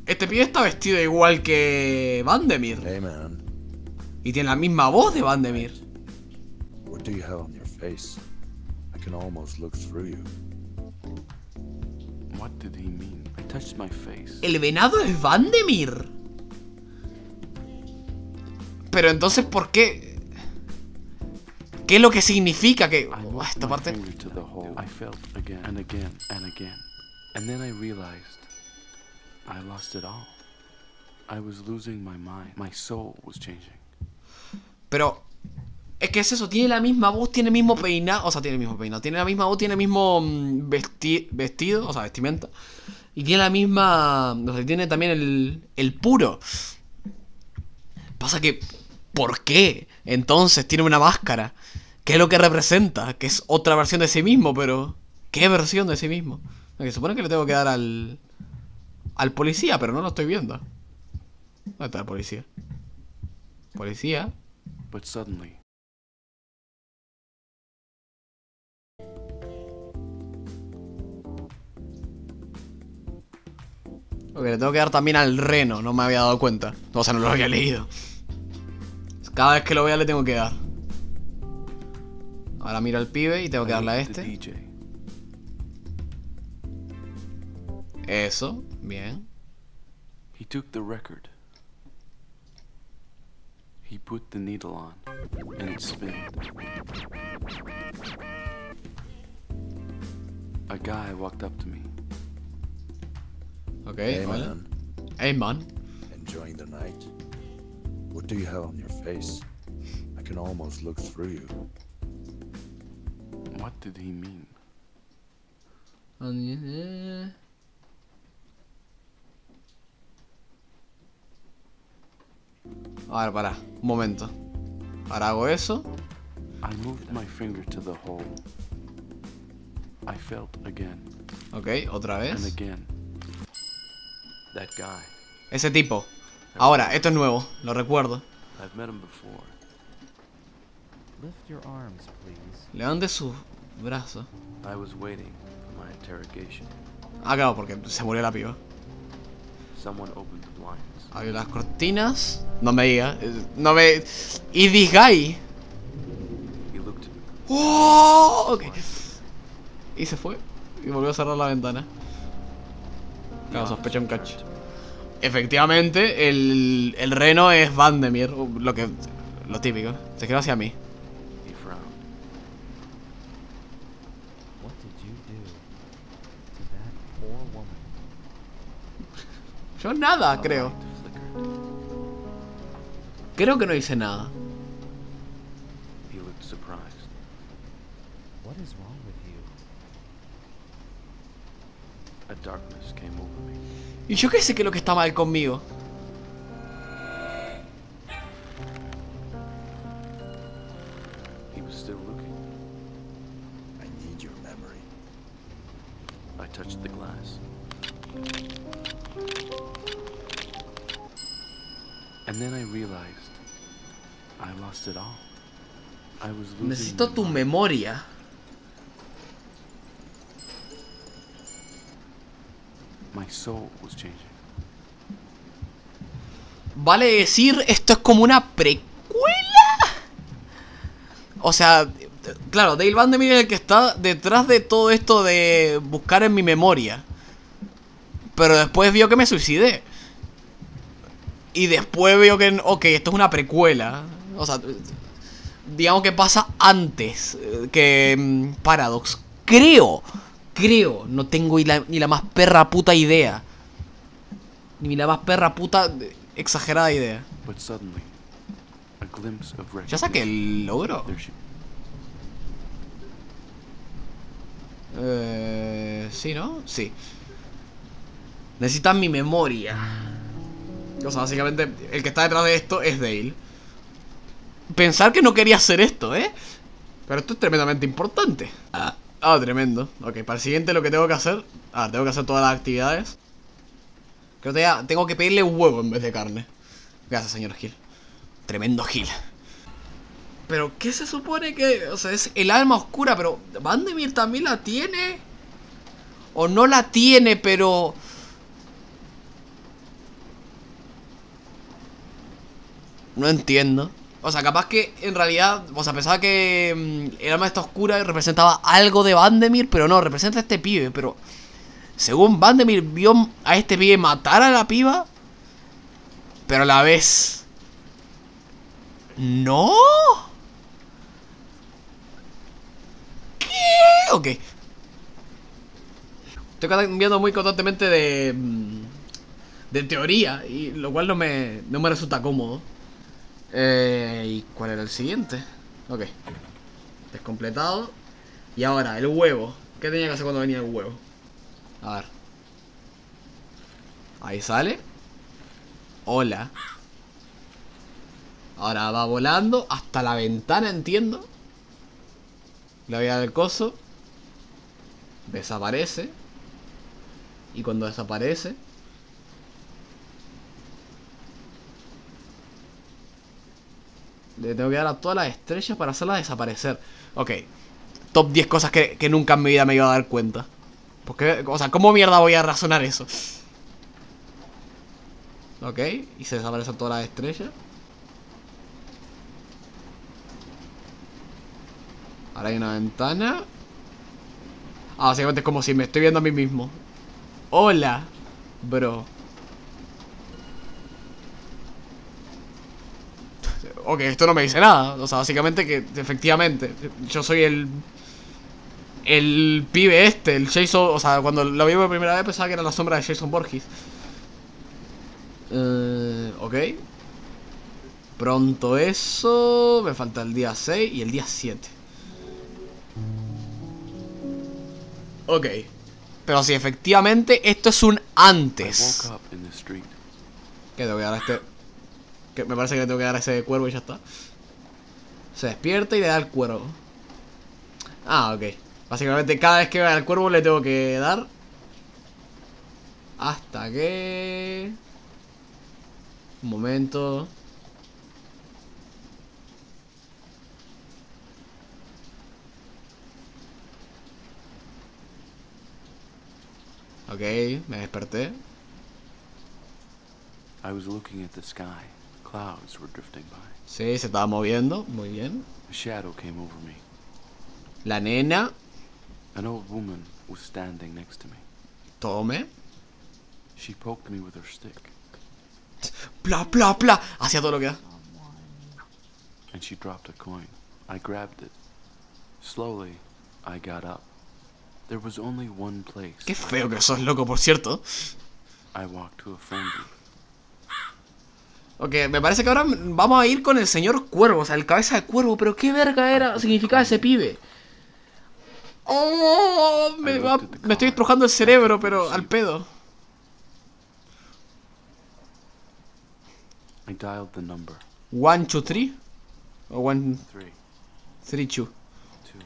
este pibe está vestido igual que Vandemir. Y tiene la misma voz de Vandemir. What do you have on your face? I can almost look through you. What did he mean? I touched my face. ¿El venado es Vandemir? Pero entonces, ¿por qué? ¿Qué es lo que significa que... I moved esta parte... I felt again and again and again. And then I realized I lost it all. I was losing my mind. My soul was changing. Pero... Es que es eso, tiene la misma voz, tiene el mismo peinado, o sea, tiene el mismo peinado, tiene la misma voz, tiene el mismo mm, vesti- vestido, o sea, vestimenta. Y tiene la misma... O tiene también el, el puro. Pasa que... ¿Por qué? Entonces tiene una máscara. ¿Qué es lo que representa? Que es otra versión de sí mismo, pero... ¿Qué versión de sí mismo? Que supone que le tengo que dar al... Al policía, pero no lo estoy viendo. ¿Dónde está el policía? Policía. But suddenly, Ok, le tengo que dar también al reno, no me había dado cuenta. O sea, no lo había leído. Cada vez que lo vea le tengo que dar. Ahora miro al pibe y tengo que darle a este. Eso, bien. He took the record. He put the needle on, and it spun. A guy walked up to me. Ok, Hey, hola. man. Hey, man. Enjoying the night? What do you have on your face? I can almost look through you. What did he mean? A ver, pará, un momento. Ahora hago eso. I moved my finger to the hole. I felt again Ok, otra and vez. again. That guy. Ese tipo. Ahora, esto es nuevo, lo recuerdo. I've met him before. Lift your arms, please. Levante sus brazos. I was waiting for my interrogation. Ah, claro, porque se murió la piba. Someone opened the blinds. Abrió las cortinas. No me diga. eh, No me. ¿Y this guy? ¡Oh! Ok. Y se fue. Y volvió a cerrar la ventana. Claro, sospeché un cacho. Efectivamente, el, el reno es Vandemir. Lo que. Lo típico. Se giró hacia mí. Yo nada, creo. Creo que no hice nada. Y yo qué sé que es lo que está mal conmigo. He was still Vale decir, esto es como una precuela. O sea, claro, Dale Vandermeer es el que está detrás de todo esto de buscar en mi memoria. Pero después vio que me suicidé. Y después vio que, ok, esto es una precuela. O sea, digamos que pasa antes eh, que mm, Paradox. Creo, creo, no tengo ni la, ni la más perra puta idea. Ni la más perra puta exagerada idea. But suddenly, a glimpse of Ya saqué el logro. There she- Eh, sí, ¿no? Sí. Necesitan mi memoria. O sea, básicamente, el que está detrás de esto es Dale. Pensar que no quería hacer esto, ¿eh? Pero esto es tremendamente importante. Ah, ah, tremendo. Ok, para el siguiente lo que tengo que hacer... Ah, tengo que hacer todas las actividades. Creo que ya tengo que pedirle huevo en vez de carne. Gracias, señor Gil. Tremendo Gil. Pero, ¿qué se supone que...? O sea, es el alma oscura, pero... ¿Vandemir también la tiene? ¿O no la tiene, pero... No entiendo. O sea, capaz que en realidad... O sea, pensaba que mm, el alma está oscura representaba algo de Vandemir, pero no, representa a este pibe, pero... Según Vandemir vio a este pibe matar a la piba... Pero a la vez... ¿No? ¿Qué? Ok. Estoy cambiando muy constantemente de. mm, de teoría, y lo cual no me, no me resulta cómodo. Eh, ¿Y cuál era el siguiente? Ok. Descompletado. Y ahora, el huevo. ¿Qué tenía que hacer cuando venía el huevo? A ver. Ahí sale. Hola. Ahora va volando hasta la ventana, entiendo. Le voy a dar el coso. Desaparece. Y cuando desaparece... Le tengo que dar a todas las estrellas para hacerlas desaparecer. Ok. Top 10 cosas que, que nunca en mi vida me iba a dar cuenta. Porque, o sea, ¿cómo mierda voy a razonar eso? Ok, y se desaparecen todas las estrellas. Ahora hay una ventana. Ah, básicamente es como si me estoy viendo a mí mismo. Hola, bro. Ok, esto no me dice nada. O sea, básicamente que efectivamente yo soy el. El pibe este, el Jason. O sea, cuando lo vi por primera vez pensaba que era la sombra de Jason Borges. Eh, ok. Pronto eso. Me falta el día 6 y el día 7. Ok. Pero sí, efectivamente, esto es un antes. Que tengo que dar a este. Que me parece que le tengo que dar a ese cuervo y ya está. Se despierta y le da al cuervo. Ah, ok. Básicamente cada vez que vea al cuervo le tengo que dar. Hasta que... Un momento. Ok, me desperté. I was looking at the sky. Clouds were drifting by. Sí, se estaba moviendo. Muy bien. A shadow came over me. La nena. An old woman was standing next to me. Tome. She poked me with her stick, Pla, pla, pla. Hacía todo lo que da. and she dropped a coin. I grabbed it. Slowly, I got up. There was only one place. Qué feo que sos, loco, por cierto. I walked to a phone booth. Ok, me parece que ahora vamos a ir con el señor cuervo, o sea, el cabeza de cuervo. Pero qué verga era, significaba ese pibe. Oh, me, va- me estoy estrujando el cerebro, pero al pedo. I dialed the number. One, two, three. O one, Three, three, two. two.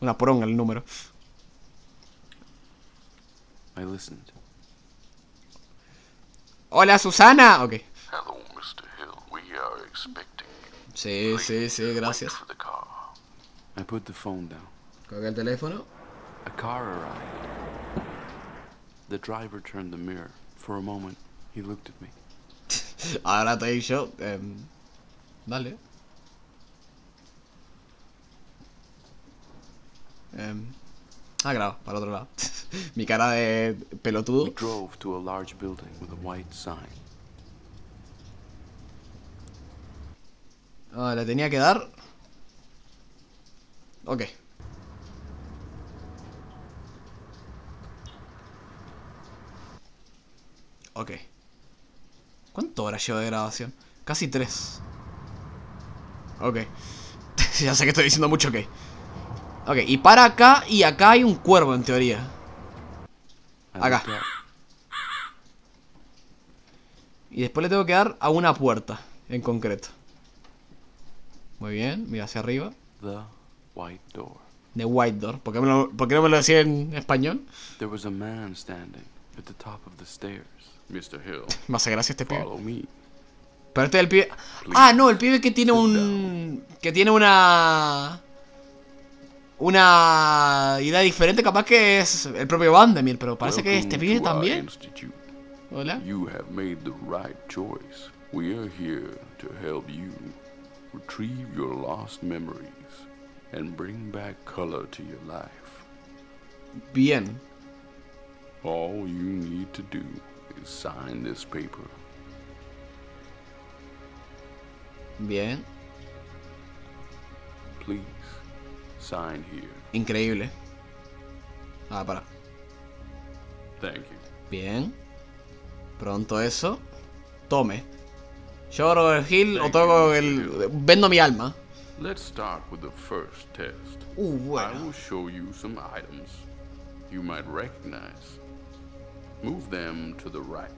Una poronga el número. I listened. Hola, Susana. Ok. Hello, Mr. Hill. We are expecting Sí, sí, sí, gracias. for the car. I put the phone down. El teléfono. A car arrived. The driver turned the mirror. For a moment, he looked at me. Ahora te he dicho. em, dale. Em, ah, claro, para el otro lado. Mi cara de We pelotudo. drove to a large building with a white sign. Ah, le tenía que dar. Ok. Ok. ¿Cuánto hora llevo de grabación? Casi tres. Ok. ya sé que estoy diciendo mucho ok. Ok, y para acá y acá hay un cuervo en teoría. Acá. Y después le tengo que dar a una puerta en concreto. Muy bien, mira hacia arriba. The white door. The White Door. ¿Por qué, me lo- por qué no me lo decía en español? There was a man standing at the top of the stairs. Mr. Hill, Me hace gracia este pibe. Pero este es el pibe. Ah, no, el pibe que tiene un. Que tiene una. Una idea diferente, capaz que es el propio Vandemir, pero parece que este pibe también. Hola. You have made the right choice. We are here to help you retrieve your lost memories and bring back color to your life. Bien. All you need to do sign this paper. Bien. Please sign here. Increíble. Ah, para. Thank you. Bien. Pronto eso. Tome. Yo, Robert Hill, otorgo el. Vendo mi alma. Let's start with the first test. Uh, I bueno. will show you some items you might recognize. Move them to the right.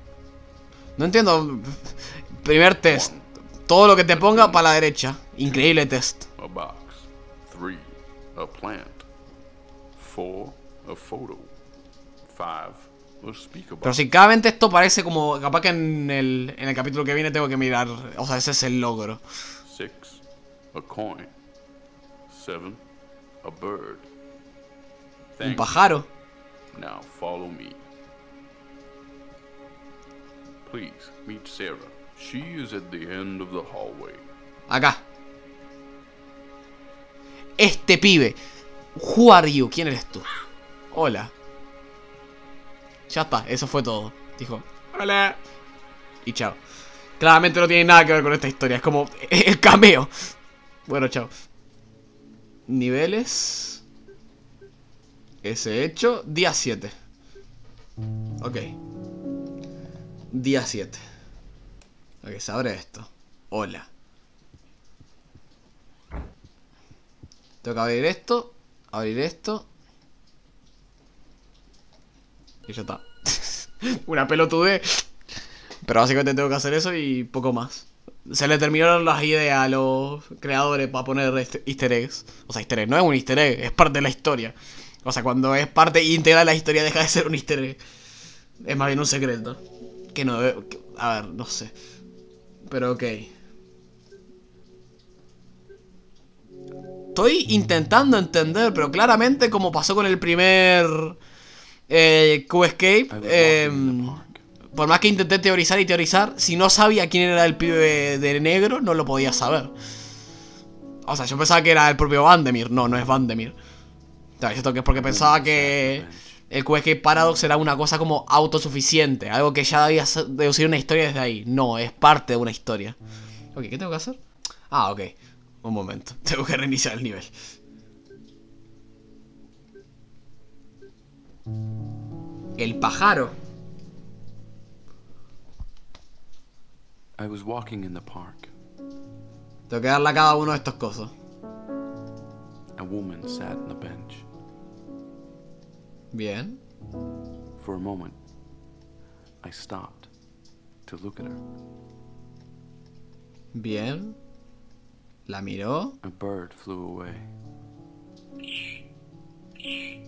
No entiendo. Primer test. Todo lo que te ponga para la derecha. Increíble test. A box. Three, a plant. Four, a photo. Five, a speaker Pero si cada vez esto parece como. Capaz que en el, en el capítulo que viene tengo que mirar. O sea, ese es el logro. Six, a coin. Seven, a bird. Un Thank pájaro. Now follow me. Please meet Sarah. She is at the end of the hallway. Acá. Este pibe. Who are you? ¿Quién eres tú? Hola. Ya está, eso fue todo. Dijo, hola. Y chao. Claramente no tiene nada que ver con esta historia. Es como el cameo. Bueno, chao. Niveles. Ese hecho. Día 7. Ok. Día 7. Ok, se abre esto. Hola. Tengo que abrir esto. Abrir esto. Y ya está. Una pelotude. Pero básicamente tengo que hacer eso y poco más. se le terminaron las ideas a los creadores para poner este- easter eggs. O sea, easter egg no es un easter egg, es parte de la historia. O sea, cuando es parte íntegra de la historia deja de ser un easter egg. Es más bien un secreto. Que no debe... que- a ver, no sé. Pero ok. Estoy intentando entender, pero claramente como pasó con el primer... Eh, Q-Escape. Em, por más que intenté teorizar y teorizar, si no sabía quién era el pibe de negro, no lo podía saber. O sea, yo pensaba que era el propio Vandemir. No, no es Vandemir. Esto que es porque pensaba que el QSK Paradox era una cosa como autosuficiente. Algo que ya debía ser- deducir una historia desde ahí. No, es parte de una historia. Ok, ¿qué tengo que hacer? Ah, ok. Un momento. Tengo que reiniciar el nivel. El pájaro. I was walking in the park. Tengo que darle a cada uno de estos cosas. A woman sat on the bench. Bien. For a moment, I stopped to look at her. Bien. La miró. A bird flew away.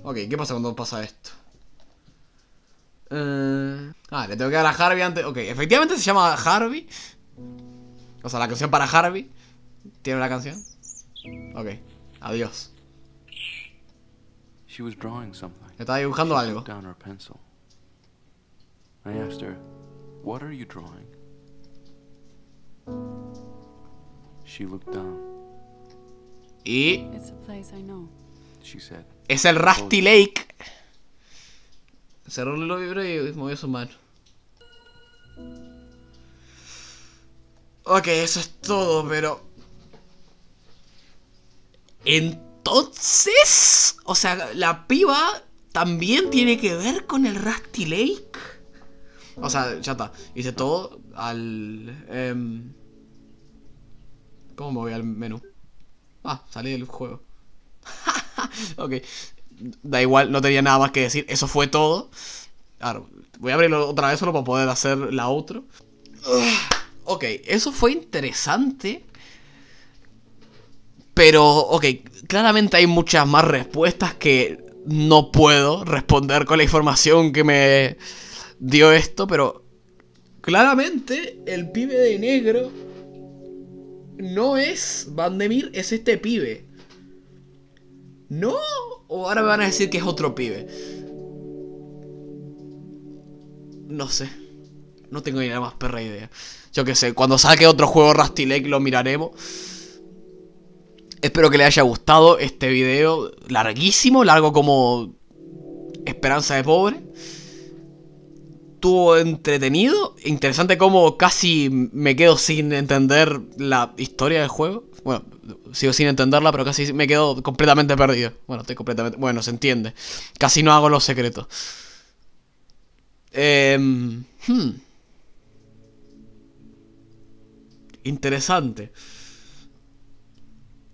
Ok, ¿qué pasa cuando pasa esto? Eh, ah, le tengo que dar a Harvey antes. Ok, efectivamente se llama Harvey. O sea, la canción para Harvey. ¿Tiene una canción? Ok, adiós. She was drawing something. Estaba dibujando She algo. put down her pencil. I asked her, "What are you drawing?" She looked down. Y It's a place I know. She said, es el Rusty Lake. Cerró el libro y movió su mano. Ok, eso es todo, pero... Entonces... O sea, la piba también tiene que ver con el Rusty Lake. O sea, ya está. Hice todo al... em, ¿Cómo me voy al menú? Ah, salí del juego. ok. Da igual, no tenía nada más que decir. Eso fue todo. Claro, voy a abrirlo otra vez solo para poder hacer la outro. Ugh. Ok, eso fue interesante. Pero, ok, claramente hay muchas más respuestas que no puedo responder con la información que me dio esto, pero claramente el pibe de negro no es Vandemir, es este pibe. ¿No? ¿O ahora me van a decir que es otro pibe? No sé. No tengo ni la más perra idea. Yo qué sé, cuando saque otro juego Rusty lo miraremos. Espero que les haya gustado este video larguísimo, largo como Esperanza de Pobre. Estuvo entretenido, interesante como casi me quedo sin entender la historia del juego. Bueno, sigo sin entenderla, pero casi me quedo completamente perdido. Bueno, estoy completamente... Bueno, se entiende. Casi no hago los secretos. Em, hmm. Interesante.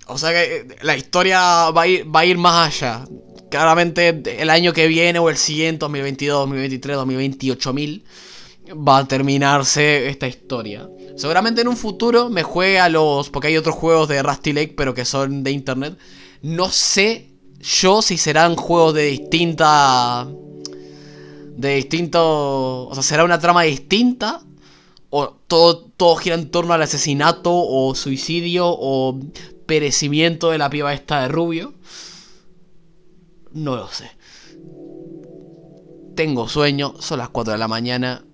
O sea que eh, la historia va a ir, va a ir más allá. Claramente el año que viene o el siguiente, 2022, 2023, 2028 mil, va a terminarse esta historia. Seguramente en un futuro me juegue a los... Porque hay otros juegos de Rusty Lake, pero que son de internet. No sé yo si serán juegos de distinta... De distinto... O sea, será una trama distinta. O todo, todo gira en torno al asesinato o suicidio o perecimiento de la piba esta de rubio. No lo sé. Tengo sueño, son las 4 de la mañana.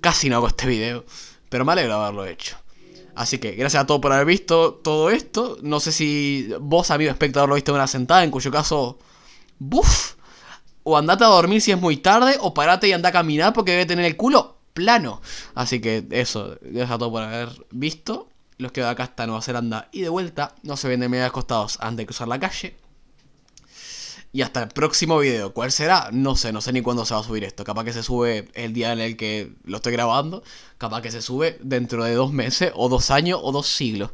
Casi no hago este video, pero me alegro de haberlo hecho. Así que gracias a todos por haber visto todo esto. No sé si vos, amigo espectador, lo viste en una sentada, en cuyo caso, ¡buf! O andate a dormir si es muy tarde, o parate y anda a caminar porque debe tener el culo plano. Así que eso, gracias a todos por haber visto. Los que acá hasta Nueva Zelanda y de vuelta. No se ven de media costados antes de cruzar la calle. Y hasta el próximo video. ¿Cuál será? No sé, no sé ni cuándo se va a subir esto. Capaz que se sube el día en el que lo estoy grabando. Capaz que se sube dentro de dos meses, o dos años, o dos siglos.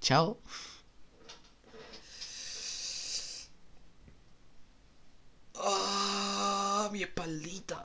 Chao. Ah, mi espaldita.